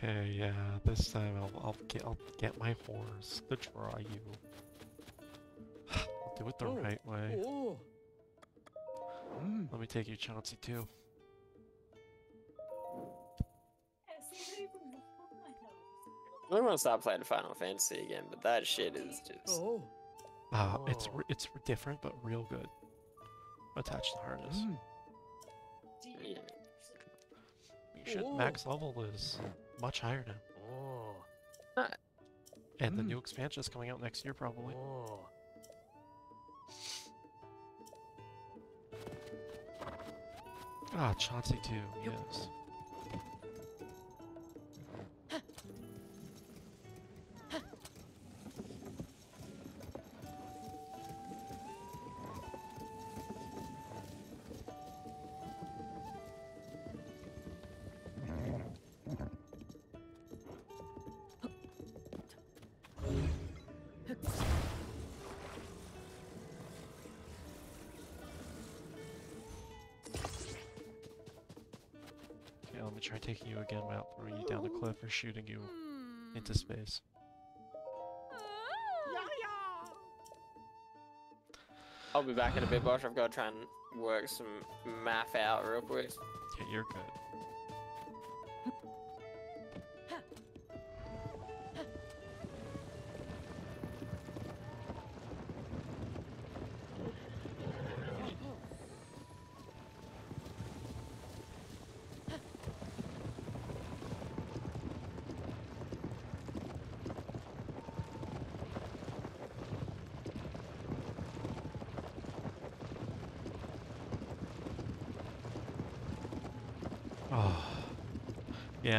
Okay, yeah. This time I'll I'll get I'll get my horse to draw you. I'll do it the Oh. right way. Oh. Mm. Let me take you, Chauncey, too. I really want to start playing Final Fantasy again, but that shit is just. Oh. Ah, it's Oh. re- it's different but real good. Attach the harness. Mm. Yeah. You should Oh. max level is much higher now. Oh. And the Mm. new expansion is coming out next year probably. Oh. Ah, Chauncey too, yes. Again without throwing you down the cliff or shooting you Hmm. into space. Yeah, yeah. I'll be back in a bit, Bosh. I've got to try and work some math out real quick. Yeah, you're good.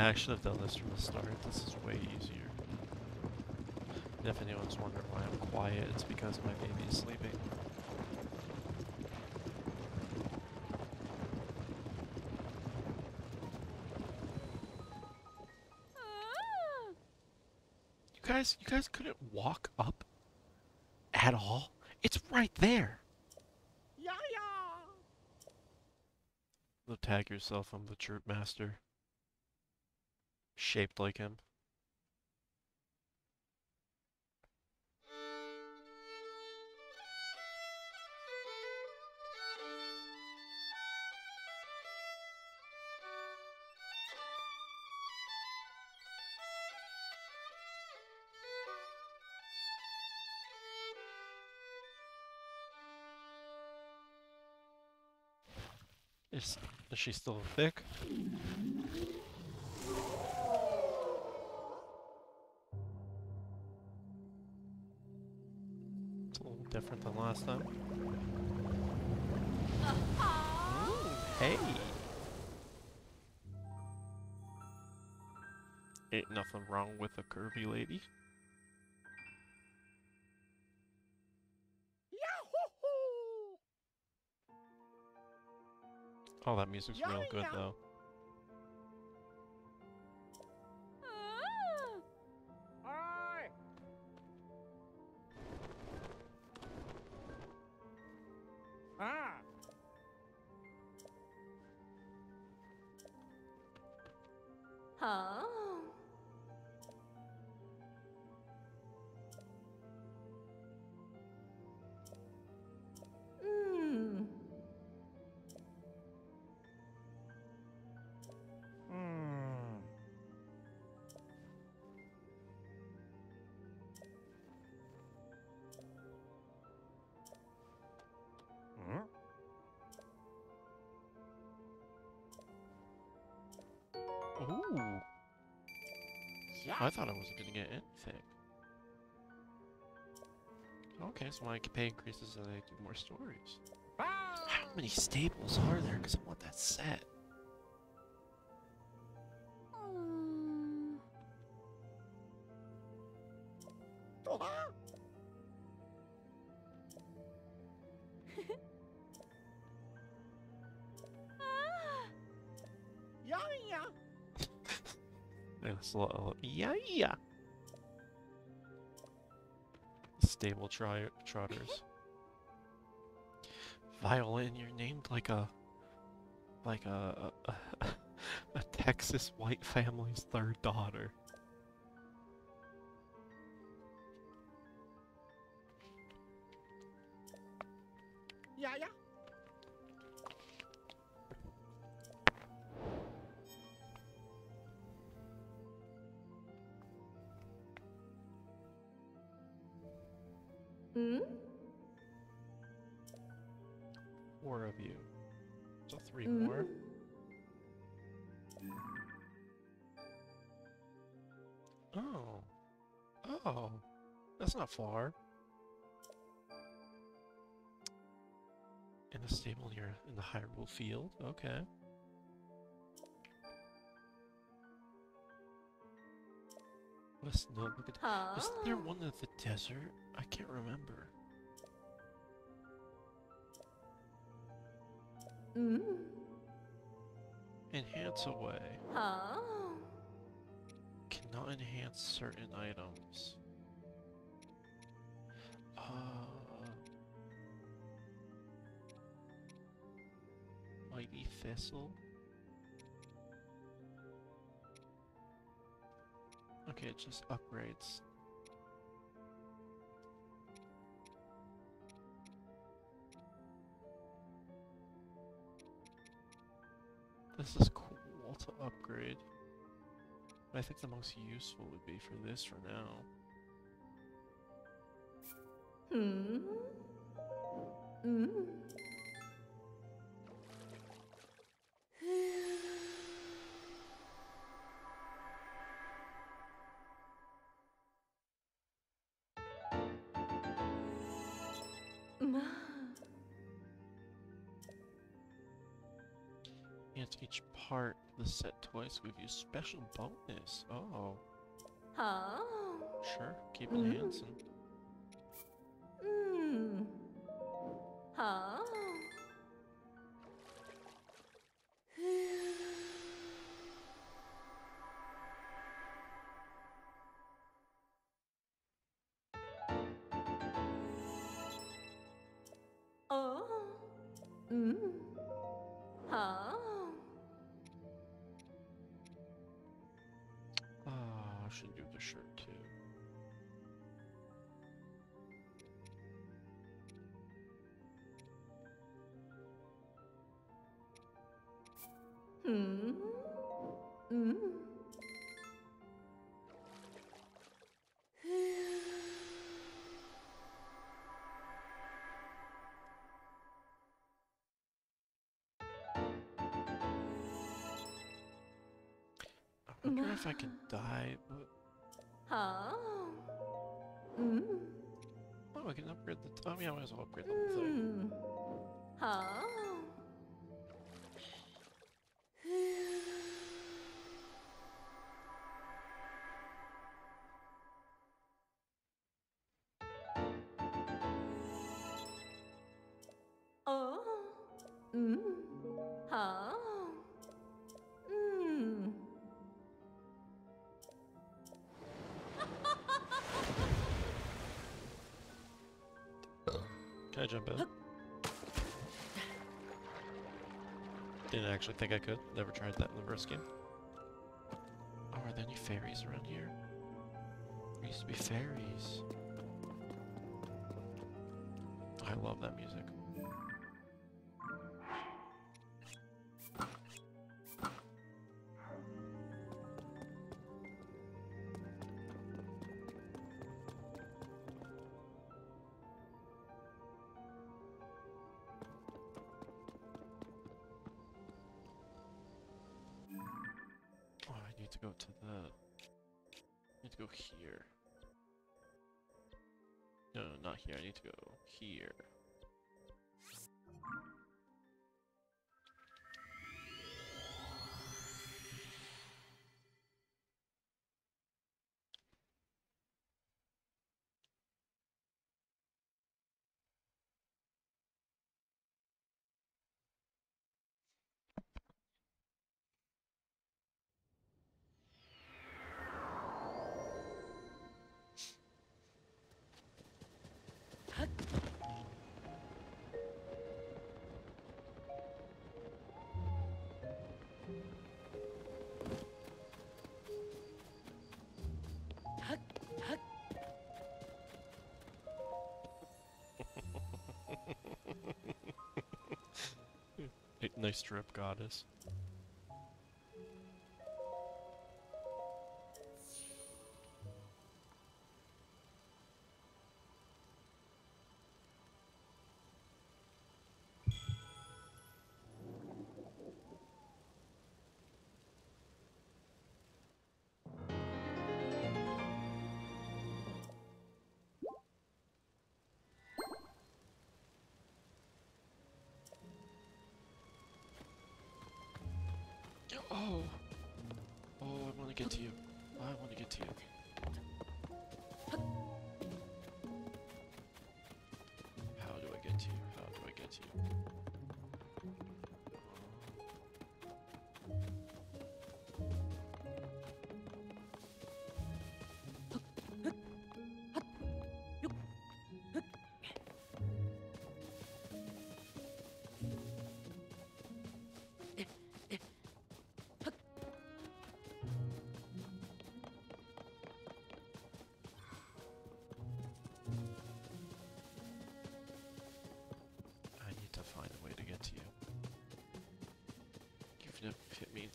Yeah, I should have done this from the start. This is way easier. And if anyone's wondering why I'm quiet, it's because my baby is sleeping. You guys, you guys couldn't walk up at all? It's right there! Yeah, yeah. So tag yourself, I'm the troop master. Shaped like him. Is, is she still thick? Last time. Ooh, hey! Ain't nothing wrong with a curvy lady. Yahoo! Oh, that music's real good though. I thought I wasn't gonna get anything. Okay, so my pay increases as I do more stories. How many staples are there? Because I want that set. Yeah. Stable tri trotters. Violin, you're named like a, like a, a, A Texas white family's third daughter. Not far. In a stable near in the Hyrule field. Okay. Let's no look at Huh? Isn't there one in the desert? I can't remember. Mm? Enhance away. Huh? Cannot enhance certain items. Mighty thistle. Okay, it just upgrades. This is cool to upgrade. But I think the most useful would be for this for now. Hmm? Mm? Ma. And each part of the set twice we give you special bonus. Oh, Huh? sure. Keep enhancing. Mm. Huh? Wonder if I can die. But... Huh? Mm. Oh, I can upgrade the. T- oh, yeah, I might as well upgrade the whole thing. Mm. Huh? Oh. Jump in? Didn't actually think I could. Never tried that in the first game. Oh, are there any fairies around here? There used to be fairies. I love that music. Nice drip goddess.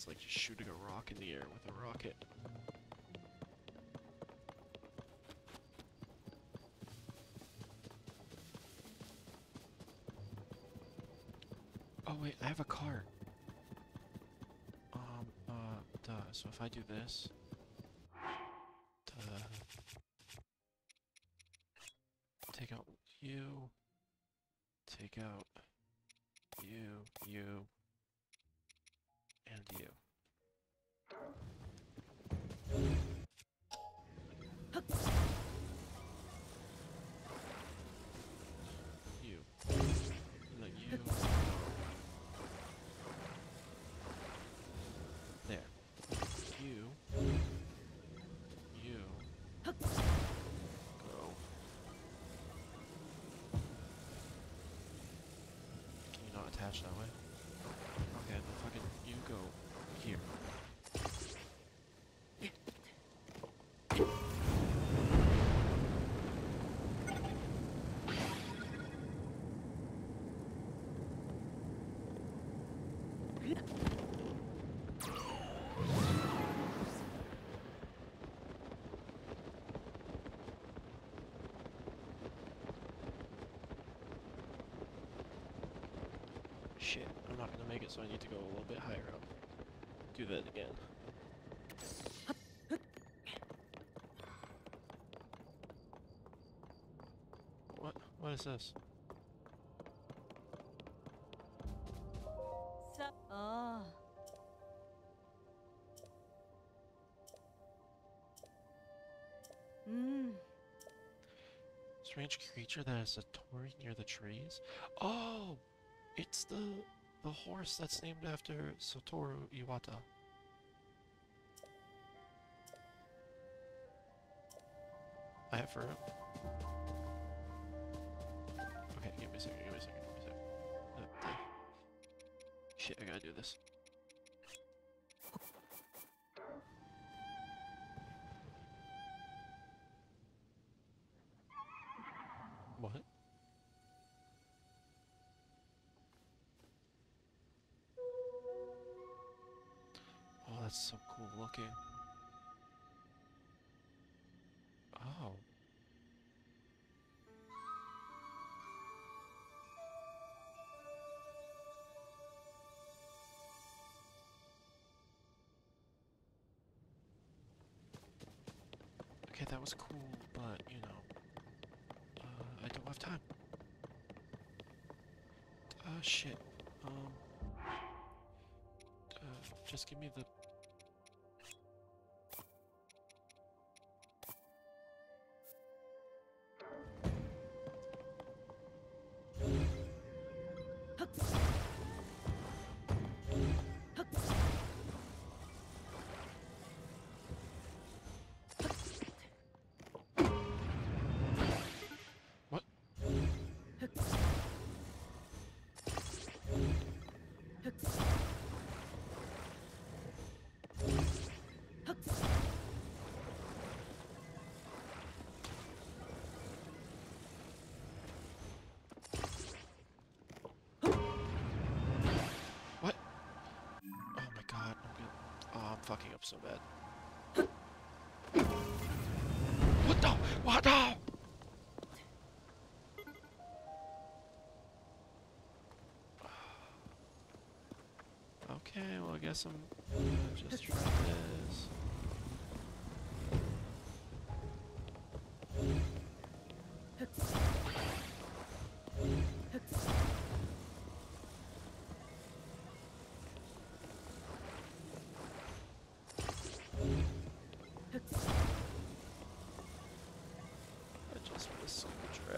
If it means like just shooting a rock in the air with a rocket. Oh wait, I have a car. Um, uh, duh. So if I do this, you not attach that way? Okay, then fucking you go here. Shit, I'm not gonna make it, so I need to go a little bit higher up. Do that again. What? What is this? Oh. Mmm. Strange creature that is Satori near the trees? Oh! It's the the horse that's named after Satoru Iwata. I have room. Okay, give me a second, give me a second, give me a second. Uh, uh, Shit, I gotta do this. That was cool, but, you know, uh, I don't have time. Uh, shit. Um, uh, just give me the fucking up so bad. What the? What the? Okay, well I guess I'm just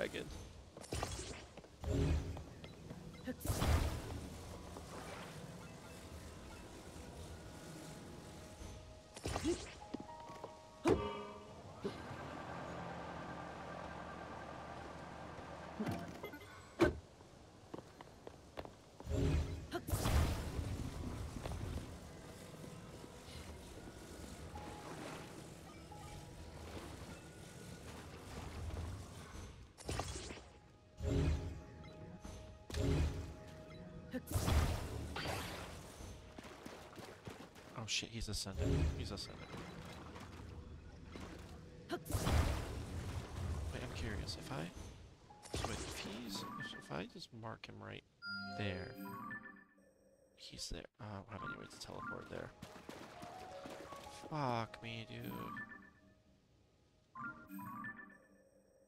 dragon. Oh, shit, he's ascending. He's ascending. Wait, I'm curious. If I. Wait, if he's. If, I just mark him right there. He's there. I don't have any way to teleport there. Fuck me, dude.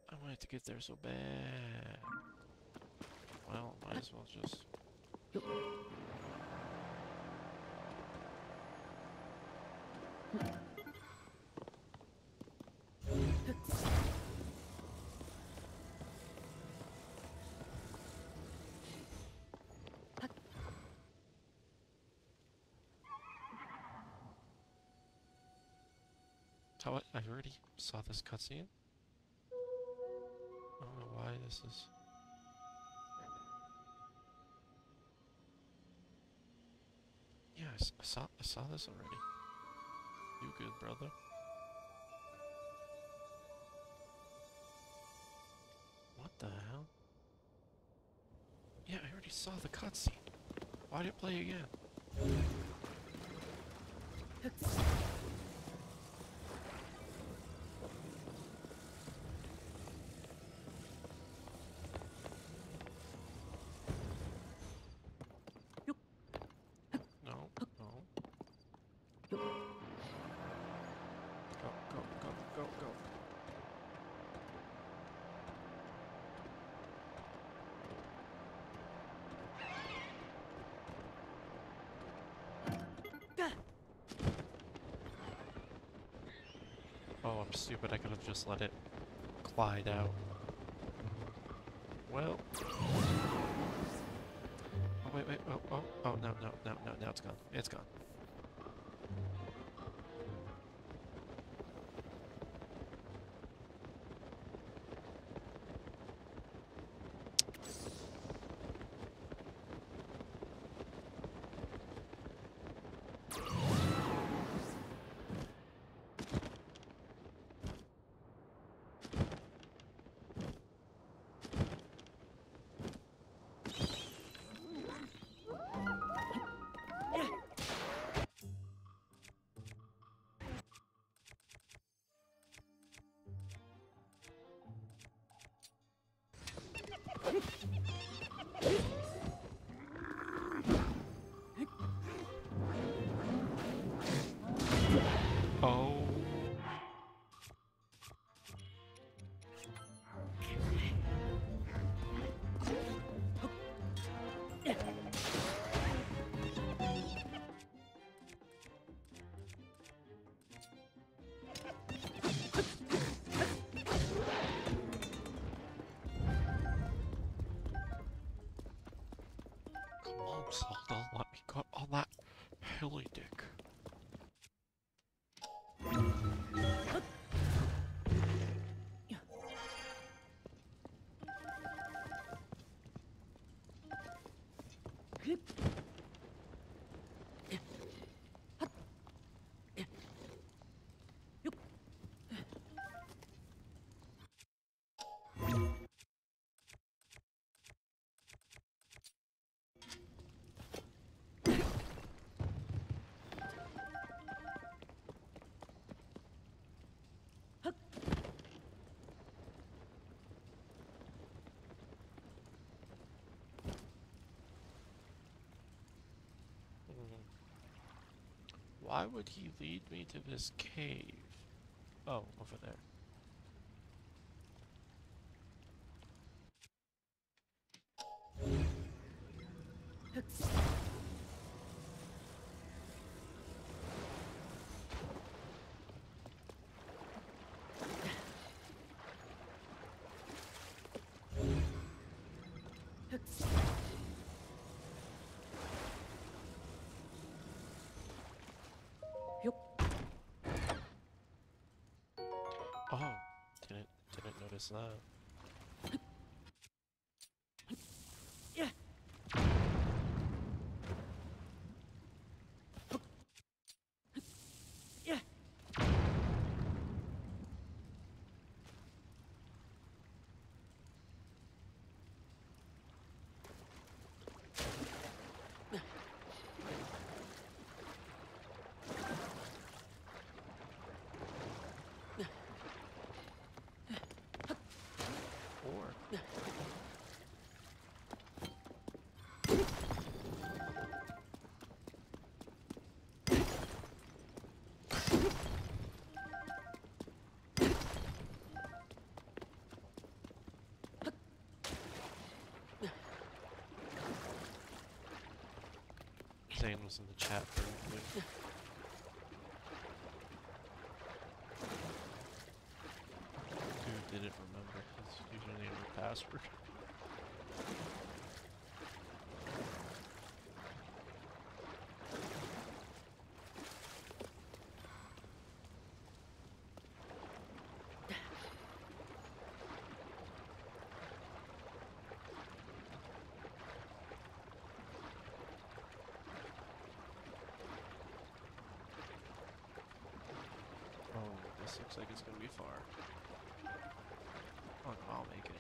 I wanted to get there so bad. Well, might as well just. Saw this cutscene. I don't know why this is. Yeah, I, saw I saw this already. You good, brother? What the hell? Yeah, I already saw the cutscene. Why did it play again? Oh, I'm stupid. I could have just let it glide out. Well. Oh, wait, wait. Oh, oh, oh, no, no, no, no. Now it's gone. It's gone. Come on, Zelda, let me cut all oh, that hilly dick. Hmm. Why would he lead me to this cave? Oh, over there. Didn't notice that. Or Zane was in the chat briefly. Dude didn't remember his username or password. Oh, this looks like it's gonna be far. Oh I'll make it.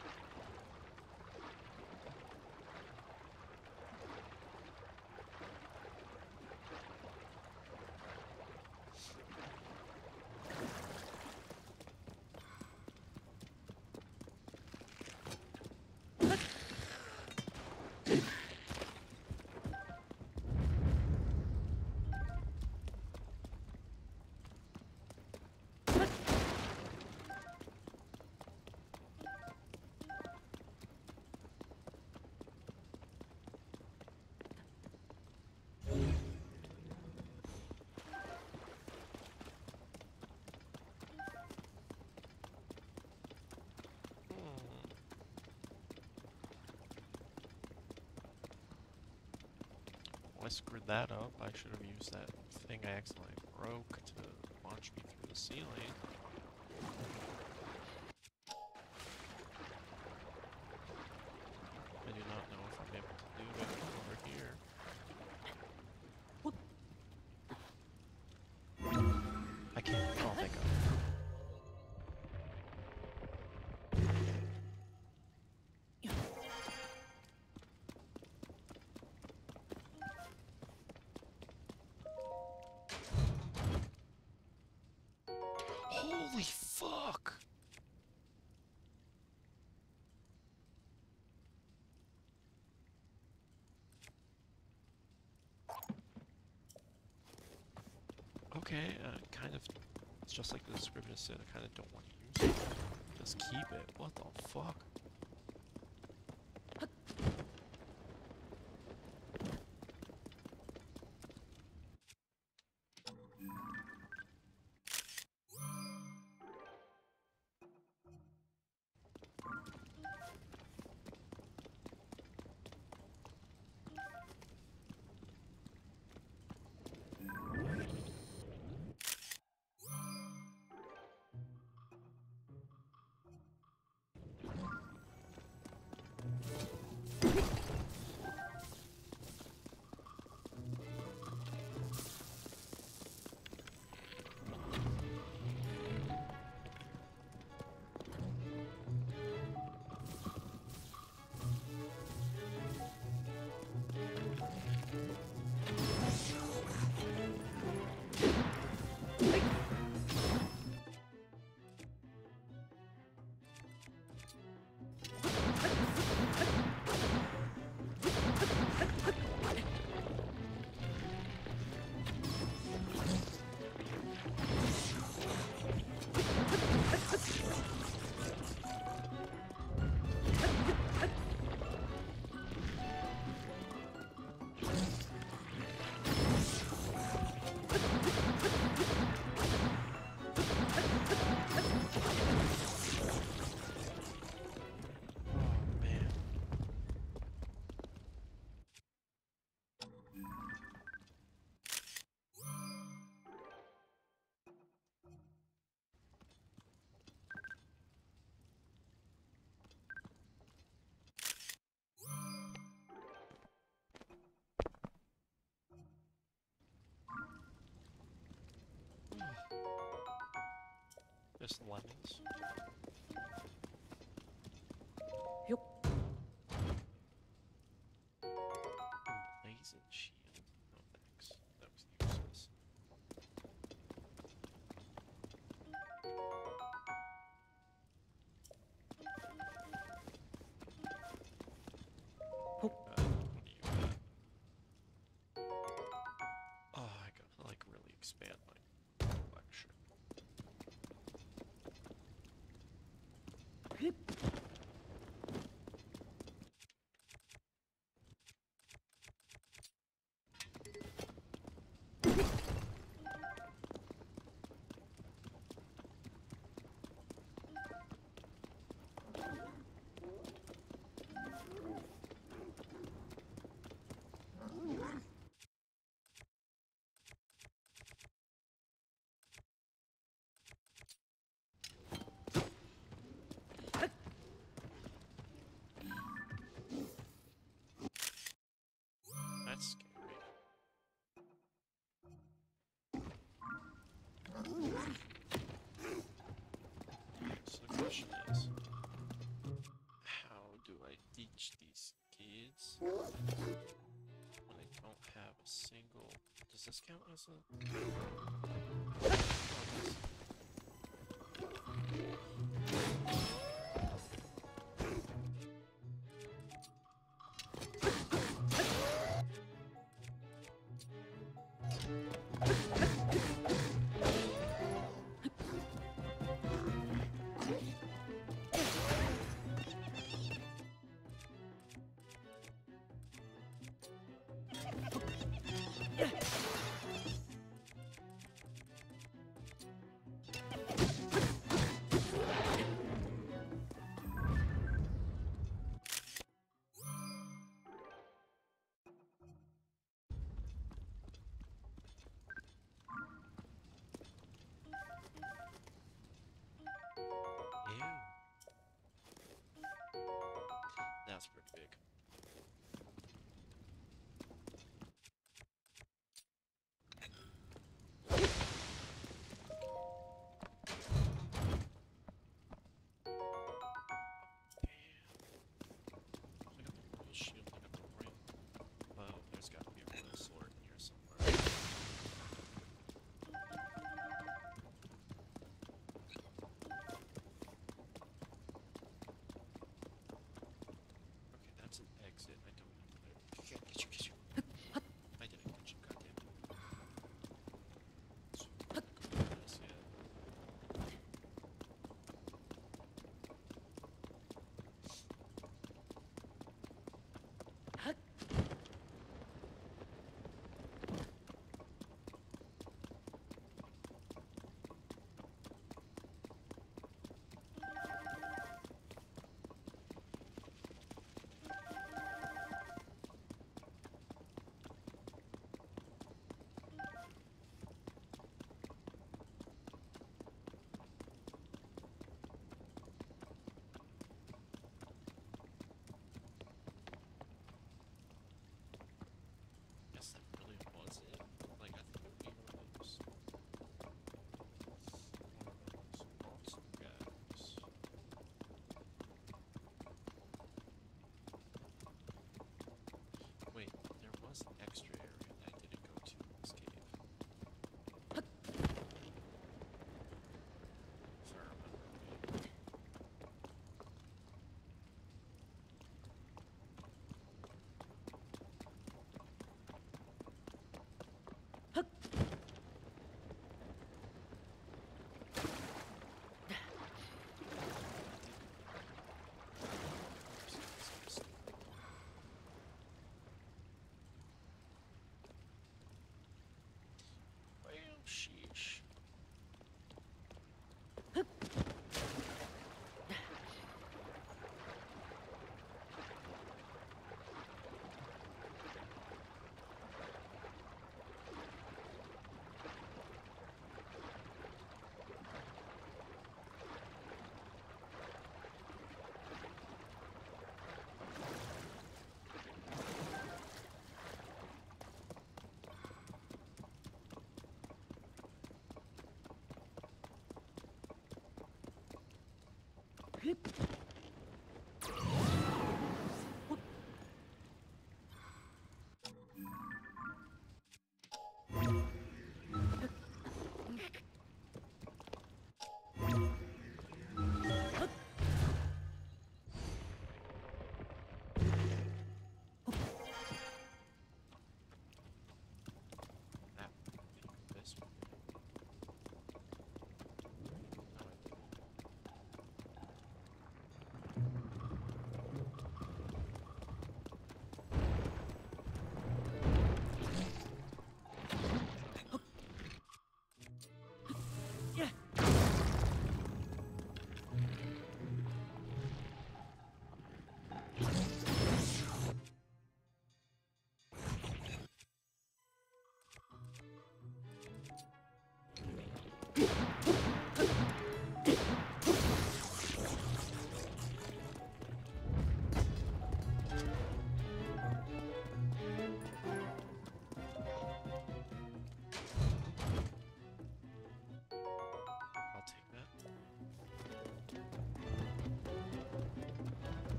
Hmm. Well, I screwed that up. I should have used that thing I accidentally broke to launch me through the ceiling. Okay, uh, kind of. It's just like the description said. I kind of don't want to use it. Just keep it. What the fuck? as lemons. question is, how do I teach these kids when I don't have a single... Does this count as a... Чик, чик, чик. That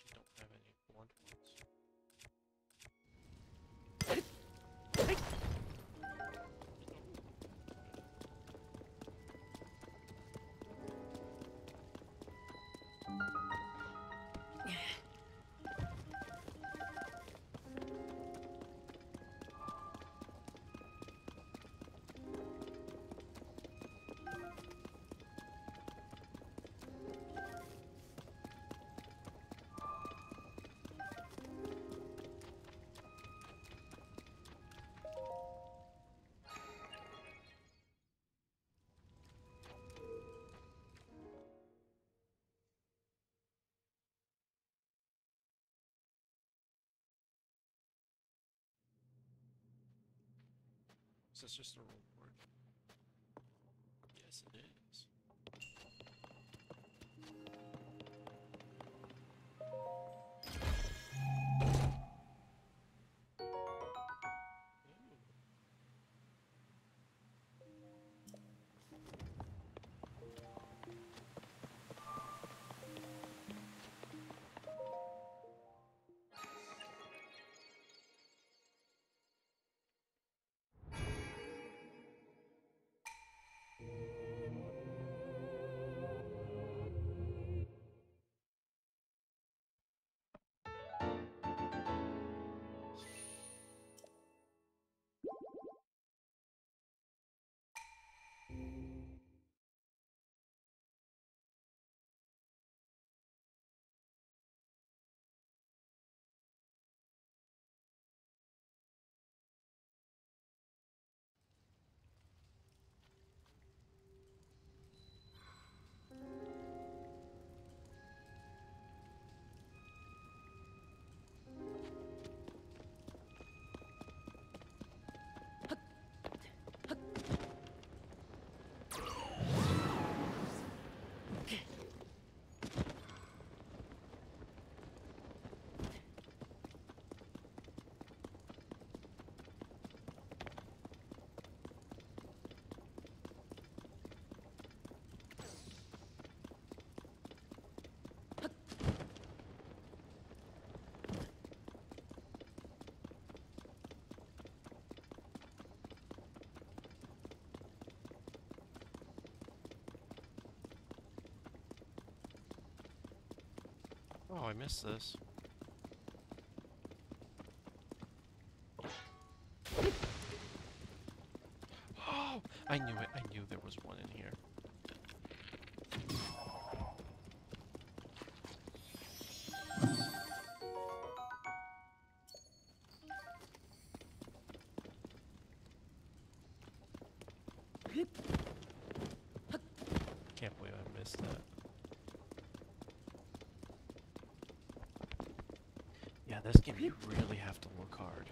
actually don't Is this just a Oh, I missed this. Oh, I knew it. I knew there was one in here. Can't believe I missed that. Yeah, this game you really have to look hard.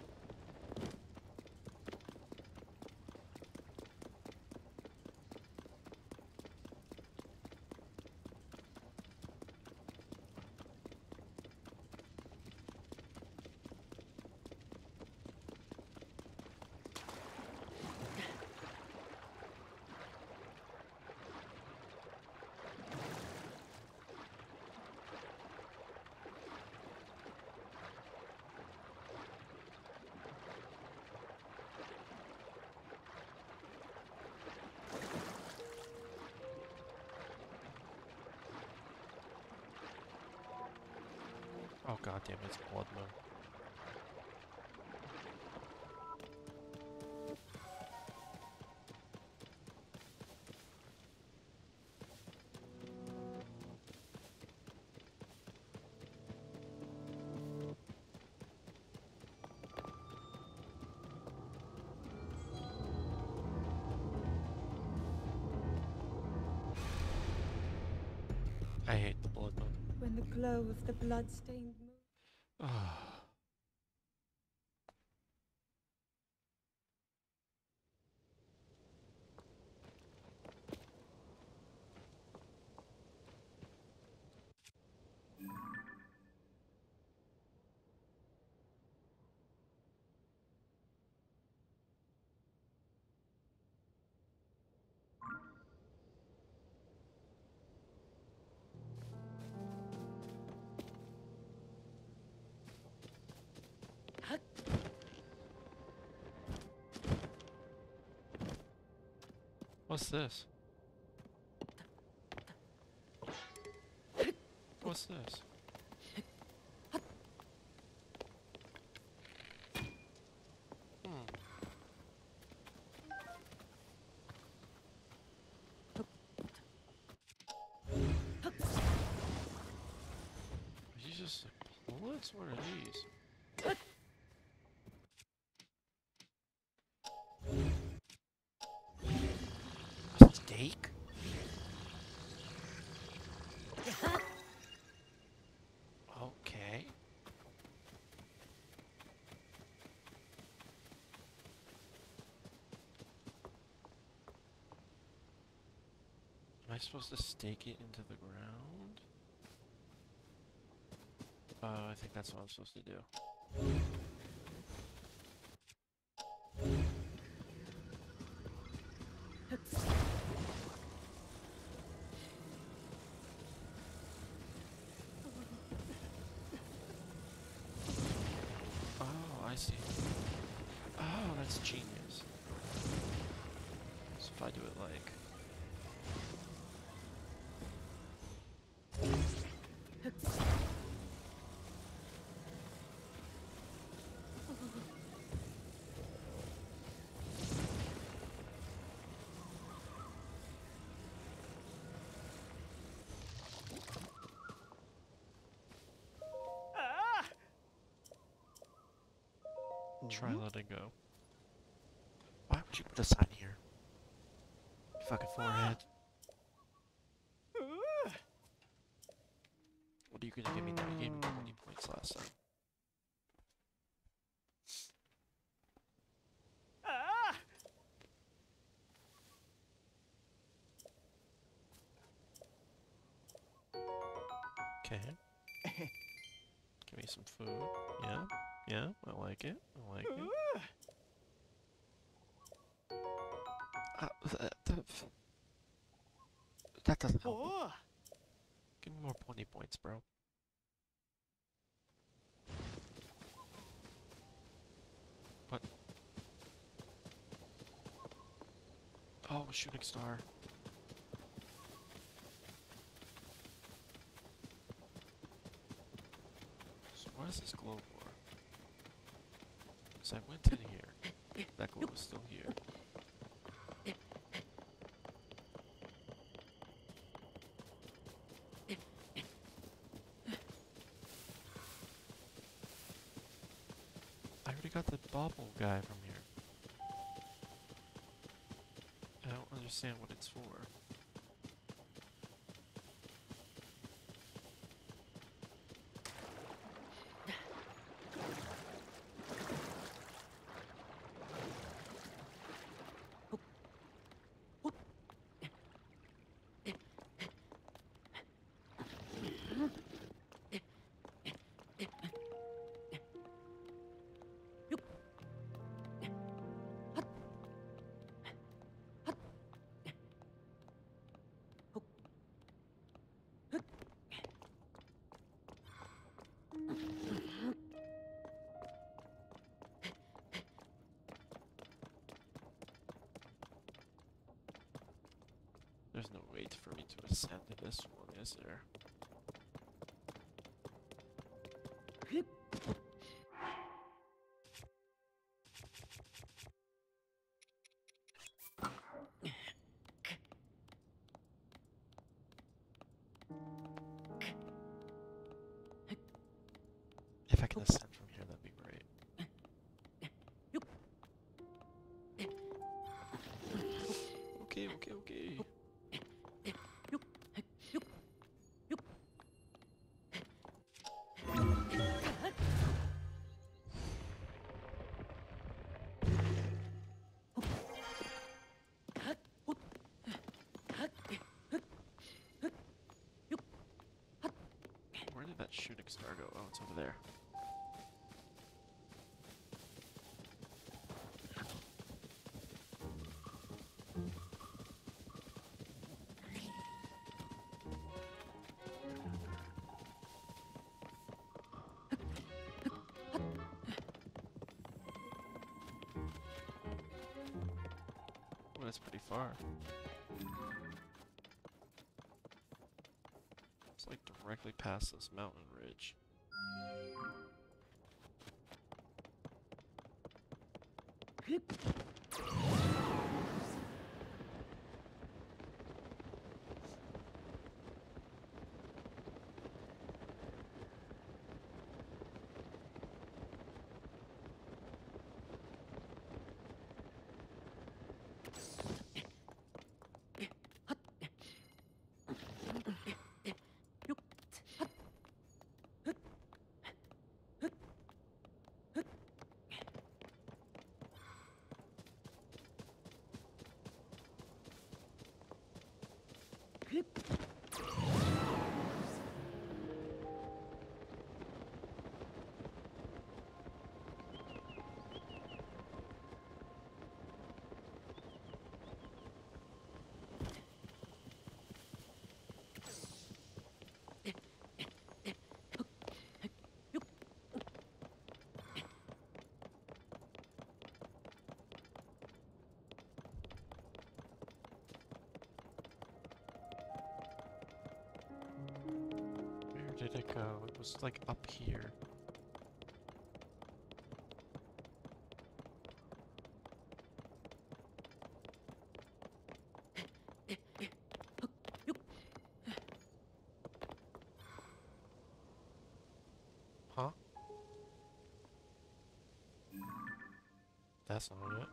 Oh god damn it's blood moon. I hate the blood moon. When the glow of the blood-stained What's this? What's this? Hmm. Bullets? What are these? I supposed to stake it into the ground? Uh, I think that's what I'm supposed to do. Oh, I see. Oh, that's genius. So if I do it like... Try mm-hmm. letting go. Why would you put a sign here? You fucking forehead. What are you gonna give me now? You gave me mm. 20 points last time. Okay. Give me some food. Yeah, yeah, I like it. I like it. Uh, th- th- that doesn't help. me. Give me more pony points, bro. What? Oh, shooting star. what does this glow for? So I went in here. That glow was still here. I bubble guy from here. I don't understand what it's for. There's no way for me to ascend to this one, is there? If I can ascend from here, that'd be great. Okay, okay, okay. Did that shooting star go? Oh, it's over there. Oh, that's pretty far. Directly past this mountain did it go? It was like up here. Huh? That's not it.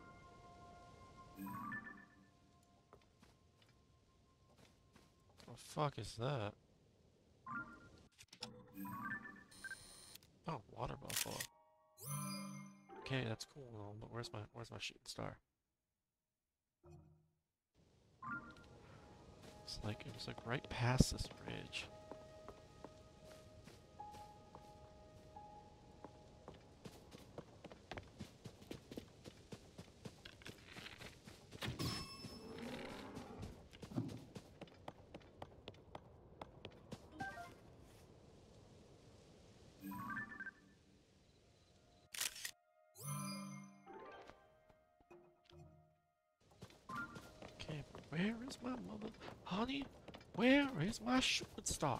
The fuck is that? Cool, but where's my where's my shooting star? It's like it was like right past this bridge. Where is my shooting star?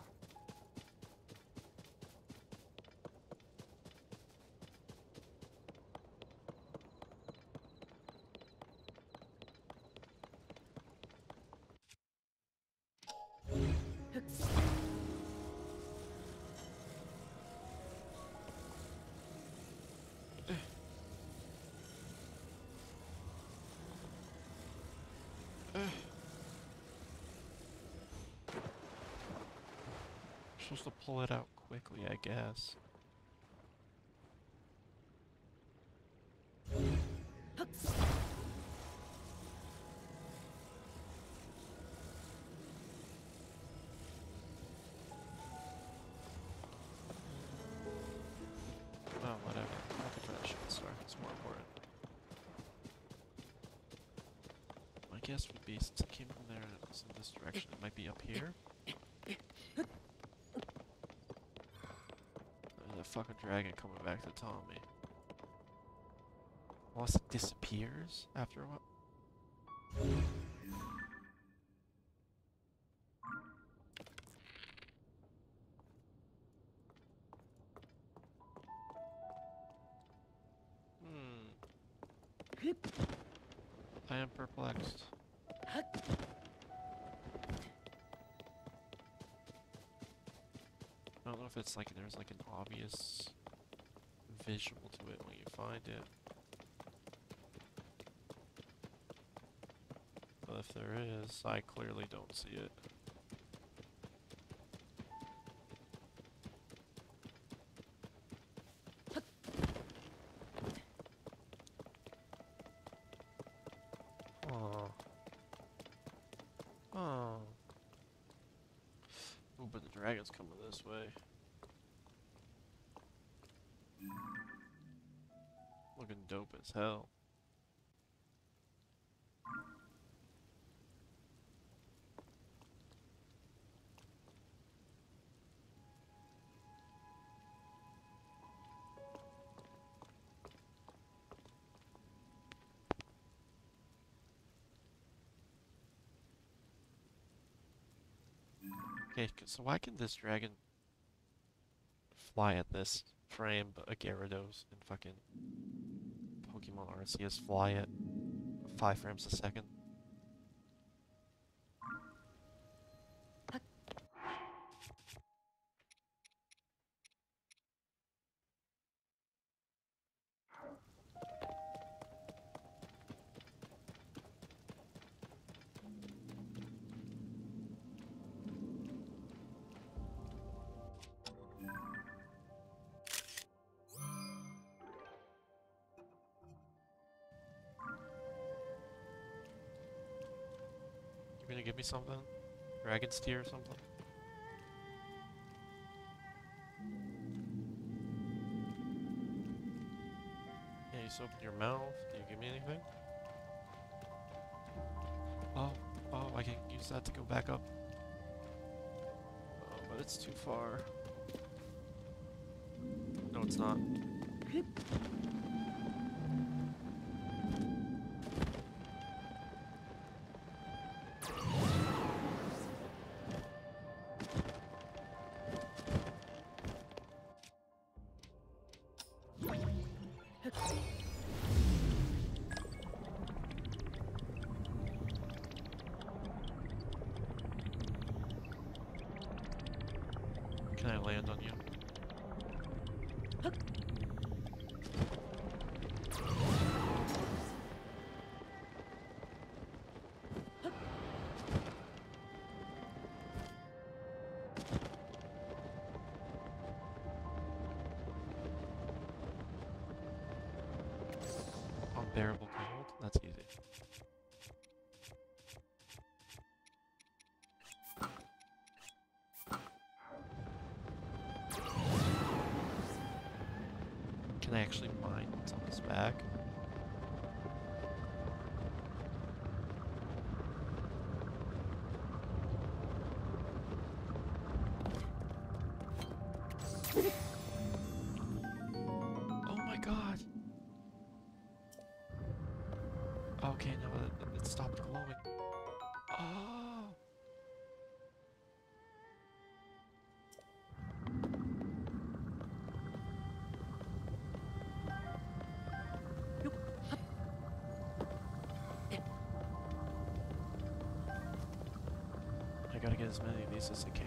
Supposed to pull it out quickly, I guess. Oh, whatever. Looking for that shooting star. It's more important. My guess would be since it came from there and it was in this direction, it might be up here. There's a fucking dragon coming back to Tommy. Unless it disappears after a while. It's like there's like an obvious visual to it when you find it. But if there is, I clearly don't see it. As hell. Okay, so why can this dragon fly at this frame, but a Gyarados and fucking Pokemon Arceus fly at five frames a second? Something? Tear or something? Yeah, you just open your mouth. Do you give me anything? Oh, oh, I can use that to go back up. Oh, but it's too far. No, it's not. Actually mine what's on his back? Oh my god! Okay, now it, it stopped glowing. Gotta get as many of these as I can.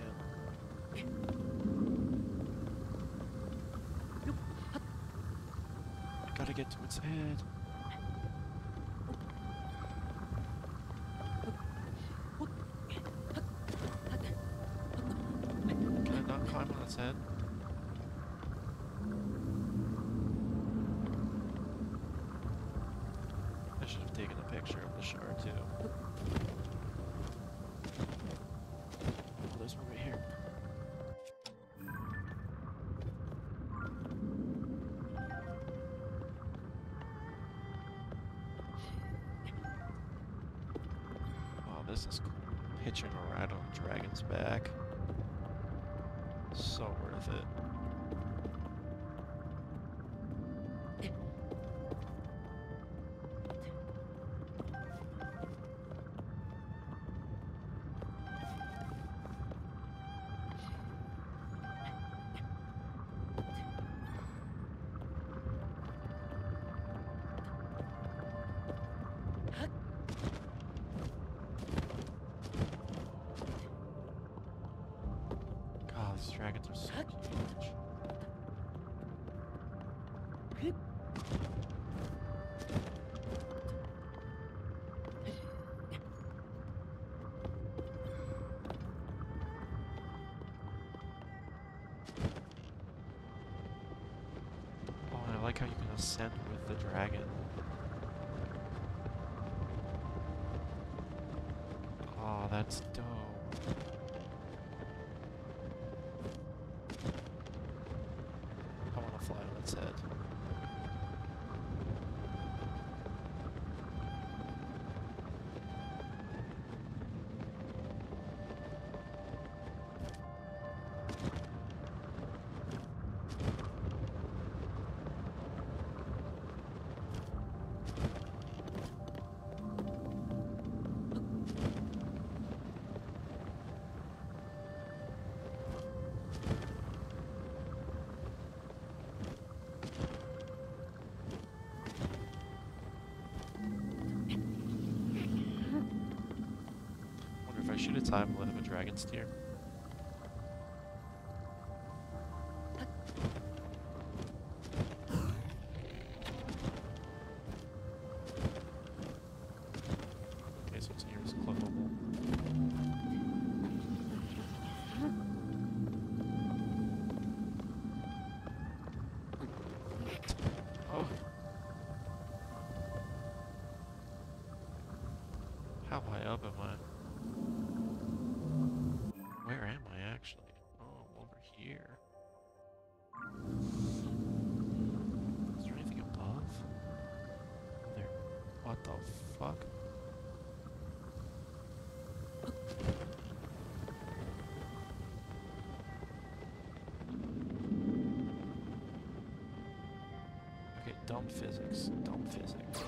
Gotta get to its head. Hitching a ride on dragon's back. So worth it. The dragon. Oh, that's dope. Shoot a time limit of a dragon steer. Dumb physics. Dumb physics.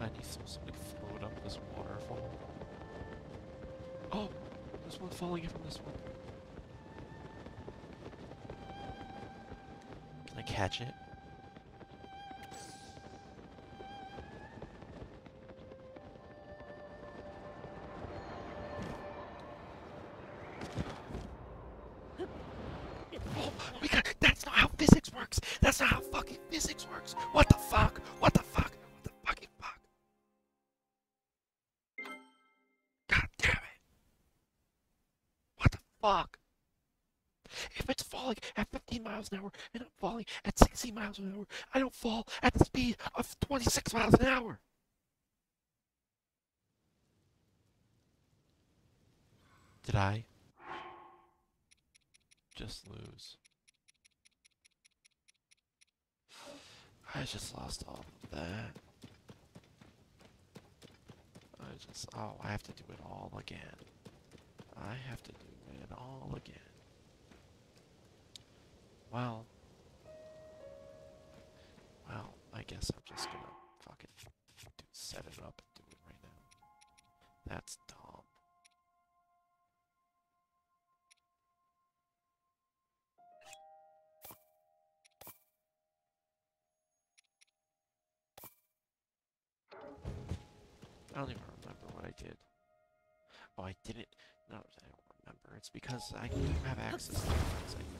I need some something to float up this waterfall. Oh! There's one falling in from this one. Can I catch it? Fuck? If it's falling at 15 miles an hour and I'm falling at 60 miles an hour, I don't fall at the speed of 26 miles an hour. Did I just lose? I just lost all of that. I just, oh, I have to do it all again. I have to because I don't have access to the things I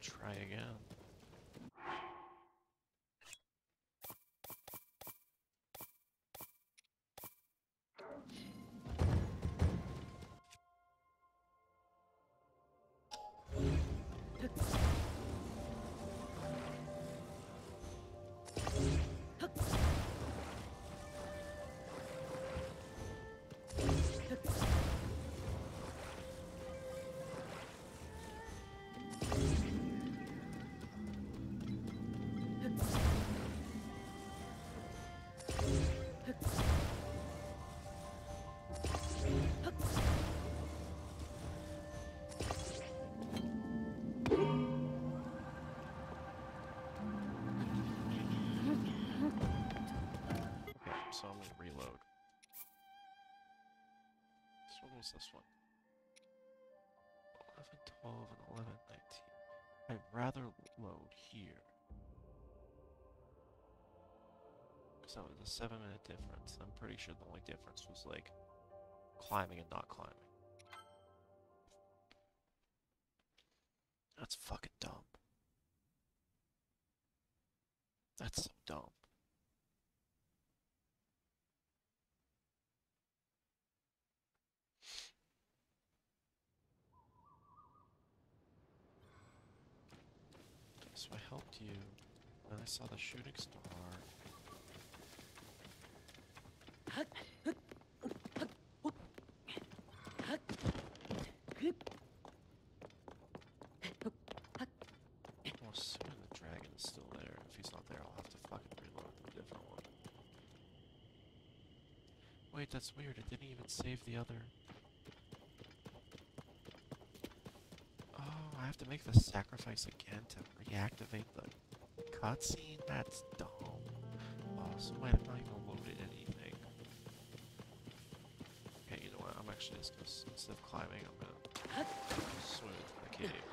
try again. What was this one? 11, 12, and 11, 19. I'd rather load here. Because that was a 7 minute difference. I'm pretty sure the only difference was like climbing and not climbing. Shooting star. Well, assuming the dragon is still there. If he's not there, I'll have to fucking reload a different one. Wait, that's weird. It didn't even save the other. Oh, I have to make the sacrifice again to reactivate the cutscene? That's dumb. Oh, so wait, I'm not even loaded anything. Okay, you know what? I'm actually just gonna, instead of climbing, I'm gonna swim cave.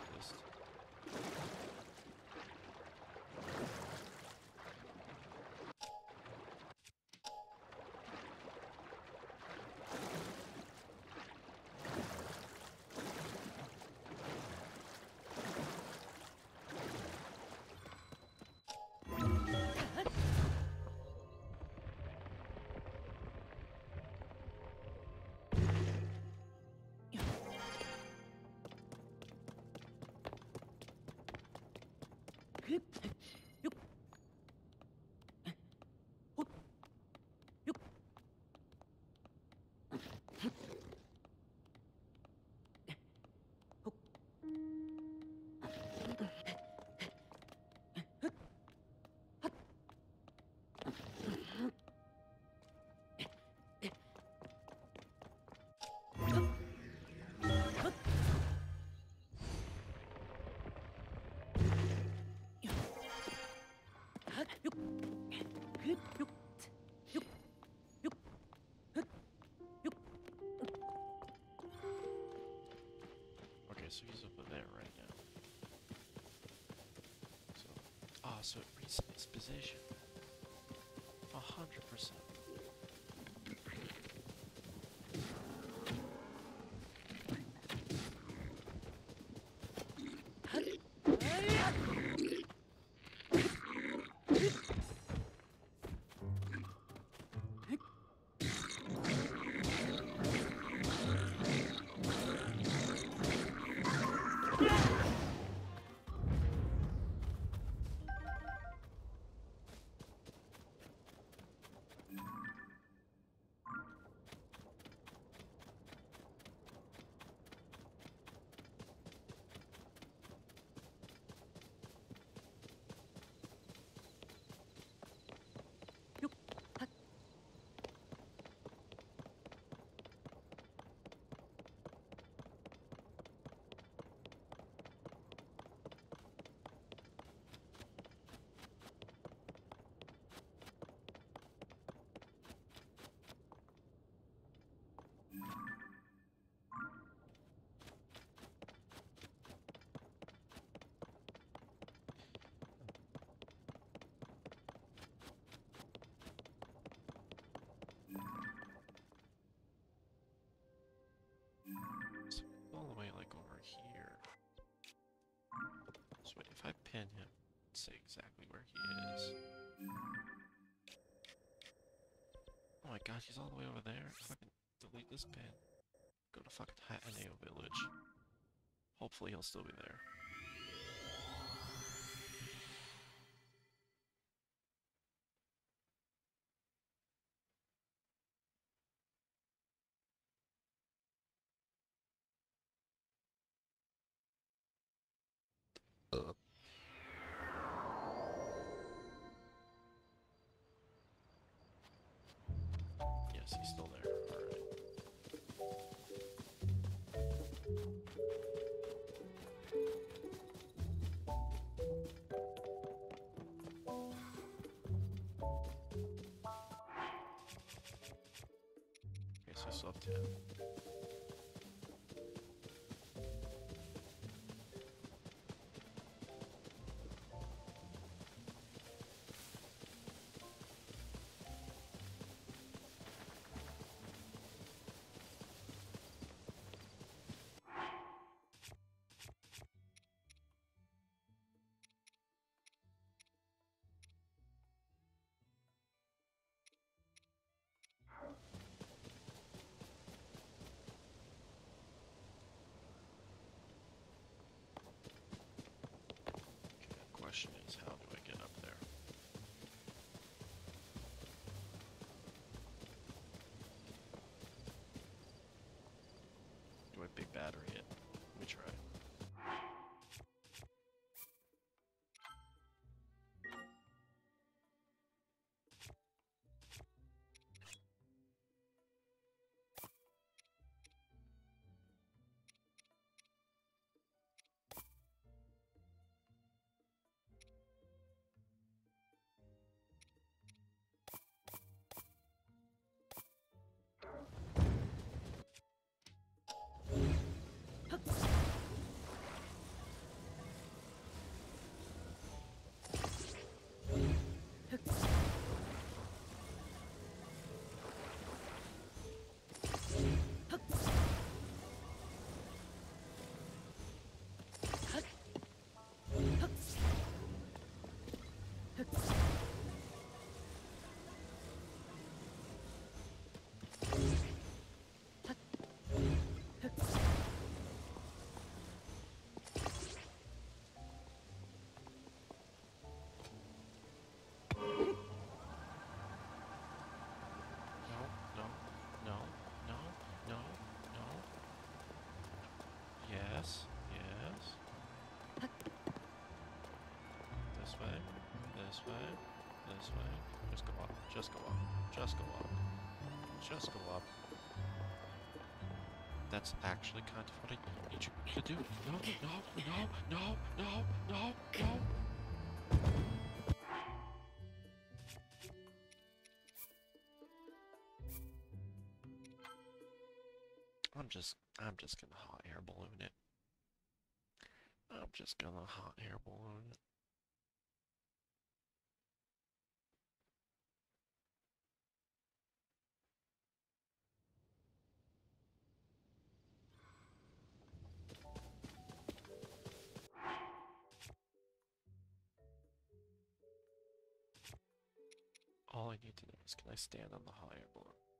Okay, so he's over there right now. So, ah, so it resets position. A hundred percent. Say exactly where he is. Oh my god, he's all the way over there. Fucking delete this pin. Go to fucking Hateno village. Hopefully he'll still be there. Question is, how do I get up there? Do I big battery it? Way, this way, this way. Just go up, just go up, just go up, just go up. That's actually kind of what I need you to do. No, no, no, no, no, no, no. I'm just, I'm just gonna hot air balloon it. I'm just gonna hot air balloon it. I stand on the higher air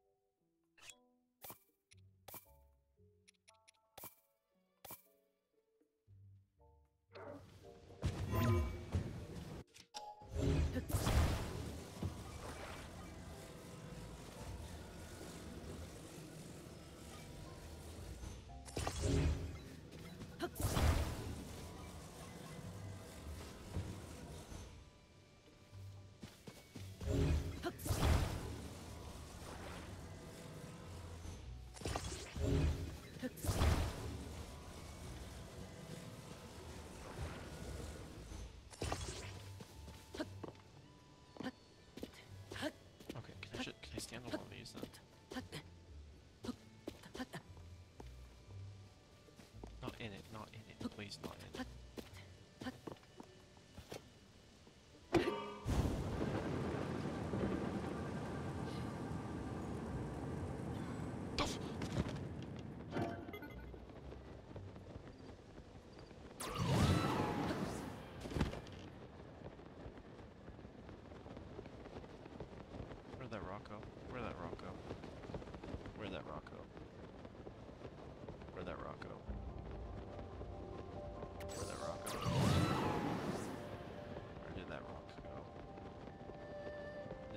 can I, ju-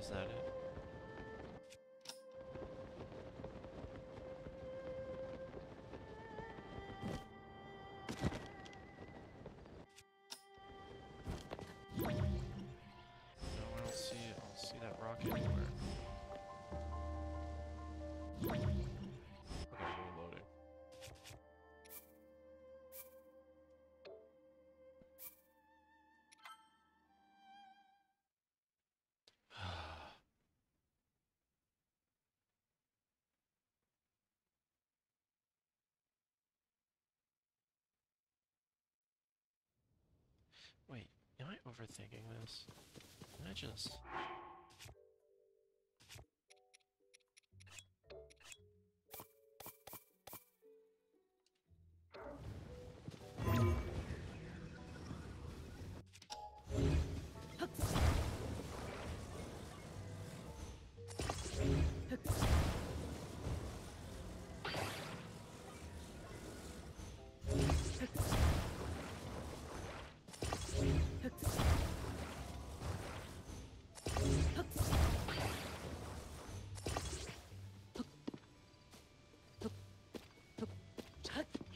Is that it? Don't see. I don't see that rocket overthinking this? Can I just...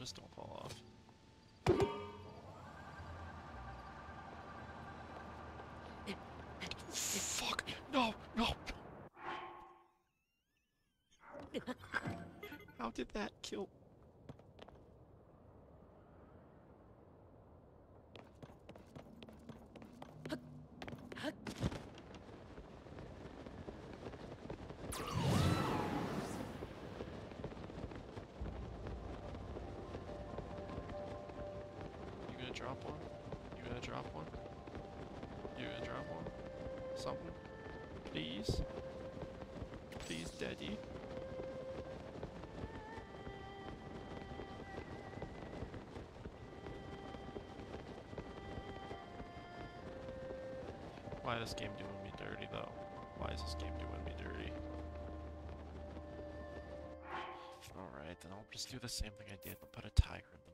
Just don't fall off. Fuck! No! No! How did that kill? Why is this game doing me dirty though? Why is this game doing me dirty? Alright, then I'll just do the same thing I did, but put a tiger in the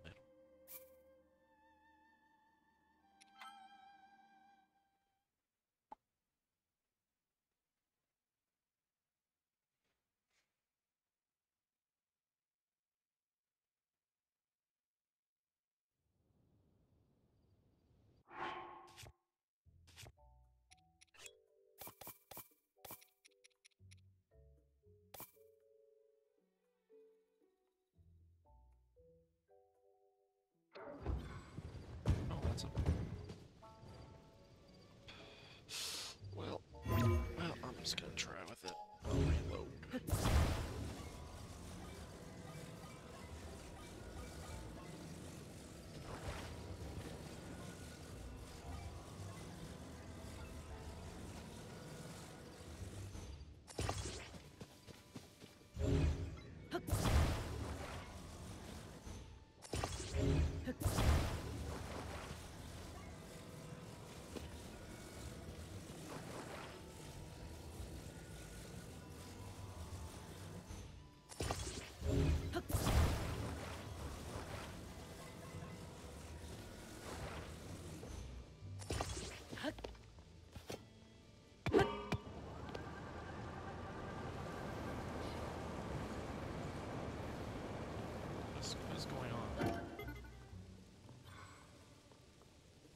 well, I'm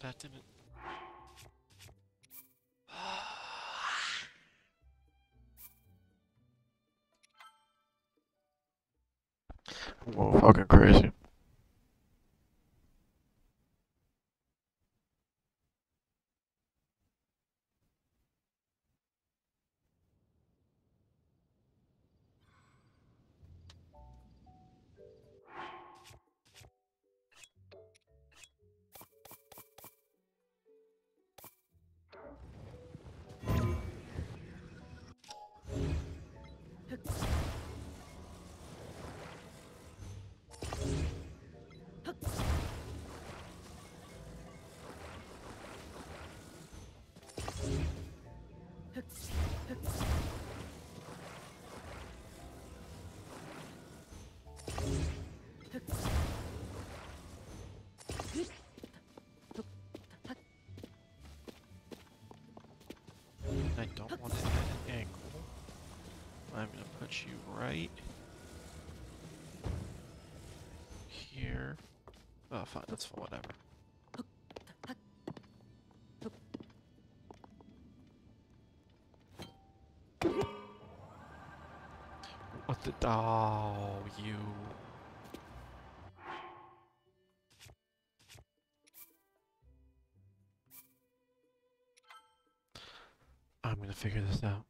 That didn't. Whoa, fucking crazy. I don't want to hit angle. I'm gonna put you right here. Oh, fine. That's fine. Whatever. What the? Oh, figure this out.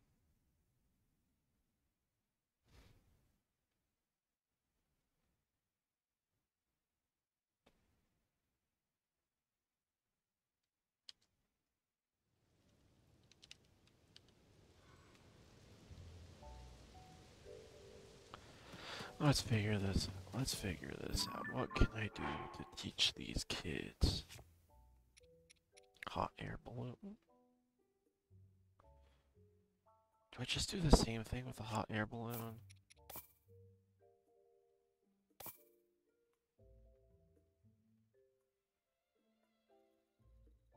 Let's figure this. Let's figure this out. What can I do to teach these kids? Hot air balloon. Do I just do the same thing with a hot air balloon?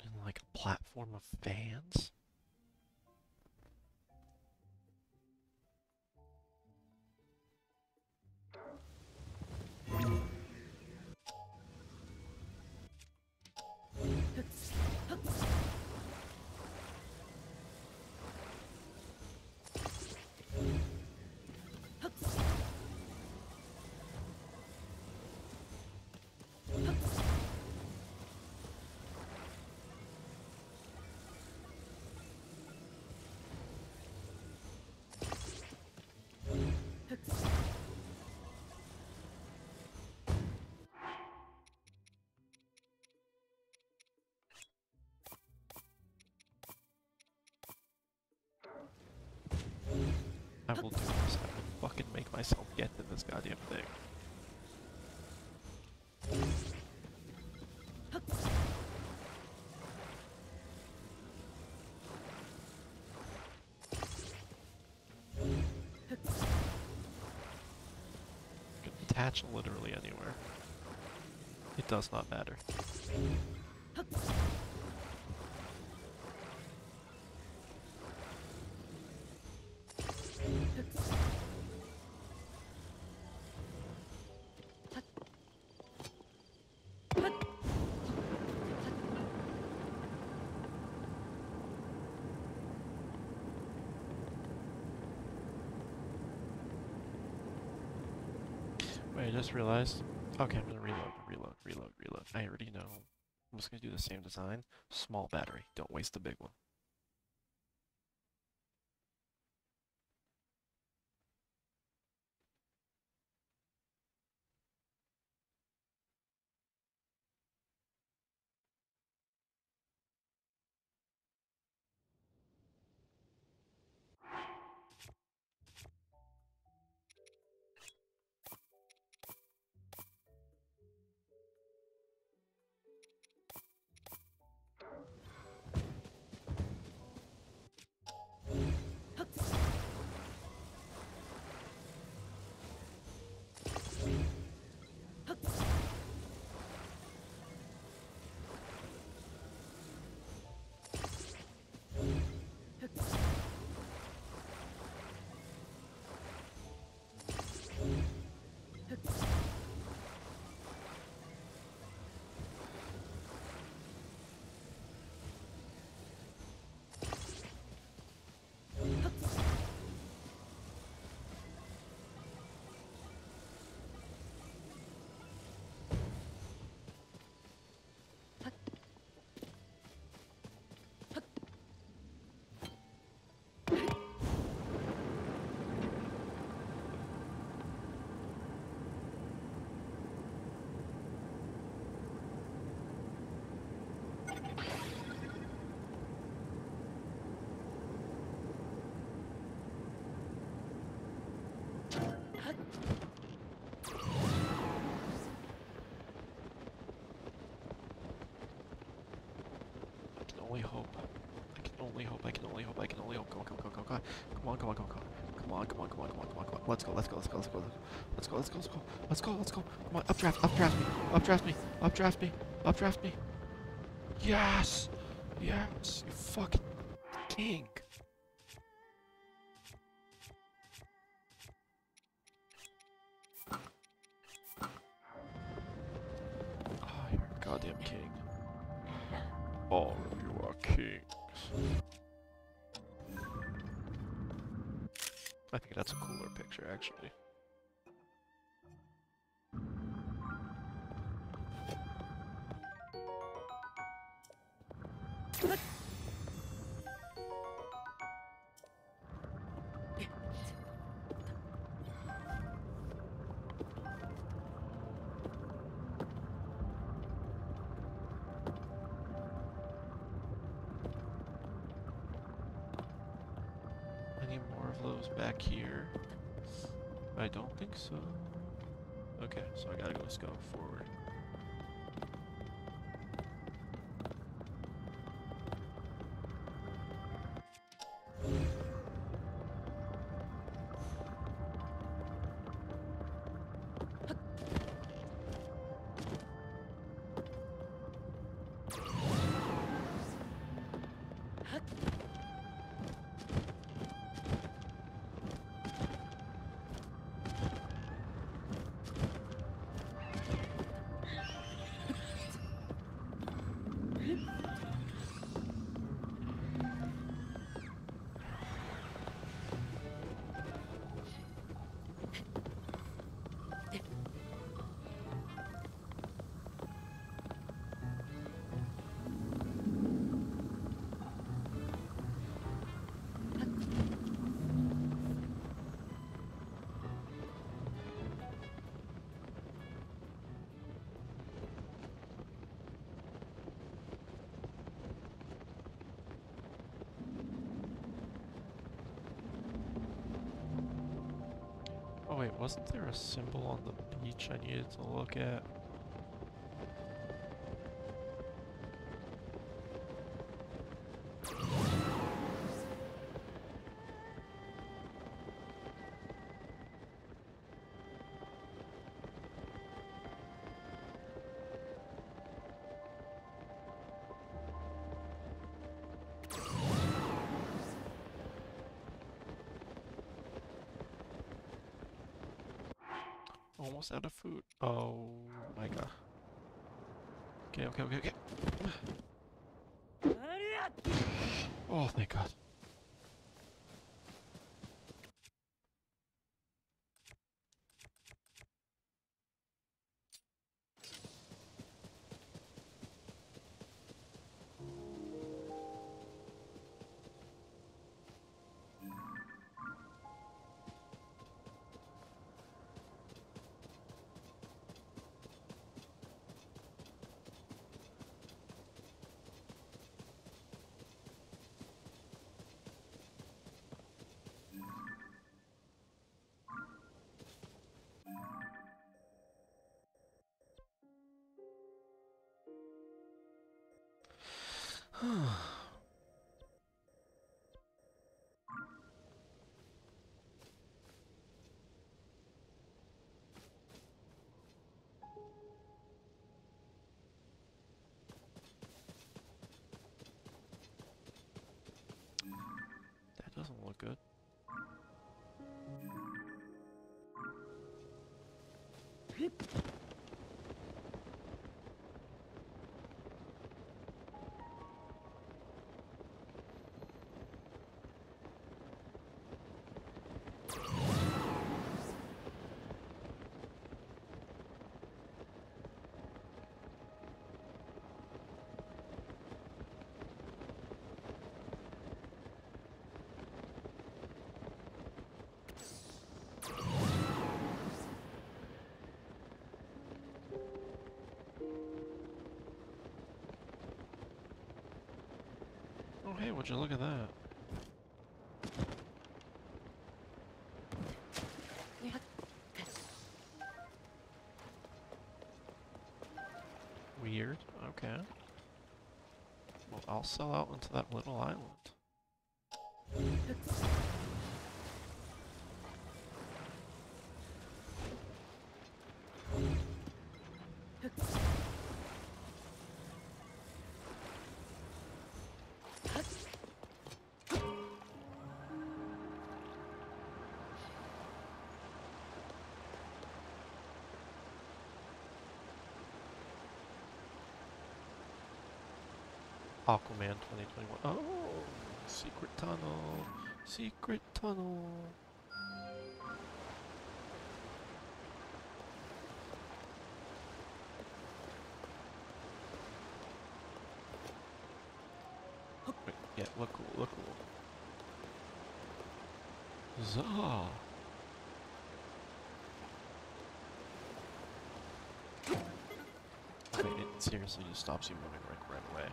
And like a platform of fans? I will do this. I will fucking make myself get to this goddamn thing. Attach literally anywhere. It does not matter. Just realized. Okay, I'm gonna reload, reload, reload, reload. I already know. I'm just gonna do the same design. Small battery. Don't waste the big one. Only hope. I can only hope. I can only hope. Come on, come on, come on, come on, come on, come on, come on, come on, come on, come on, come on, come on, come on. Let's go, let's go, let's go, let's go, let's go, let's go, let's go, let's go, let's go. Come on, updraft, updraft me, updraft me, updraft me, updraft me. Yes, yes, you fucking king. So I gotta go go forward. Wasn't there a symbol on the beach I needed to look at? Almost out of food. Oh my god. Okay, okay, okay, okay. Oh, thank god. that doesn't look good. hey, would you look at that? Weird, okay. Well, I'll sell out into that little island. Aquaman 2021. Oh, secret tunnel. Secret tunnel. Yeah, look cool, look cool. Zah. Wait, it seriously just stops you moving like right away.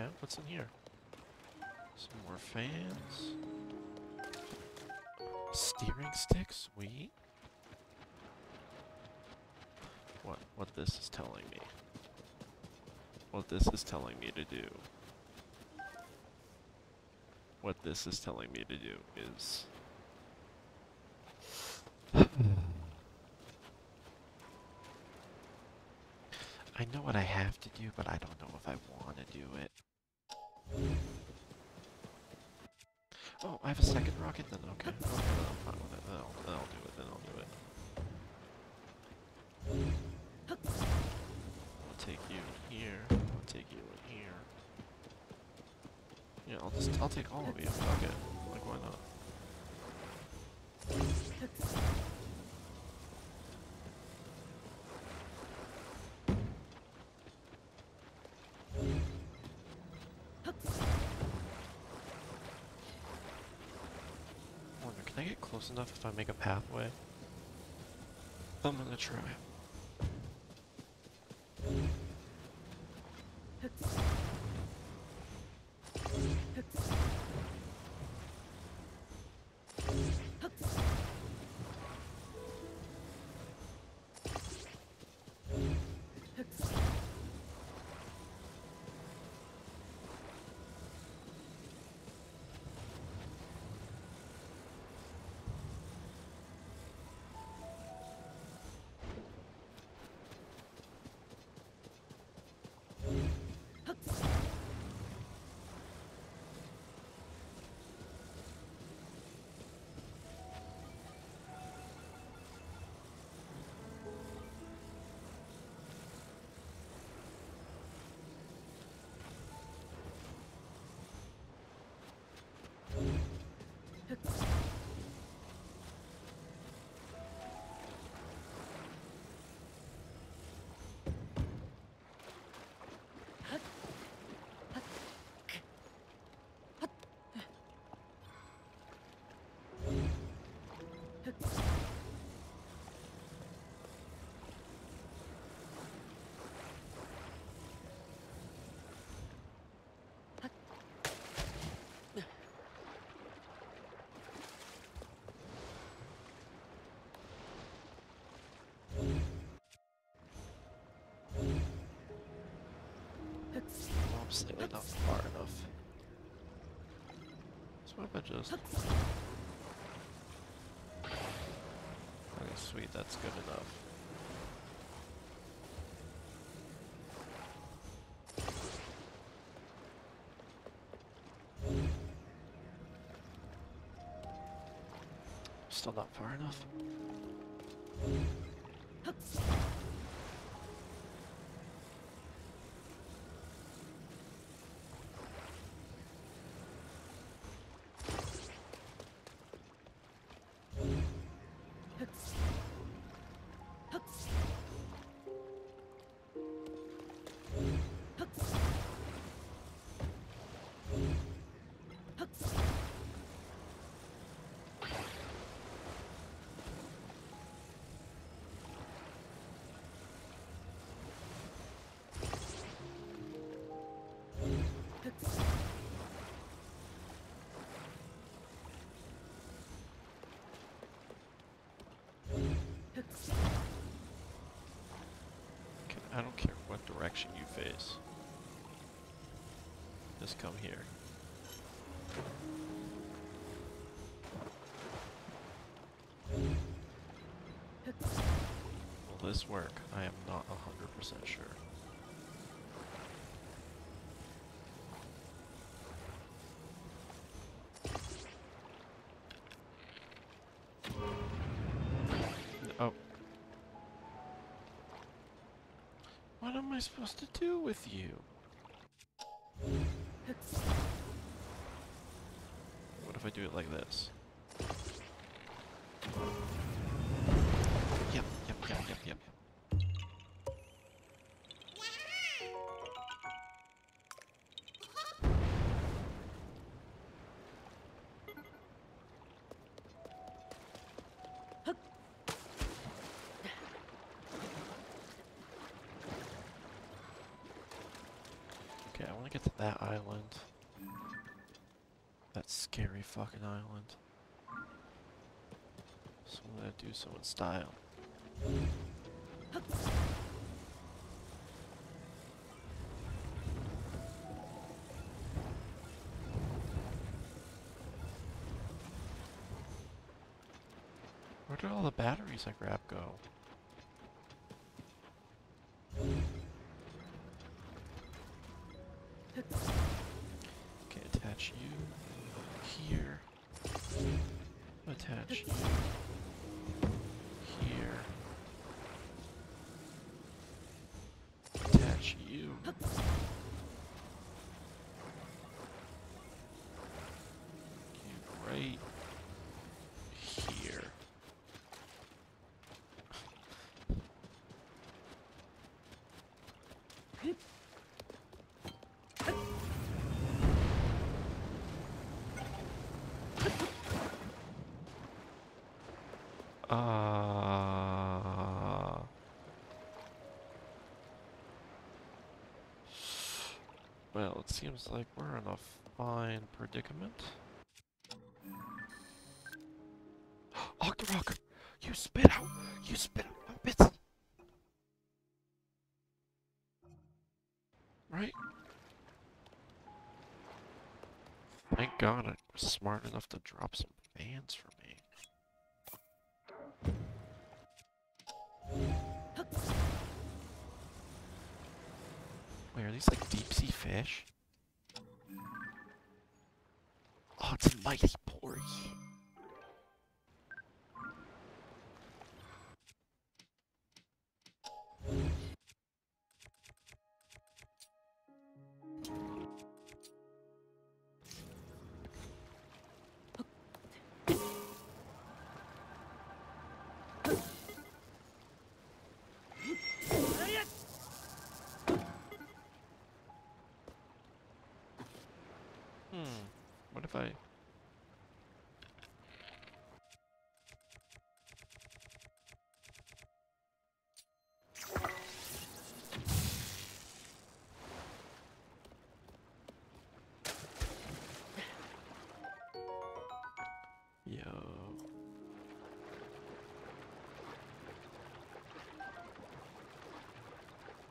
Okay, what's in here? Some more fans. Steering sticks, sweet. What what this is telling me. What this is telling me to do. What this is telling me to do is I know what I have to do, but I don't know if I want to do it. I'll take all of you. Fuck it. Like, why not? wonder, can I get close enough if I make a pathway? I'm gonna try. Slightly not far enough. So what if I just... Okay, sweet, that's good enough. Still not far enough. Don't care what direction you face. Just come here. Will this work? I am not 100% sure. I supposed to do with you? What if I do it like this? To get to that island. That scary fucking island. So I'm gonna do so in style. Where did all the batteries I grabbed go? Attach you here. Attach you here. Attach you. You right here. Uh Well, it seems like we're in a fine predicament. Octorok! You spit out! You spit out no bits! Right? Thank God I was smart enough to drop some fans for me. If I...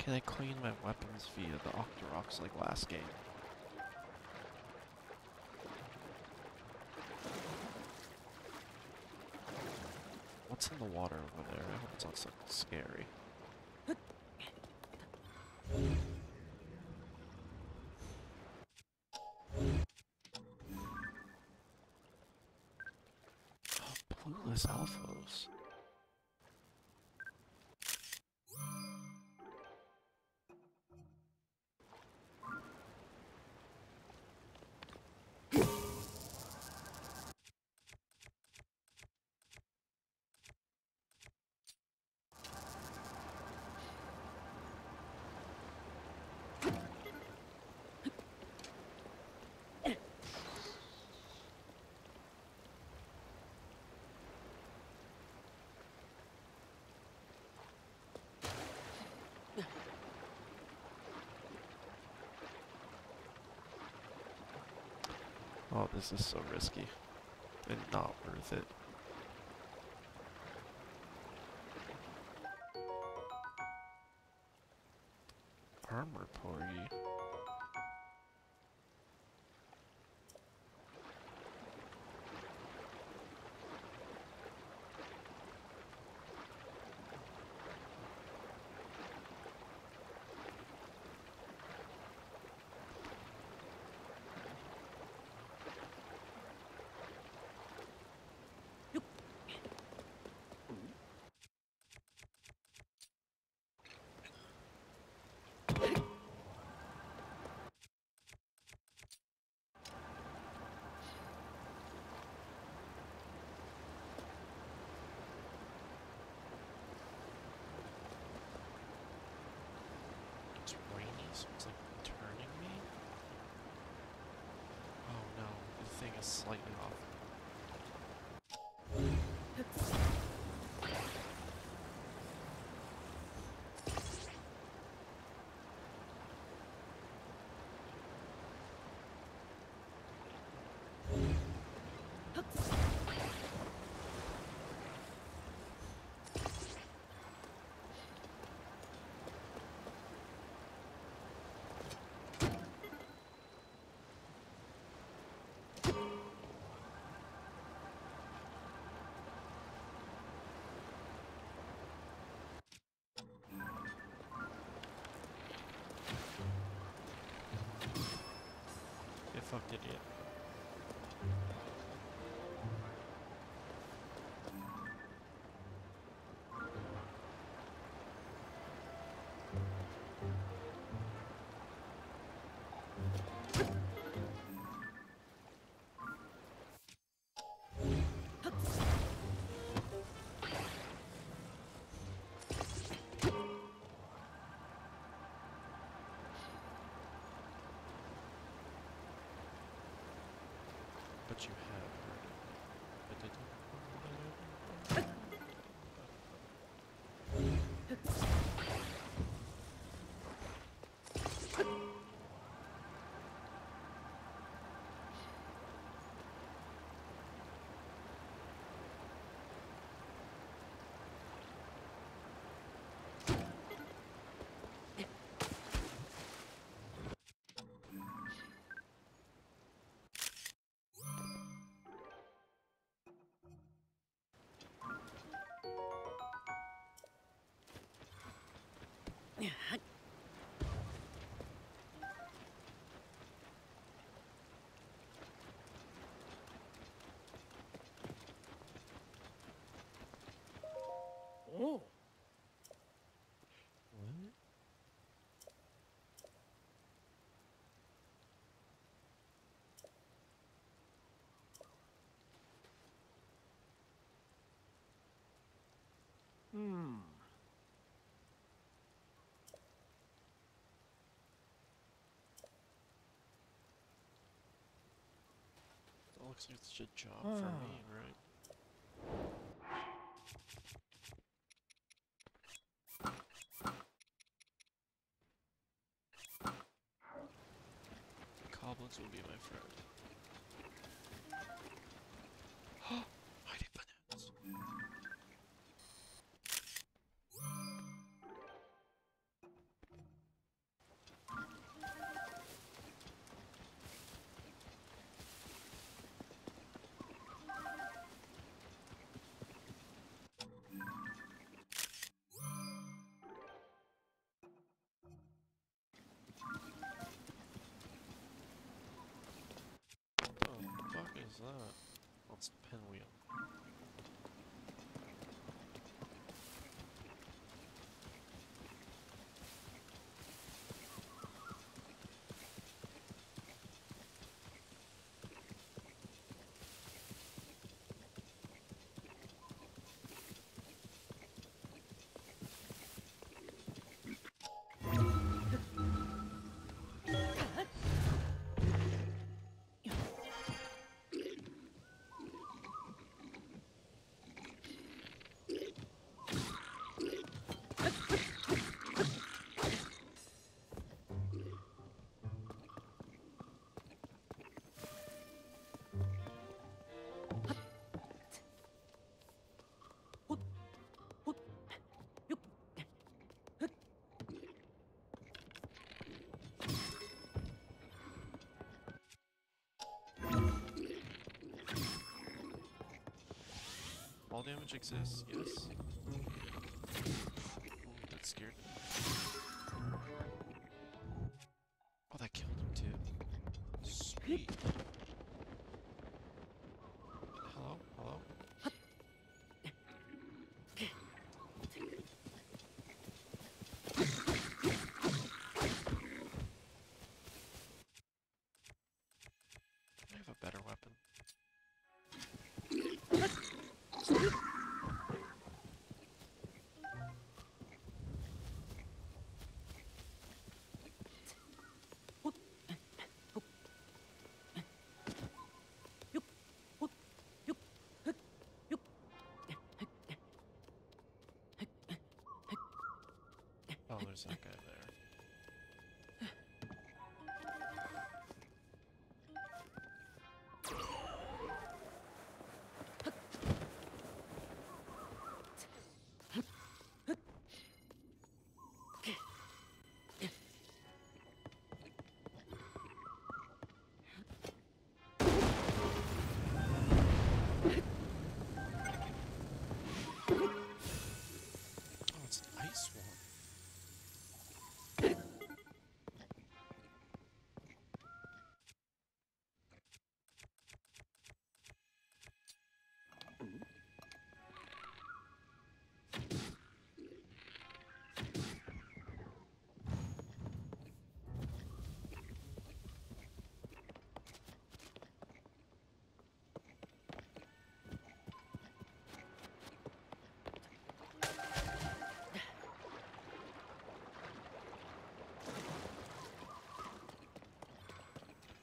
Can I clean my weapons via the Octoroks like last game? What's in the water over there? I hope it's not something scary. Oh, this is so risky. And not worth it. It's like turning me. Oh no, the thing is slightly off. You fucked idiot. Oh. What? Hmm. That looks like it's a job for me, right? Goblins will be my friend. Is that? What's the pinwheel? All damage exists, yes. That scared me. Oh, that killed him too. Sweet. There's that guy there.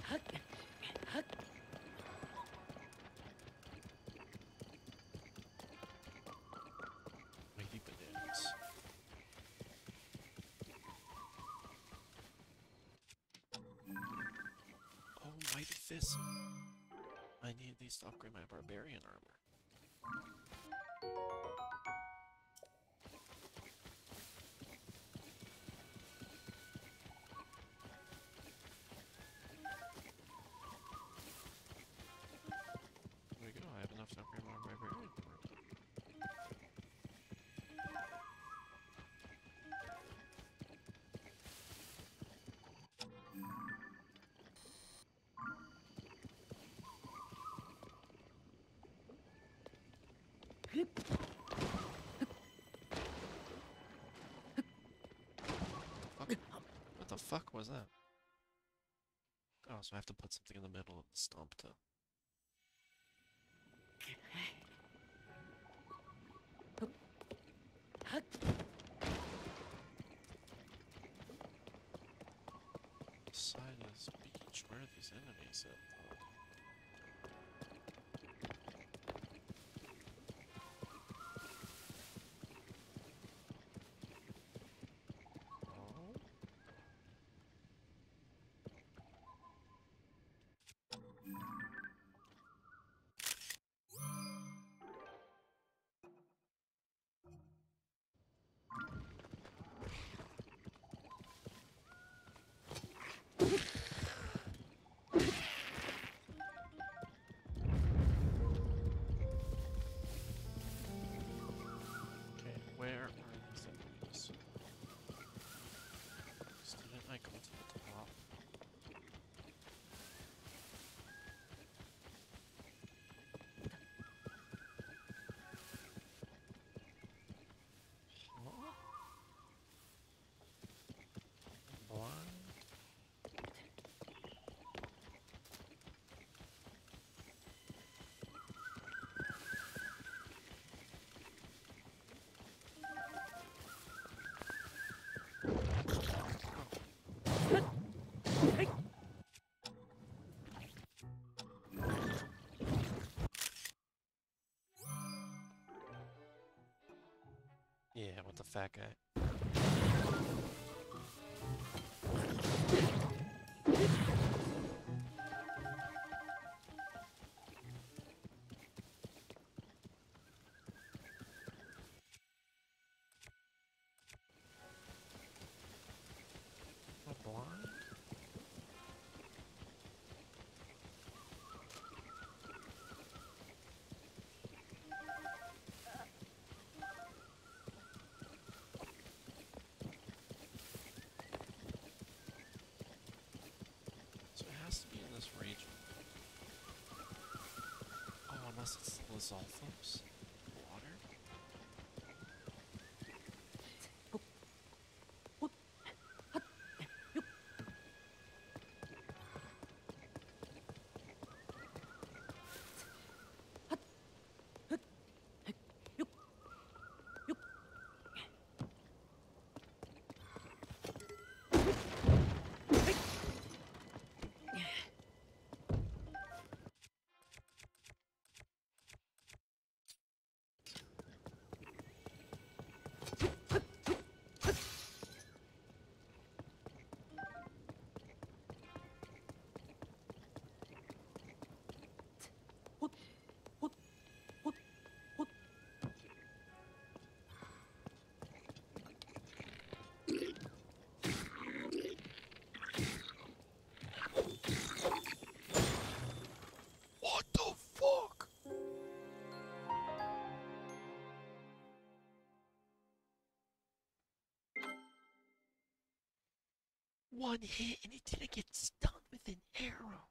Oh, I need these to upgrade my barbarian armor. What the fuck was that? Oh, so I have to put something in the middle of the stump to. Side is beach. Where are these enemies at? Yeah, with the fat guy. Eh? Oh, unless it's one hit and it didn't get stunned with an arrow.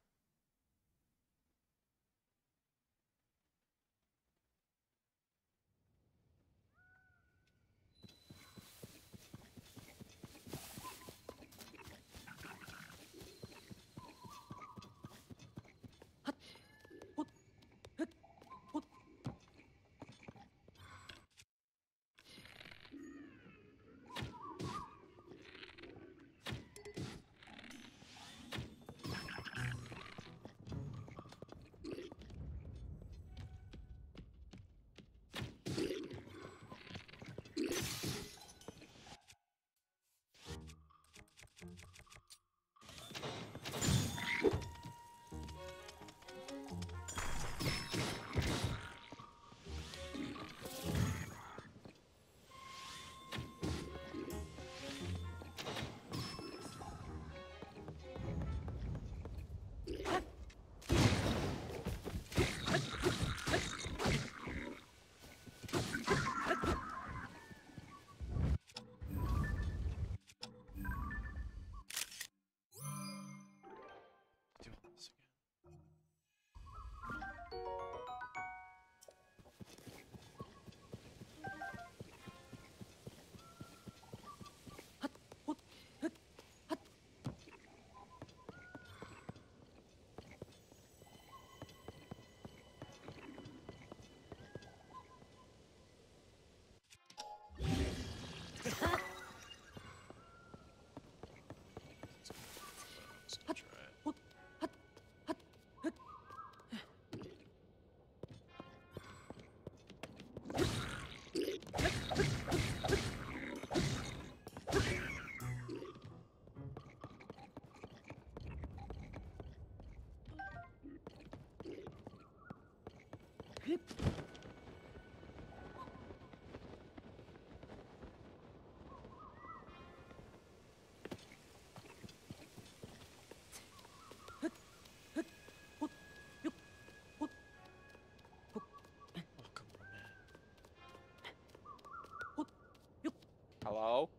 Hello?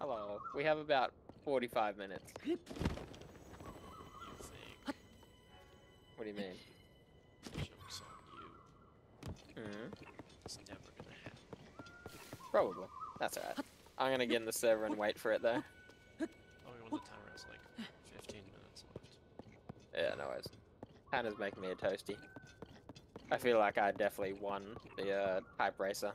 Hello. We have about 45 minutes. What do you mean? joke's on you. Hmm. It's never gonna happen. Probably. That's alright. I'm gonna get in the server and wait for it though. When the timer has like 15 minutes left. Yeah, no worries. Hannah's making me a toasty. I feel like I definitely won the uh, hype racer.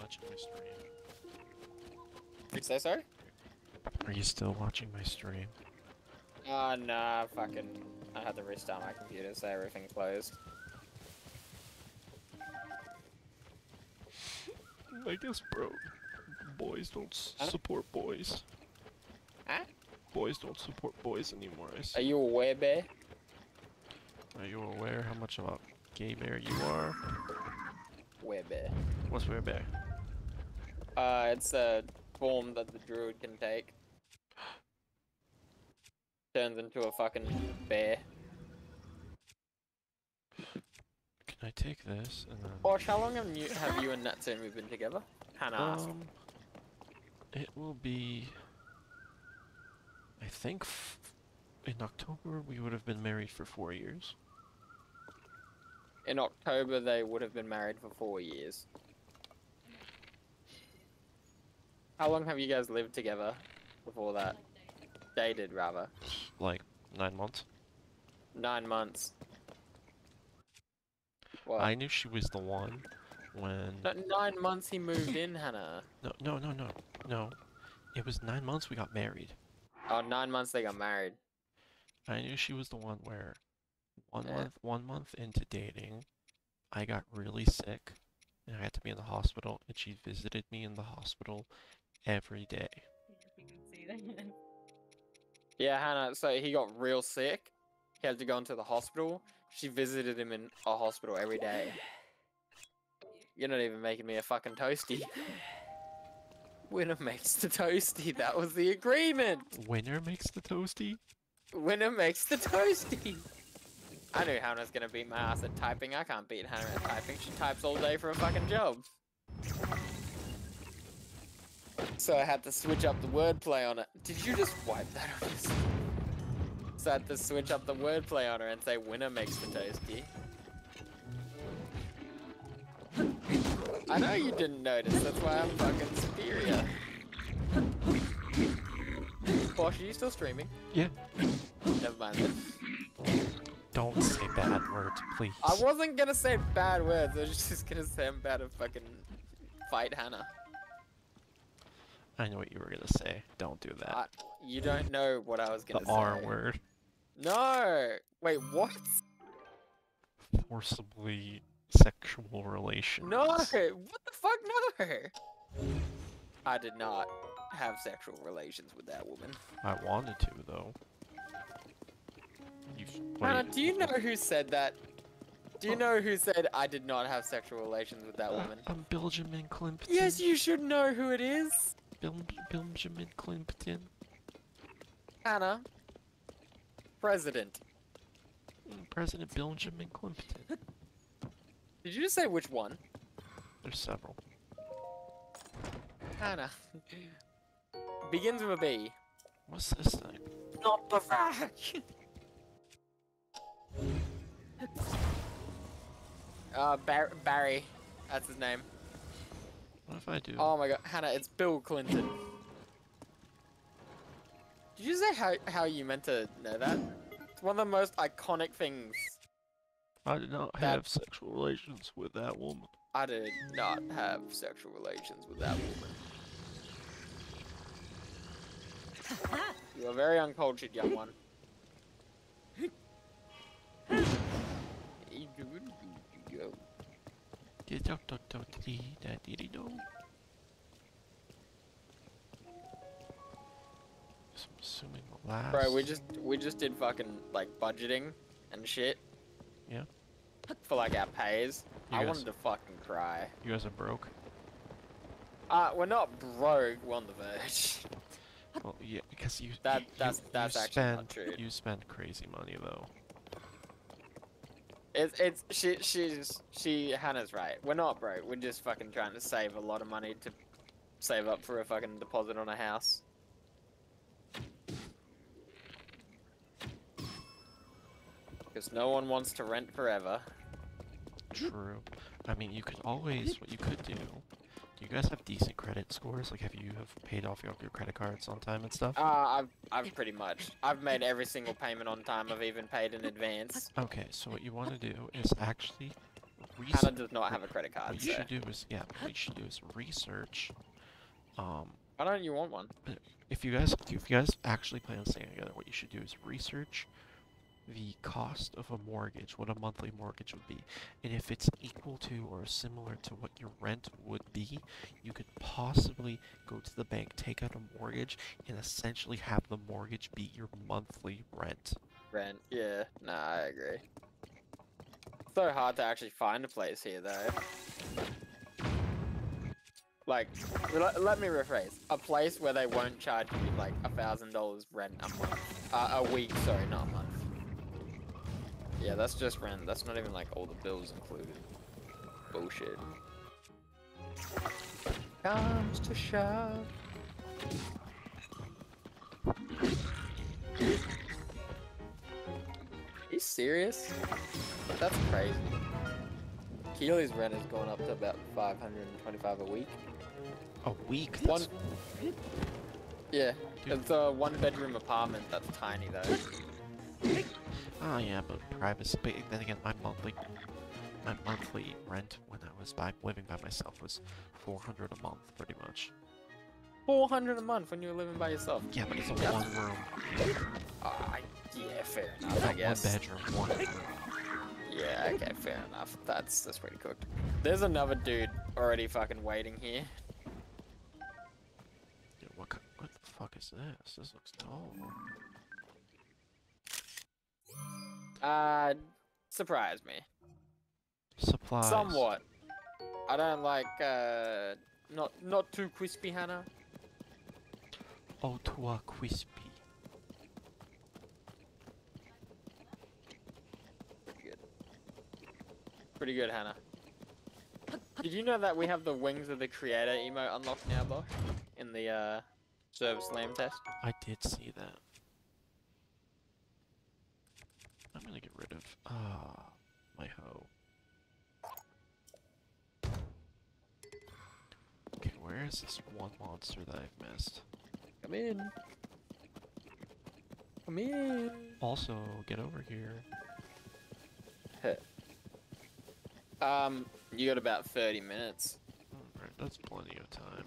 Watching my stream? You say sorry? Are you still watching my stream? Oh nah, fucking. I had to restart my computer, so everything closed. I guess, bro. Boys don't Huh? support boys. Huh? Boys don't support boys anymore. I Are you aware, Bear? Are you aware how much of a gay bear you are? Where Bear? What's weird bear? Uh, it's a form that the druid can take. Turns into a fucking bear. Can I take this and then? Bosh, how long have you, have you and Natsumi been together? Hannah. Um, it will be. I think f- in October we would have been married for four years. In October, they would have been married for four years. How long have you guys lived together before that? Dated, rather. Like nine months. Nine months. Well, I knew she was the one when. no, nine months he moved in, Hannah. No, no, no, no, no. It was nine months we got married. Oh, nine months they got married. I knew she was the one where one Yeah. month one month into dating, I got really sick and I had to be in the hospital and she visited me in the hospital every day. You can see that. Yeah, Hannah, so he got real sick. He had to go into the hospital. She visited him in a hospital every day. You're not even making me a fucking toasty. Winner makes the toasty. That was the agreement. Winner makes the toasty? Winner makes the toasty. I knew Hannah's gonna beat my ass at typing. I can't beat Hannah at typing. She types all day for a fucking job. So I had to switch up the wordplay on it. Did you just wipe that on us? So I had to switch up the wordplay on her and say winner makes the toasty. I know you didn't notice, that's why I'm fucking superior. Bosh, are you still streaming? Yeah. Never mind then. Don't say bad words, please. I wasn't gonna say bad words, I was just gonna say I'm about to fucking fight Hannah. I know what you were gonna say. Don't do that. I, you don't know what I was gonna say. The R word. No! Wait, what? Forcibly sexual relations. No! What the fuck? No! I did not have sexual relations with that woman. I wanted to though. You wait, do you know who said that? Do you know who said I did not have sexual relations with that uh, woman? I'm Benjamin Climpton. Yes, you should know who it is! Bil- Benjamin Clinton? Anna. President. President Benjamin Clinton. Did you just say which one? There's several. Anna. Begins with a B. What's this thing? Not the fact. uh, Bar- Barry. That's his name. What if I do? Oh my god, Hannah, it's Bill Clinton. Did you say how, how you meant to know that? It's one of the most iconic things. I did not that- have sexual relations with that woman. I did not have sexual relations with that woman. You are very uncultured, young one. I'm assuming the last. Bro, we just we just did fucking like budgeting and shit. Yeah. For like our pays. You I guys- wanted to fucking cry. You guys are broke. Uh, we're not broke. We're on the verge. Well, yeah, because you. That- you- you- that's- that's you actually spend. You spend crazy money though. It's it's she she's she Hannah's right. We're not broke. We're just fucking trying to save a lot of money to save up for a fucking deposit on a house. Because no one wants to rent forever. True. I mean, you could always. What you could do. Do you guys have decent credit scores? Like, have you have paid off your, your credit cards on time and stuff? Uh, I've I've pretty much I've made every single payment on time. I've even paid in advance. Okay, so what you want to do is actually Hannah does not have a credit card. What you So. should do is, yeah, what you should do is research, um, Why don't you want one? If you guys, if you guys actually plan on staying together, what you should do is research the cost of a mortgage, what a monthly mortgage would be, and if it's equal to or similar to what your rent would be, you could possibly go to the bank, take out a mortgage, and essentially have the mortgage be your monthly rent. Rent. Yeah. Nah, I agree. So hard to actually find a place here, though. Like, let, let me rephrase. A place where they won't charge you like a thousand dollars rent a month, uh, a week. Sorry, not a month. Yeah, that's just rent. That's not even like all the bills included. Bullshit. Comes to shove. Are you serious? That's crazy. Keely's rent has gone up to about 525 a week. A week? One, That's, yeah, Dude. it's a one bedroom apartment that's tiny though. Oh yeah, but privacy. But then again, my monthly, my monthly rent when I was by living by myself was 400 a month, pretty much. 400 a month when you're living by yourself. Yeah, but it's a Yeah. one room, Ah, yeah, fair enough, I one guess. bedroom, one room. Yeah, okay, fair enough. That's that's pretty cooked. There's another dude already fucking waiting here. Dude, what, what the fuck is this? This looks dull. Uh, surprise me. Supplies. Somewhat. I don't like, uh, not not too crispy, Hannah. Au toi crispy. Pretty good. Pretty good, Hannah. Did you know that we have the Wings of the Creator emote unlocked now, Bosh? In the, uh, Server Slam test? I did see that. Get rid of ah my hoe. Okay, where is this one monster that I've missed? Come in. Come in. Also, get over here. Um, you got about 30 minutes. Alright, that's plenty of time.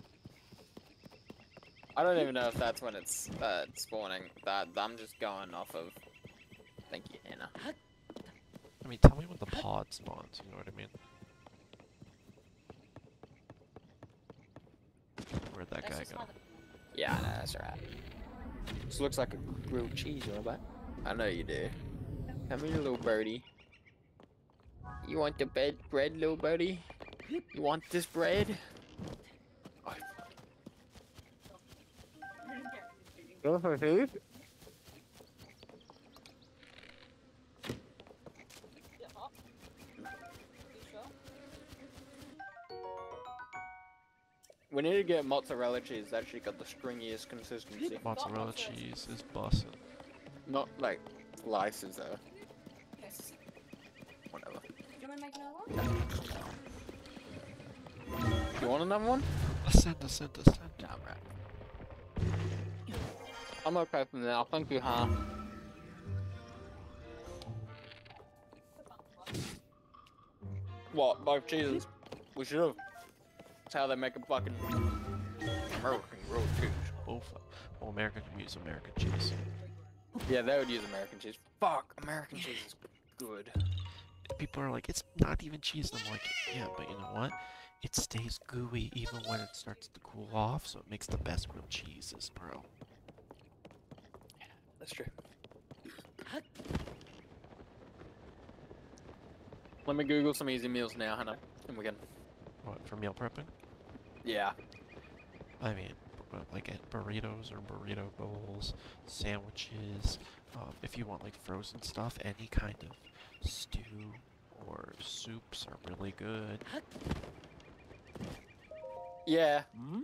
I don't even know if that's when it's uh, spawning. That I'm just going off of. Thank you, Hannah. I mean, tell me when the pod spawns, you know what I mean? Where'd that guy go? Yeah, no, that's alright. This looks like a grilled cheese, robot. I know you do. Come here, little birdie. You want the bed bread, little birdie? You want this bread? Go for food? We need to get mozzarella cheese. It's actually got the stringiest consistency. Mozzarella cheese is bussin'. Not like slices though. Whatever. Do you want to make another one? You want another one? Ascend, ascend, ascend. Nah, I'm right. I'm okay for now. Thank you, huh? What? Both cheeses? We should have. That's how they make a fucking American grilled cheese. Both. Well, oh, American can use American cheese. Yeah, they would use American cheese. Fuck, American cheese is good. People are like, it's not even cheese. And I'm like, yeah, but you know what? It stays gooey even when it starts to cool off, so it makes the best grilled cheeses, bro. That's true. Let me Google some easy meals now, Hannah, and we can. What, for meal prepping? Yeah. I mean, like burritos or burrito bowls, sandwiches. Um, if you want like frozen stuff, any kind of stew or soups are really good. Yeah, Hmm?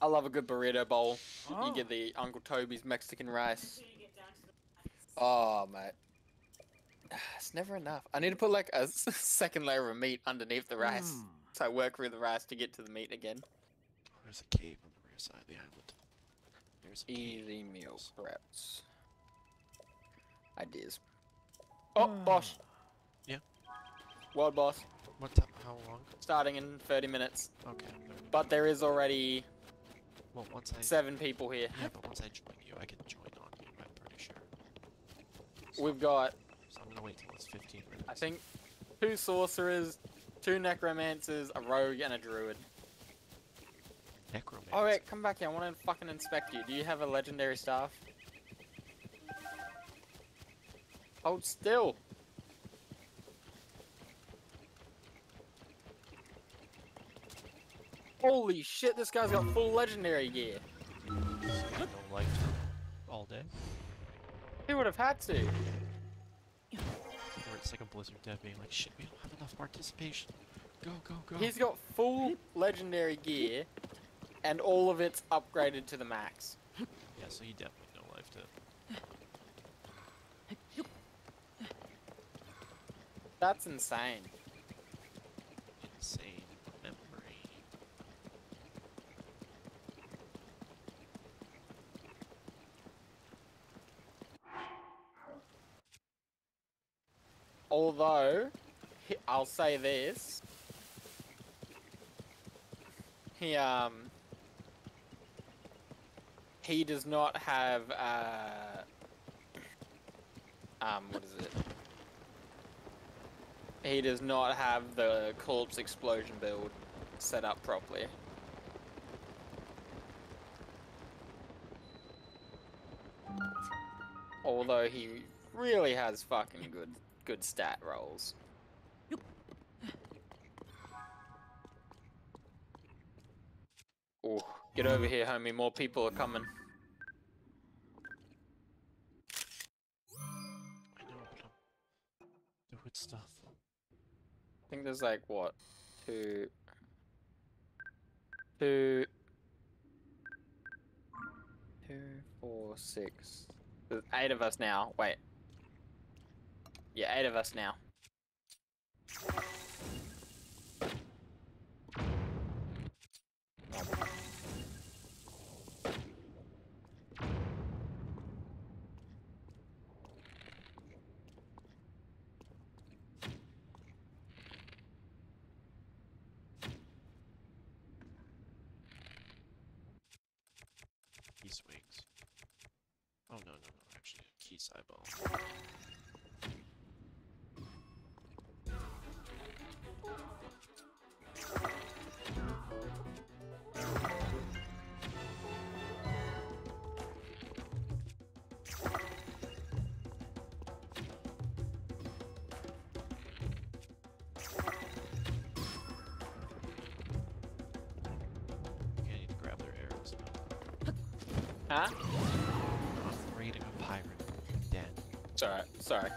I love a good burrito bowl. Oh. You get the Uncle Toby's Mexican rice. Oh, mate. It's never enough. I need to put like a second layer of meat underneath the rice. Hmm. So I work through the rice to get to the meat again. There's a cave on the rear side of the island. There's a cave. Easy meal preps. Ideas. Oh, ah. boss. Yeah? World boss. What? ti- how long? Starting in 30 minutes. Okay. there- But there is already Well, once I seven people here. yeah, but once I join you, I can join on you. I'm pretty sure. So, We've got, so I'm gonna wait till it's 15 minutes. I think, two sorcerers, two necromancers, a rogue, and a druid. necromancer. Oh wait, come back here. I want to fucking inspect you. Do you have a legendary staff? Hold still. Holy shit, this guy's got full legendary gear. no light all day. He would have had to. Or it's like a Blizzard dev being like, shit, we don't have enough participation. Go, go, go. He's got full legendary gear, and all of it's upgraded to the max. Yeah, so he definitely no life to. That's insane. Insane memory. Although, I'll say this. He, um... He does not have, uh... Um, what is it? He does not have the corpse explosion build set up properly. Although he really has fucking good good stat rolls. Oh, get over here, homie. More people are coming. I know, but I'm doing stuff. I think there's like what, two, two, two, four, six. There's eight of us now. Wait. Yeah, eight of us now. Key Huh? I'm raiding a pirate. Den. Sorry, sorry.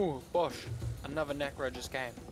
Ooh, Bosh. Another Necro just came.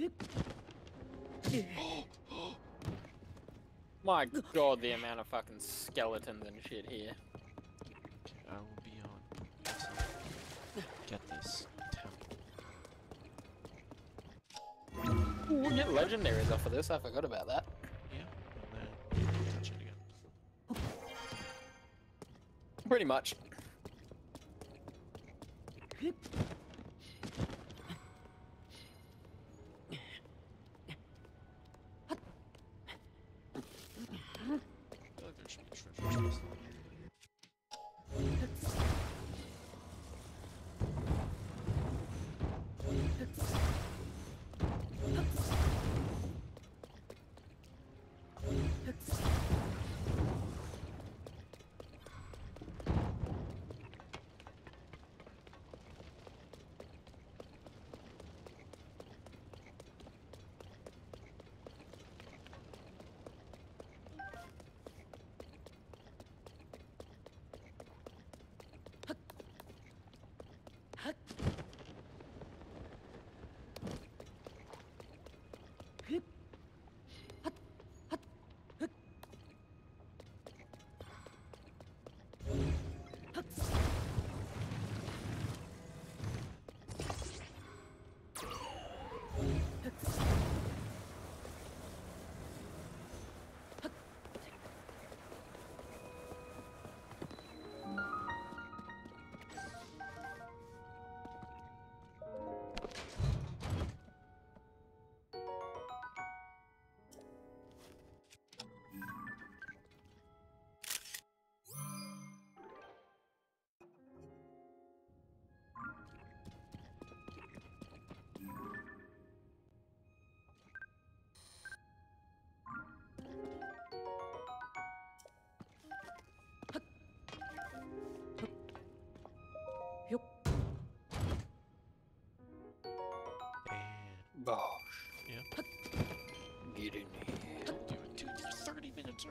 My god, the amount of fucking skeletons and shit here. I will be on. Get this temple. Ooh, get legendaries off of this, I forgot about that. Yeah, touch it again. Pretty much.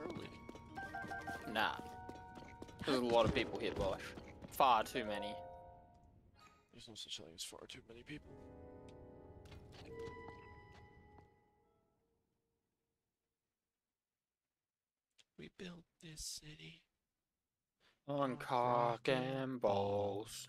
30 minutes. Nah. There's a lot of people here, Bosh. Far too many. There's no such thing as far too many people. We built this city. On cock and balls.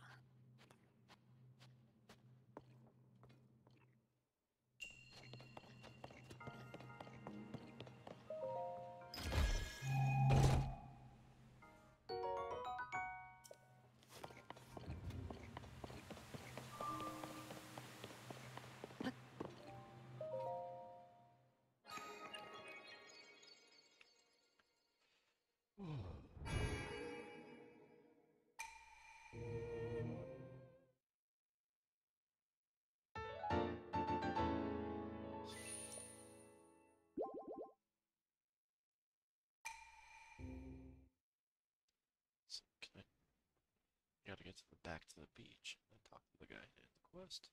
To the beach and talk to the guy in the quest.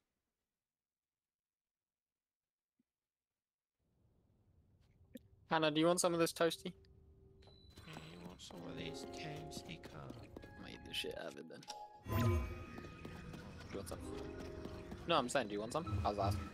Hannah, do you want some of this toasty? Hey, you want some of these toasty cup? I'm gonna eat the shit out of it then. Do you want some? No, I'm saying, do you want some? I was asking.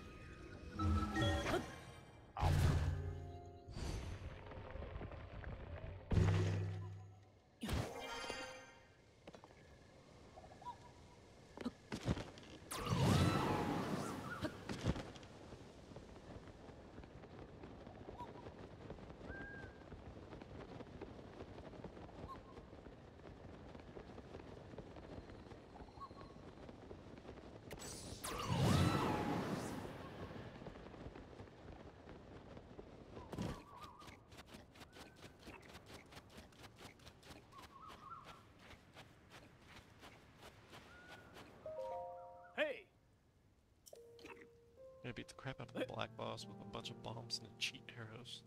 Black boss with a bunch of bombs and cheat arrows.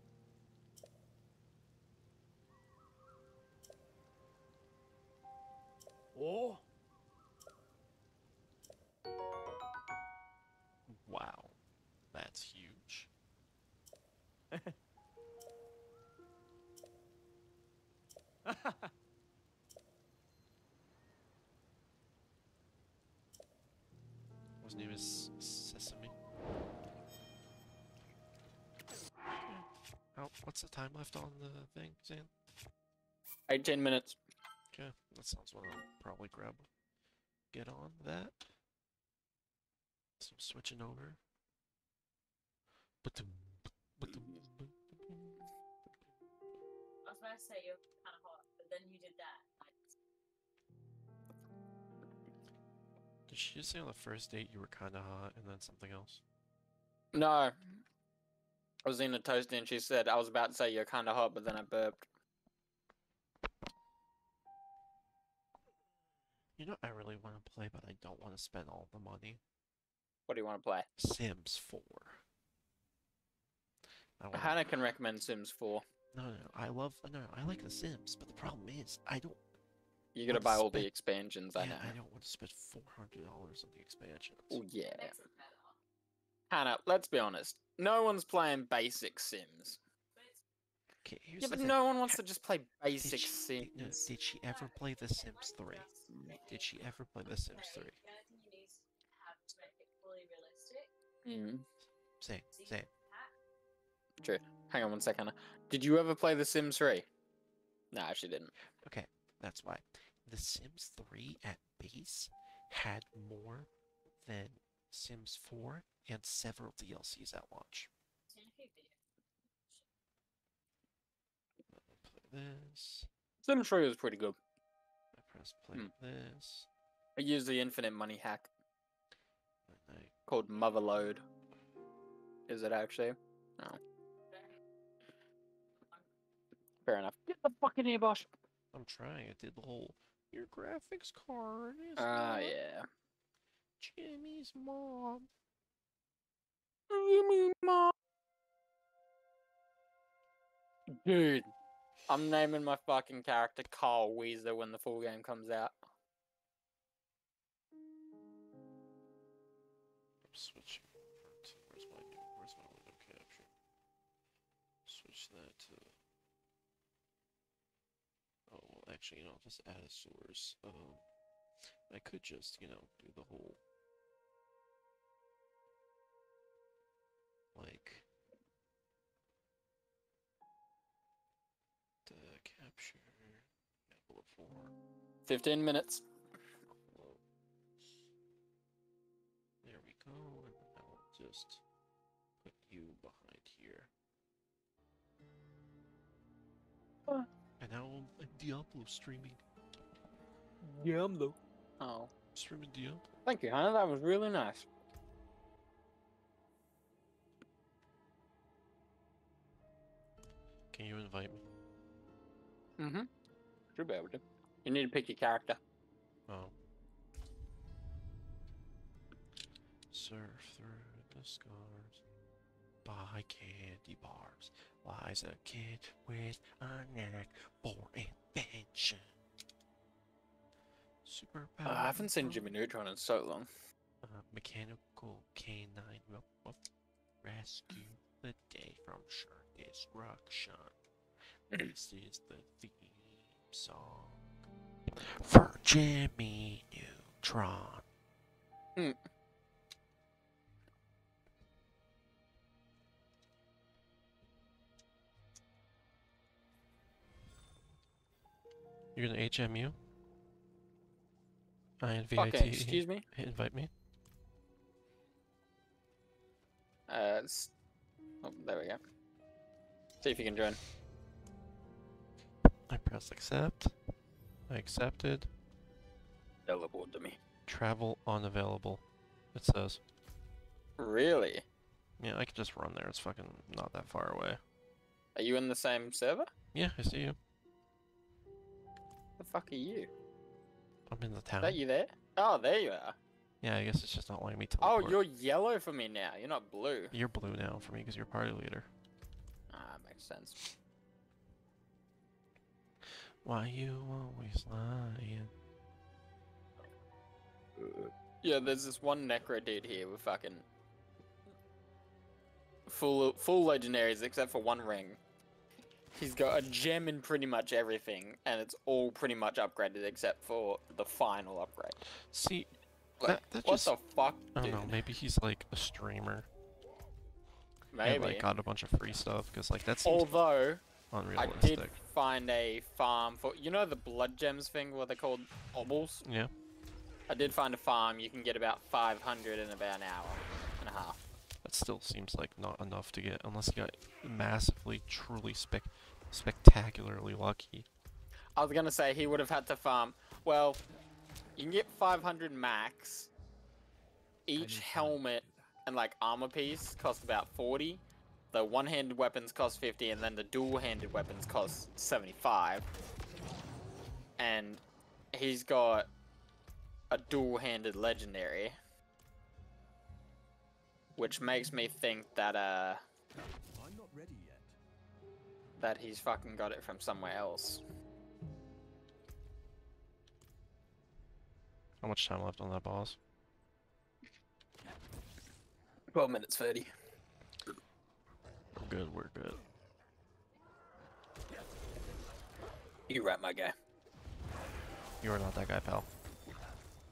What's the time left on the thing, Zan? 18 minutes. Okay, that sounds what I'll probably grab. Get on that. So I'm switching over. Ba-dum, ba-dum, ba-dum. I was about to say you're kind of hot, but then you did that. Did she just say on the first date you were kind of hot and then something else? No. Mm-hmm. I was in a toast and she said, I was about to say you're kind of hot, but then I burped. You know, I really want to play, but I don't want to spend all the money. What do you want to play? Sims 4. I wanna- Hannah can recommend Sims 4. No, no, no, I love. No, no, I like The Sims, but the problem is, I don't. You gotta Let's buy all the expansions, I yeah, know. I don't want to spend four hundred dollars on the expansions. Oh, yeah. makes it better. Hannah, let's be honest. No one's playing basic Sims. Okay, here's Yeah, but no one wants to just play Did basic she, no, Sims. did she ever play The Sims 3? Did she ever play The Sims 3? The only thing you need to have to make it fully realistic. Mm. Same, See same. that? Hang on one second. Did you ever play The Sims 3? No, she didn't. Okay, that's why. The Sims 3 at base had more than Sims 4 and several DLCs at launch. Seen a few videos. Let me play this. Sims 3 was pretty good. I press play Hmm. this. I used the infinite money hack called Motherlode. Is it actually? No. Fair enough. Get the fucking ear, Bosh. I'm trying. I did the whole. Your graphics card is Ah, not yeah. Jimmy's mom. Jimmy's mom. Dude, I'm naming my fucking character Carl Wheezer when the full game comes out. I'm switching to where's my new where's my window capture? Switch that to. Oh well, actually, you know, I'll just add a source. Um, I could just you know do the whole. Like. The capture. Couple of four. 15 minutes. There we go, and I'll just put you behind here. Uh. And now I'm Diablo streaming. Diablo. Oh. Streaming Diablo. Thank you, Hannah. That was really nice. Can you invite me? Mm-hmm. Should be able to. You need to pick your character. Oh. Surf through the scars. Buy candy bars. Lies a kid with a knack for invention. Superpower. Uh, I haven't seen Jimmy Neutron in so long. uh, mechanical canine will will rescue the day from this is the theme song for Jimmy Neutron. Hmm. You're gonna HMU? INVIT. Okay, excuse me. Invite me. Uh, oh, there we go. See if you can join. I press accept. I accepted. Teleport to me. Travel unavailable. It says. Really? Yeah, I can just run there. It's fucking not that far away. Are you in the same server? Yeah, I see you. The fuck are you? I'm in the Is town. that you there? Oh, there you are. Yeah, I guess it's just not letting me oh, teleport. Oh, you're yellow for me now. You're not blue. You're blue now for me because you're party leader. Ah, makes sense. Why you always lying? Yeah, there's this one necro dude here with fucking full full legendaries except for one ring. He's got a gem in pretty much everything, and it's all pretty much upgraded except for the final upgrade. See, Like, That- that what just- the fuck, I don't dude? know. Maybe he's like a streamer and Maybe. like got a bunch of free stuff because like that's seems Although I unrealistic. did find a farm for you know the blood gems thing, what they're called obols. Yeah. I did find a farm. You can get about 500 in about an hour and a half. That still seems like not enough to get unless you got massively, truly spec spectacularly lucky. I was gonna say he would have had to farm. Well, you can get 500 max. Each helmet and like armor piece cost about 40. The one-handed weapons cost 50, and then the dual-handed weapons cost 75. And he's got a dual-handed legendary, which makes me think that uh I'm not ready yet. that he's fucking got it from somewhere else. How much time left on that boss? 12 minutes 30. We're good. We're good. You right, my guy. You are not that guy, pal.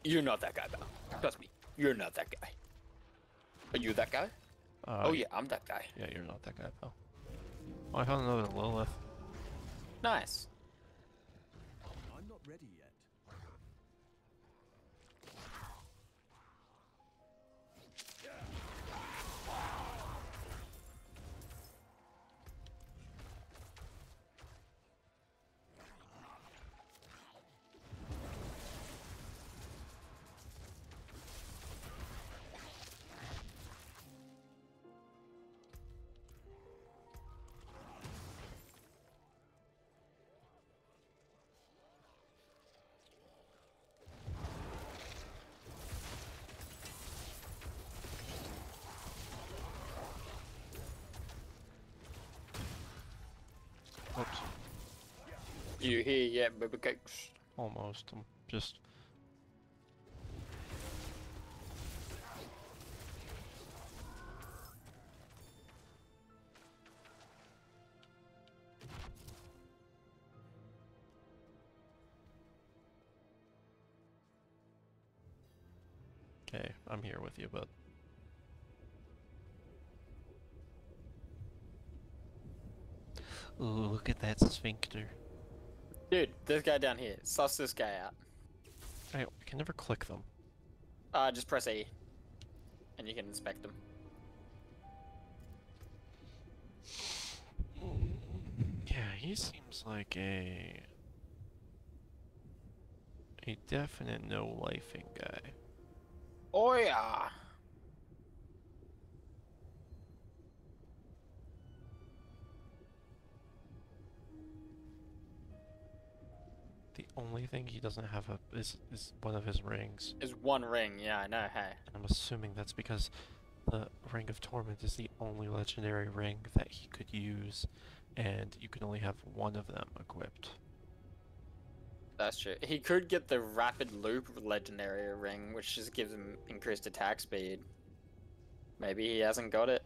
You're not that guy, pal. Trust me, you're not that guy. Are you that guy? Uh, oh yeah, I'm that guy. Yeah, you're not that guy, pal. Oh, I found another Lilith. Nice. You here yet, baby cakes? Almost. I'm just. Okay, I'm here with you, but Ooh, look at that sphincter. Dude, this guy down here. Suss this guy out. I, I can never click them. Uh, just press E. And you can inspect them. Yeah, he seems like a a definite no lifing guy. Oh yeah! The only thing he doesn't have a, is is one of his rings. Is one ring, yeah, I know, hey. And I'm assuming that's because the Ring of Torment is the only legendary ring that he could use, and you can only have one of them equipped. That's true. He could get the Rapid Loop legendary ring, which just gives him increased attack speed. Maybe he hasn't got it.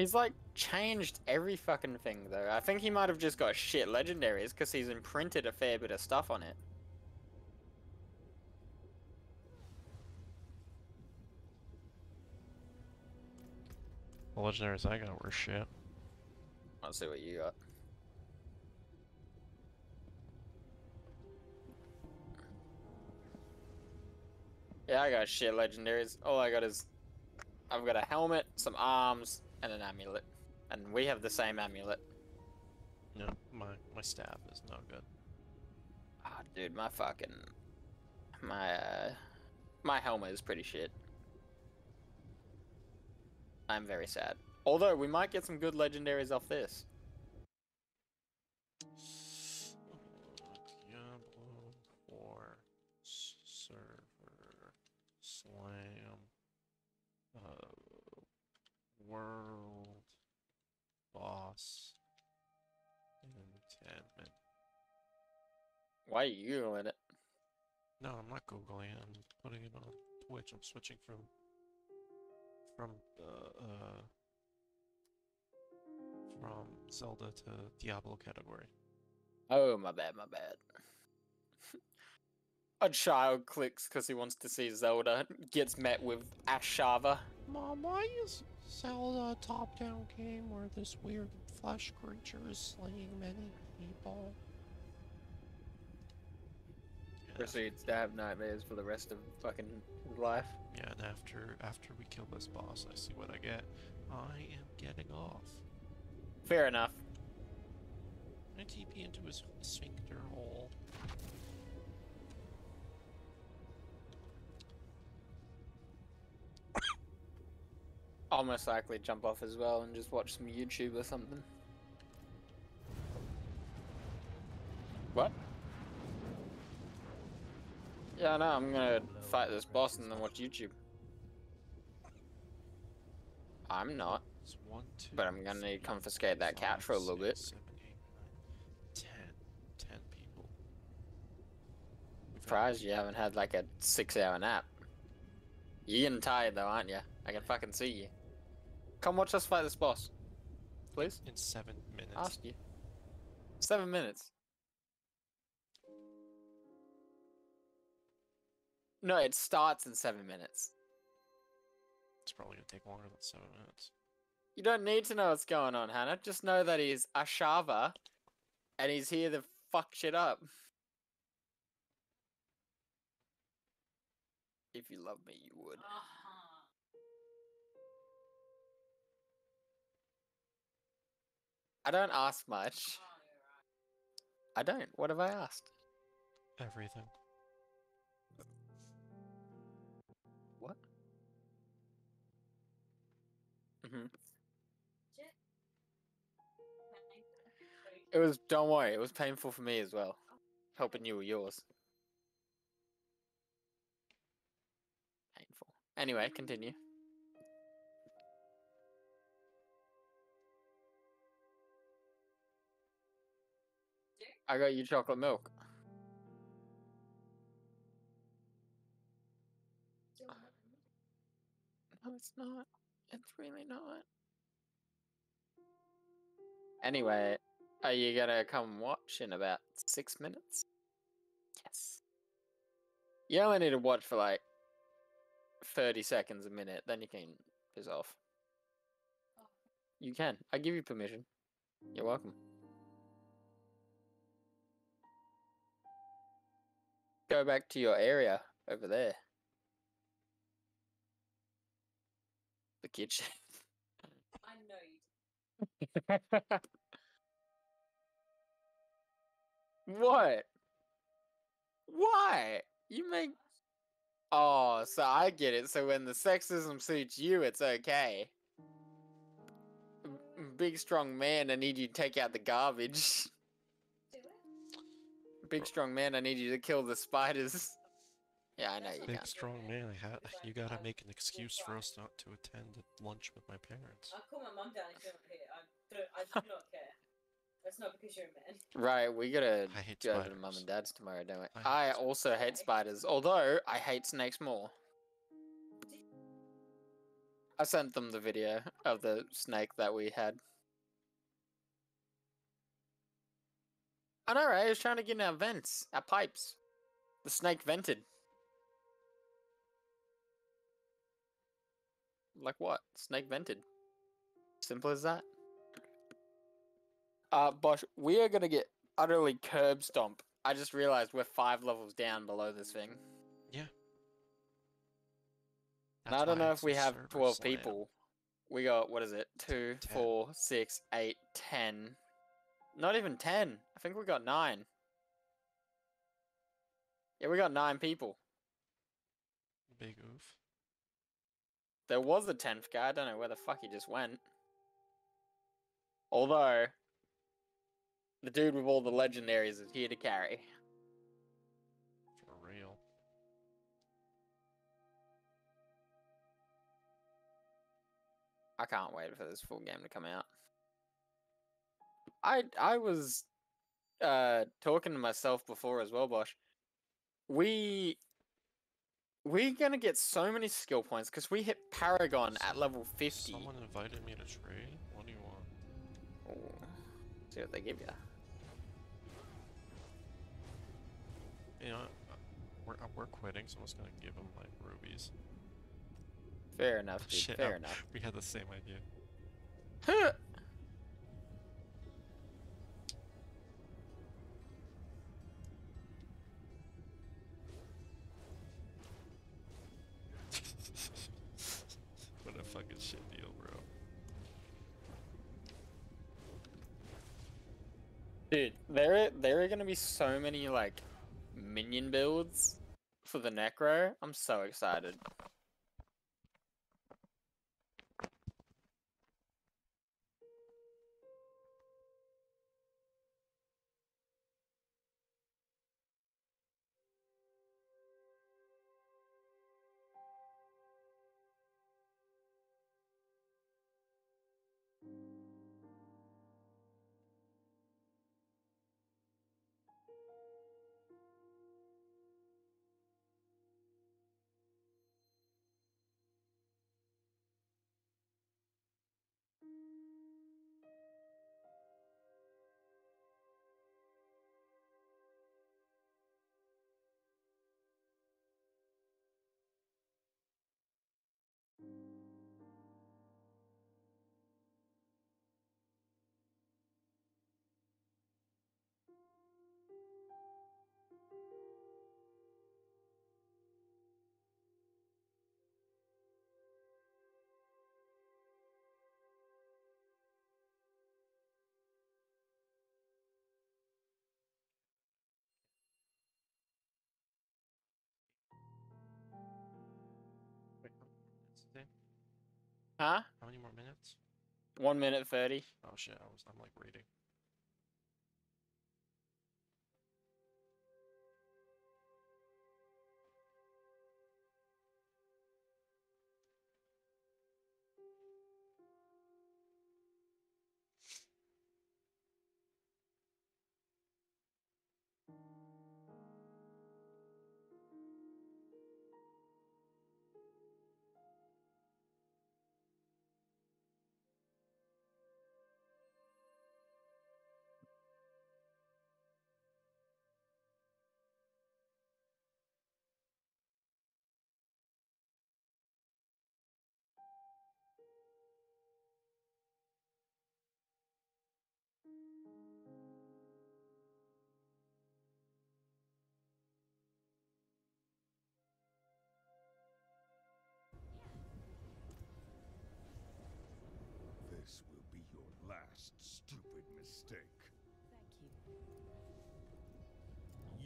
He's like changed every fucking thing though. I think he might have just got shit legendaries because he's imprinted a fair bit of stuff on it. The legendaries I got were shit. Let's see what you got. Yeah, I got shit legendaries. All I got is I've got a helmet, some arms, and an amulet. And we have the same amulet. No, my my staff is not good. Ah, dude, my fucking my uh my helmet is pretty shit. I'm very sad. Although we might get some good legendaries off this. World boss enchantment. Why are you doing it? No, I'm not googling it. I'm putting it on Twitch. I'm switching from from uh, uh from Zelda to Diablo category. Oh, my bad, my bad. A child clicks because he wants to see Zelda, gets met with Ashava. Mom, why is Zelda a top-down game where this weird flesh creature is slaying many people? Yeah, Proceeds to have nightmares for the rest of fucking life. yeah, and after after we kill this boss, I see what I get. I am getting off. Fair enough. I TP into his sphincter hole. I'll most likely jump off as well and just watch some YouTube or something. What? Yeah, no, I'm gonna fight this boss and then watch YouTube. I'm not, one, two, but I'm gonna need to confiscate that couch for a little bit. six, seven, eight, nine, ten. Ten people. Surprised you haven't had like a six hour nap. You're getting tired though, aren't you? I can fucking see you. Come watch us fight this boss. Please? in seven minutes. Ask you. Seven minutes. No, it starts in seven minutes. It's probably gonna take longer than seven minutes. You don't need to know what's going on, Hannah. Just know that he's Ashava and he's here to fuck shit up. If you love me, you would. I don't ask much. I don't. What have I asked? Everything. What? hmm It was. Don't worry. It was painful for me as well. Helping you with yours. Painful. Anyway, continue. I got you chocolate milk. No, it's not. It's really not. Anyway, are you gonna come watch in about six minutes? Yes. You only need to watch for like 30 seconds a minute, then you can piss off. Oh. You can. I give you permission. You're welcome. Go back to your area over there. The kitchen. I know you. what? Why? You make. Oh, so I get it. So when the sexism suits you, it's okay. M- Big strong man, I need you to take out the garbage. Do it. Big strong man, I need you to kill the spiders. Yeah, I know you Big can't. strong man. I ha- you gotta make an excuse for us not to attend lunch with my parents. I'll call my mum down if you're not here. I don't. I do not care. That's not because you're a man. Right, we gotta I hate go to spiders. mum and dad's tomorrow, don't we? I I, hate also hate spiders, although I hate snakes more. I sent them the video of the snake that we had. I know, right? He was trying to get in our vents, our pipes. The snake vented. Like what? Snake vented. Simple as that. Uh, Bosh, we are gonna get utterly curb stomp. I just realized we're five levels down below this thing. Yeah. And I don't know if we have 12 slam. people. We got, what is it? Two, Ten. four, six, eight, ten. Not even 10. I think we got 9. Yeah, we got 9 people. Big oof. There was a 10th guy. I don't know where the fuck he just went. Although, the dude with all the legendaries is here to carry. For real. I can't wait for this full game to come out. I I was uh talking to myself before as well, Bosh. We we're gonna get so many skill points because we hit Paragon at level fifty. Someone invited me to trade. What do you want? Ooh, see what they give you. You know, we're we're quitting, so I'm just gonna give him like rubies. Fair enough, dude. Shit, Fair um, enough. We had the same idea. There are, there are gonna be so many like minion builds for the Necro. I'm so excited. Huh? How many more minutes? One minute thirty. Oh shit, I was I'm like reading.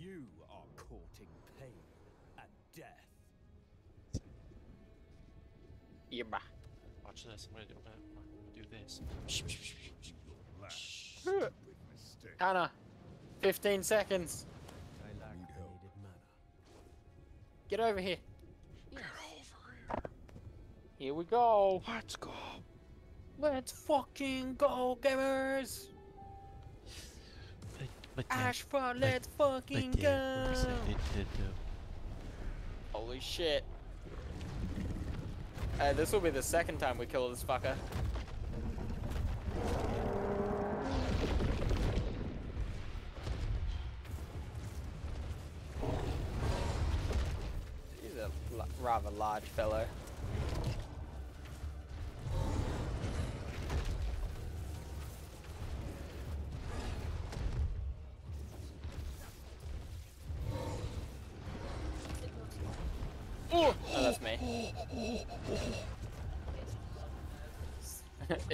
You are courting pain and death. Yeah. Watch this. I'm gonna do, I'm gonna, do this. Your last stupid mistake. Hannah, fifteen seconds. I lack Need the help. needed mana. Get over here. Get over Here we go. Let's go. Let's fucking go, gamers. But, but yeah, Ashford, let's fucking but go. what was did- did? Holy shit. Uh, this will be the second time we kill this fucker. He's a l- rather large fellow.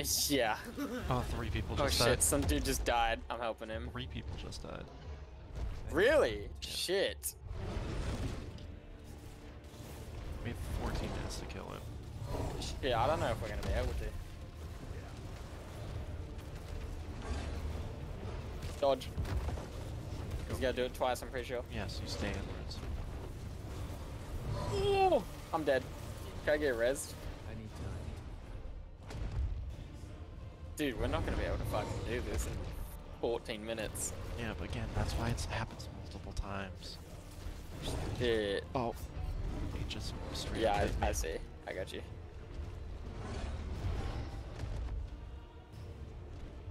yeah. Oh, three people Oh just shit, died. some dude just died. I'm helping him. Three people just died. Really? Shit. We have 14 minutes to kill him. Yeah, I don't know if we're gonna be able to. Dodge. He's gotta do it twice, I'm pretty sure. Yes, you stay in, inwards. Ooh, I'm dead. Can I get res? Dude, we're not gonna be able to fucking do this in 14 minutes. Yeah, but again, that's why it happens multiple times. Shit. Oh, he just straight Yeah. I, I see. I got you.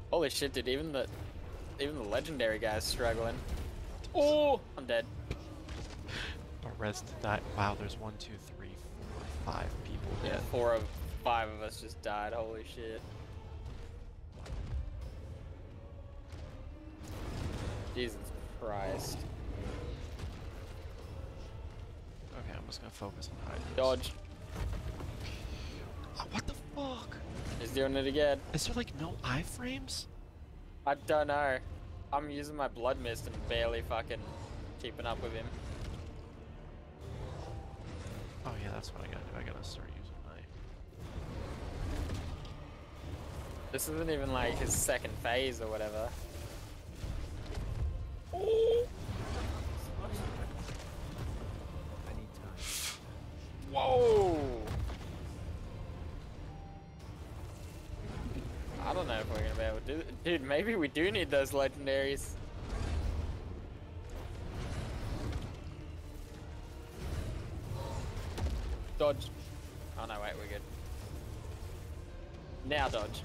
Holy shit, dude! Even the, even the legendary guy's struggling. Oh, I'm dead. Did not. Wow, there's one, two, three, four, five people Yeah, dead. four of five of us just died. Holy shit. Jesus Christ. Okay, I'm just gonna focus on hiding. Dodge. Oh, what the fuck? He's doing it again. Is there like no iframes? I don't know. I'm using my blood mist and barely fucking keeping up with him. Oh yeah, that's what I gotta do. I gotta start using my. This isn't even like his second phase or whatever. Whoa! I don't know if we're gonna be able to do it. Dude, maybe we do need those legendaries. Dodge. Oh no, wait, we're good. Now dodge.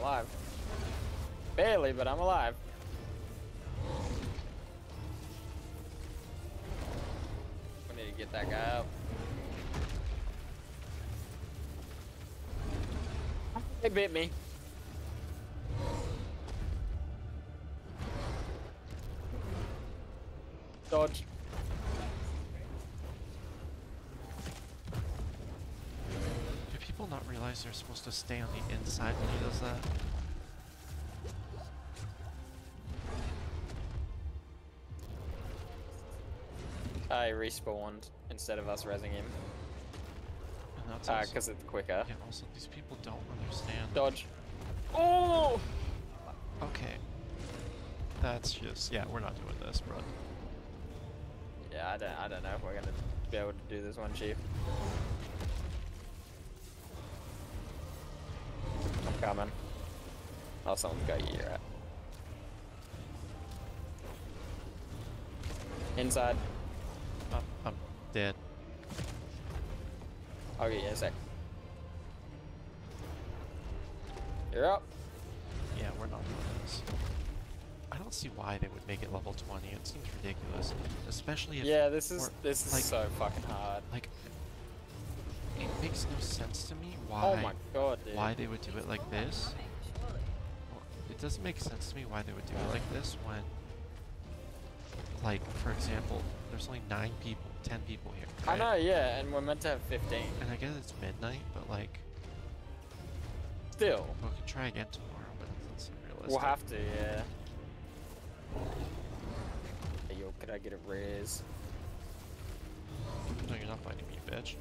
Alive. Barely, but I'm alive. We need to get that guy up. They bit me. Dodge. People not realize they're supposed to stay on the inside when he does that? I respawned instead of us resing him. And that's Uh, because it's quicker. yeah, also these people don't understand. Dodge. Oh! Okay. That's just yeah, we're not doing this, bro. Yeah, I don't, I don't know if we're gonna be able to do this one, Chief. I'm coming. Oh, someone's got you, right? Inside. I'm, I'm dead. I'll get you in a sec. You're up. Yeah, we're not doing this. I don't see why they would make it level 20. It seems ridiculous, especially if Yeah, this is this is like- so fucking hard. like it makes no sense to me why Oh my god, dude. why they would do it like this. It doesn't make sense to me why they would do it like this when, like, for example, there's only nine people, ten people here. I know, yeah, and we're meant to have 15. And I guess it's midnight, but like, Still, we can try again tomorrow, but that's unrealistic. we'll have to, yeah. Hey, yo, could I get a raise? No, you're not fighting me, bitch.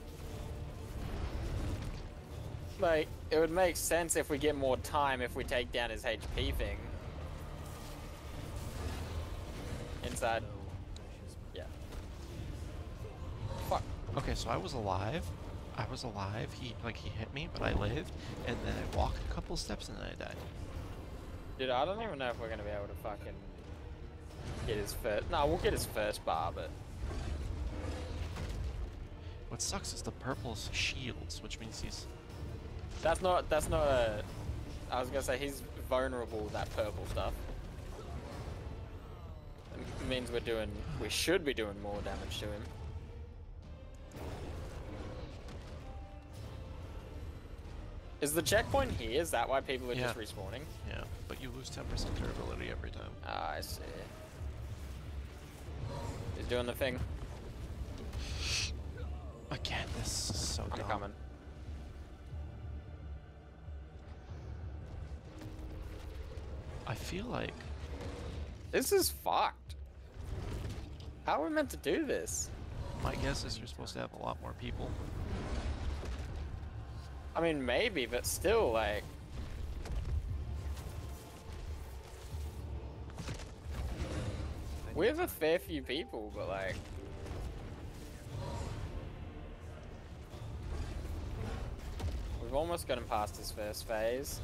Like, it would make sense if we get more time if we take down his HP thing. Inside. Yeah. Fuck. Okay, so I was alive. I was alive. He like he hit me, but I lived, and then I walked a couple steps and then I died. Dude, I don't even know if we're gonna be able to fucking get his first. No, we'll get his first bar, but What sucks is the purple's shields, which means he's that's not. That's not a. I was gonna say he's vulnerable that purple stuff. It means we're doing. We should be doing more damage to him. Is the checkpoint here? Is that why people are just respawning? yeah, but you lose 10% durability every time. Ah, I see. He's doing the thing. Again, this is so I'm dumb. coming. I feel like This is fucked. How are we meant to do this? my guess is you're supposed to have a lot more people. I mean, maybe, but still, like. We have a fair few people, but like. We've almost gotten past this first phase.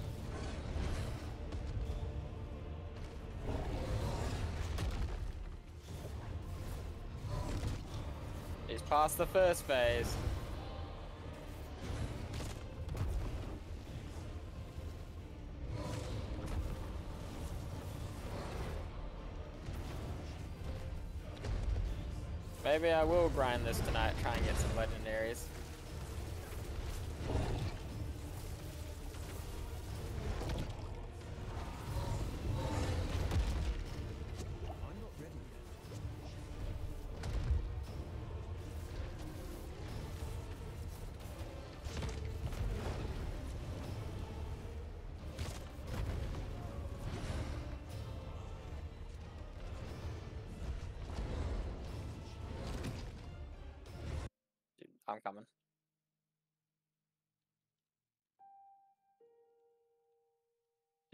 He's past the first phase. Maybe I will grind this tonight, try and get some legendaries.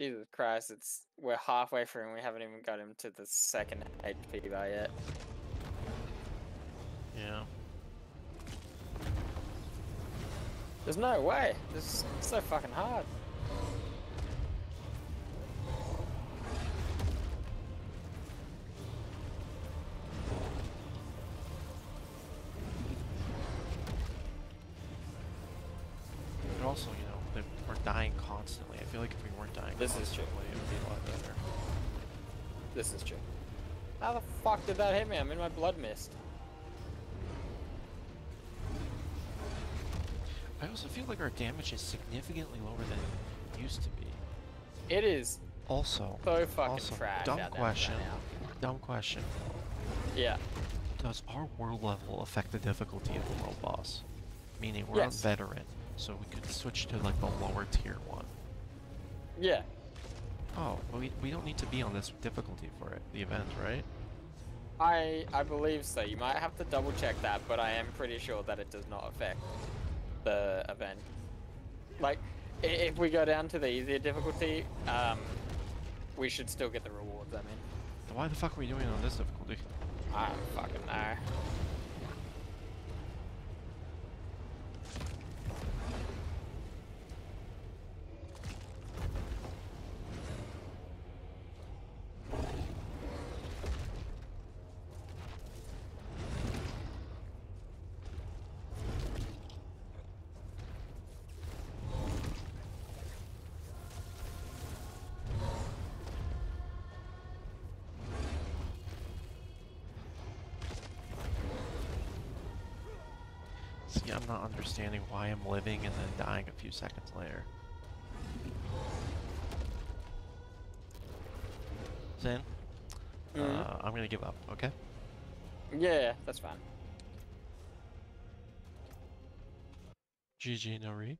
Jesus Christ, it's we're halfway through and we haven't even got him to the second HP bar yet. Yeah. There's no way. This is so fucking hard. Fuck did that hit me? I'm in my blood mist. I also feel like our damage is significantly lower than it used to be. It is Also, so fucking also, trash. dumb question. right. Dumb question. Yeah. Does our world level affect the difficulty of the world boss? Meaning we're Yes. on veteran, so we could switch to like the lower tier one. Yeah. Oh, well, we, we don't need to be on this difficulty for it, the event, right? I I believe so. You might have to double check that, but I am pretty sure that it does not affect the event. Like, if we go down to the easier difficulty, um, we should still get the rewards. I mean, why the fuck are we doing it on this difficulty? I don't fucking know. I'm not understanding why I'm living and then dying a few seconds later. Zen, Mhm. uh, I'm gonna give up, okay? Yeah, that's fine. GG, no re.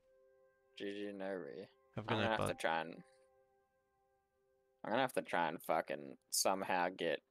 GG, no re. Have a I'm gonna have to try and. I'm gonna have to try and fucking somehow get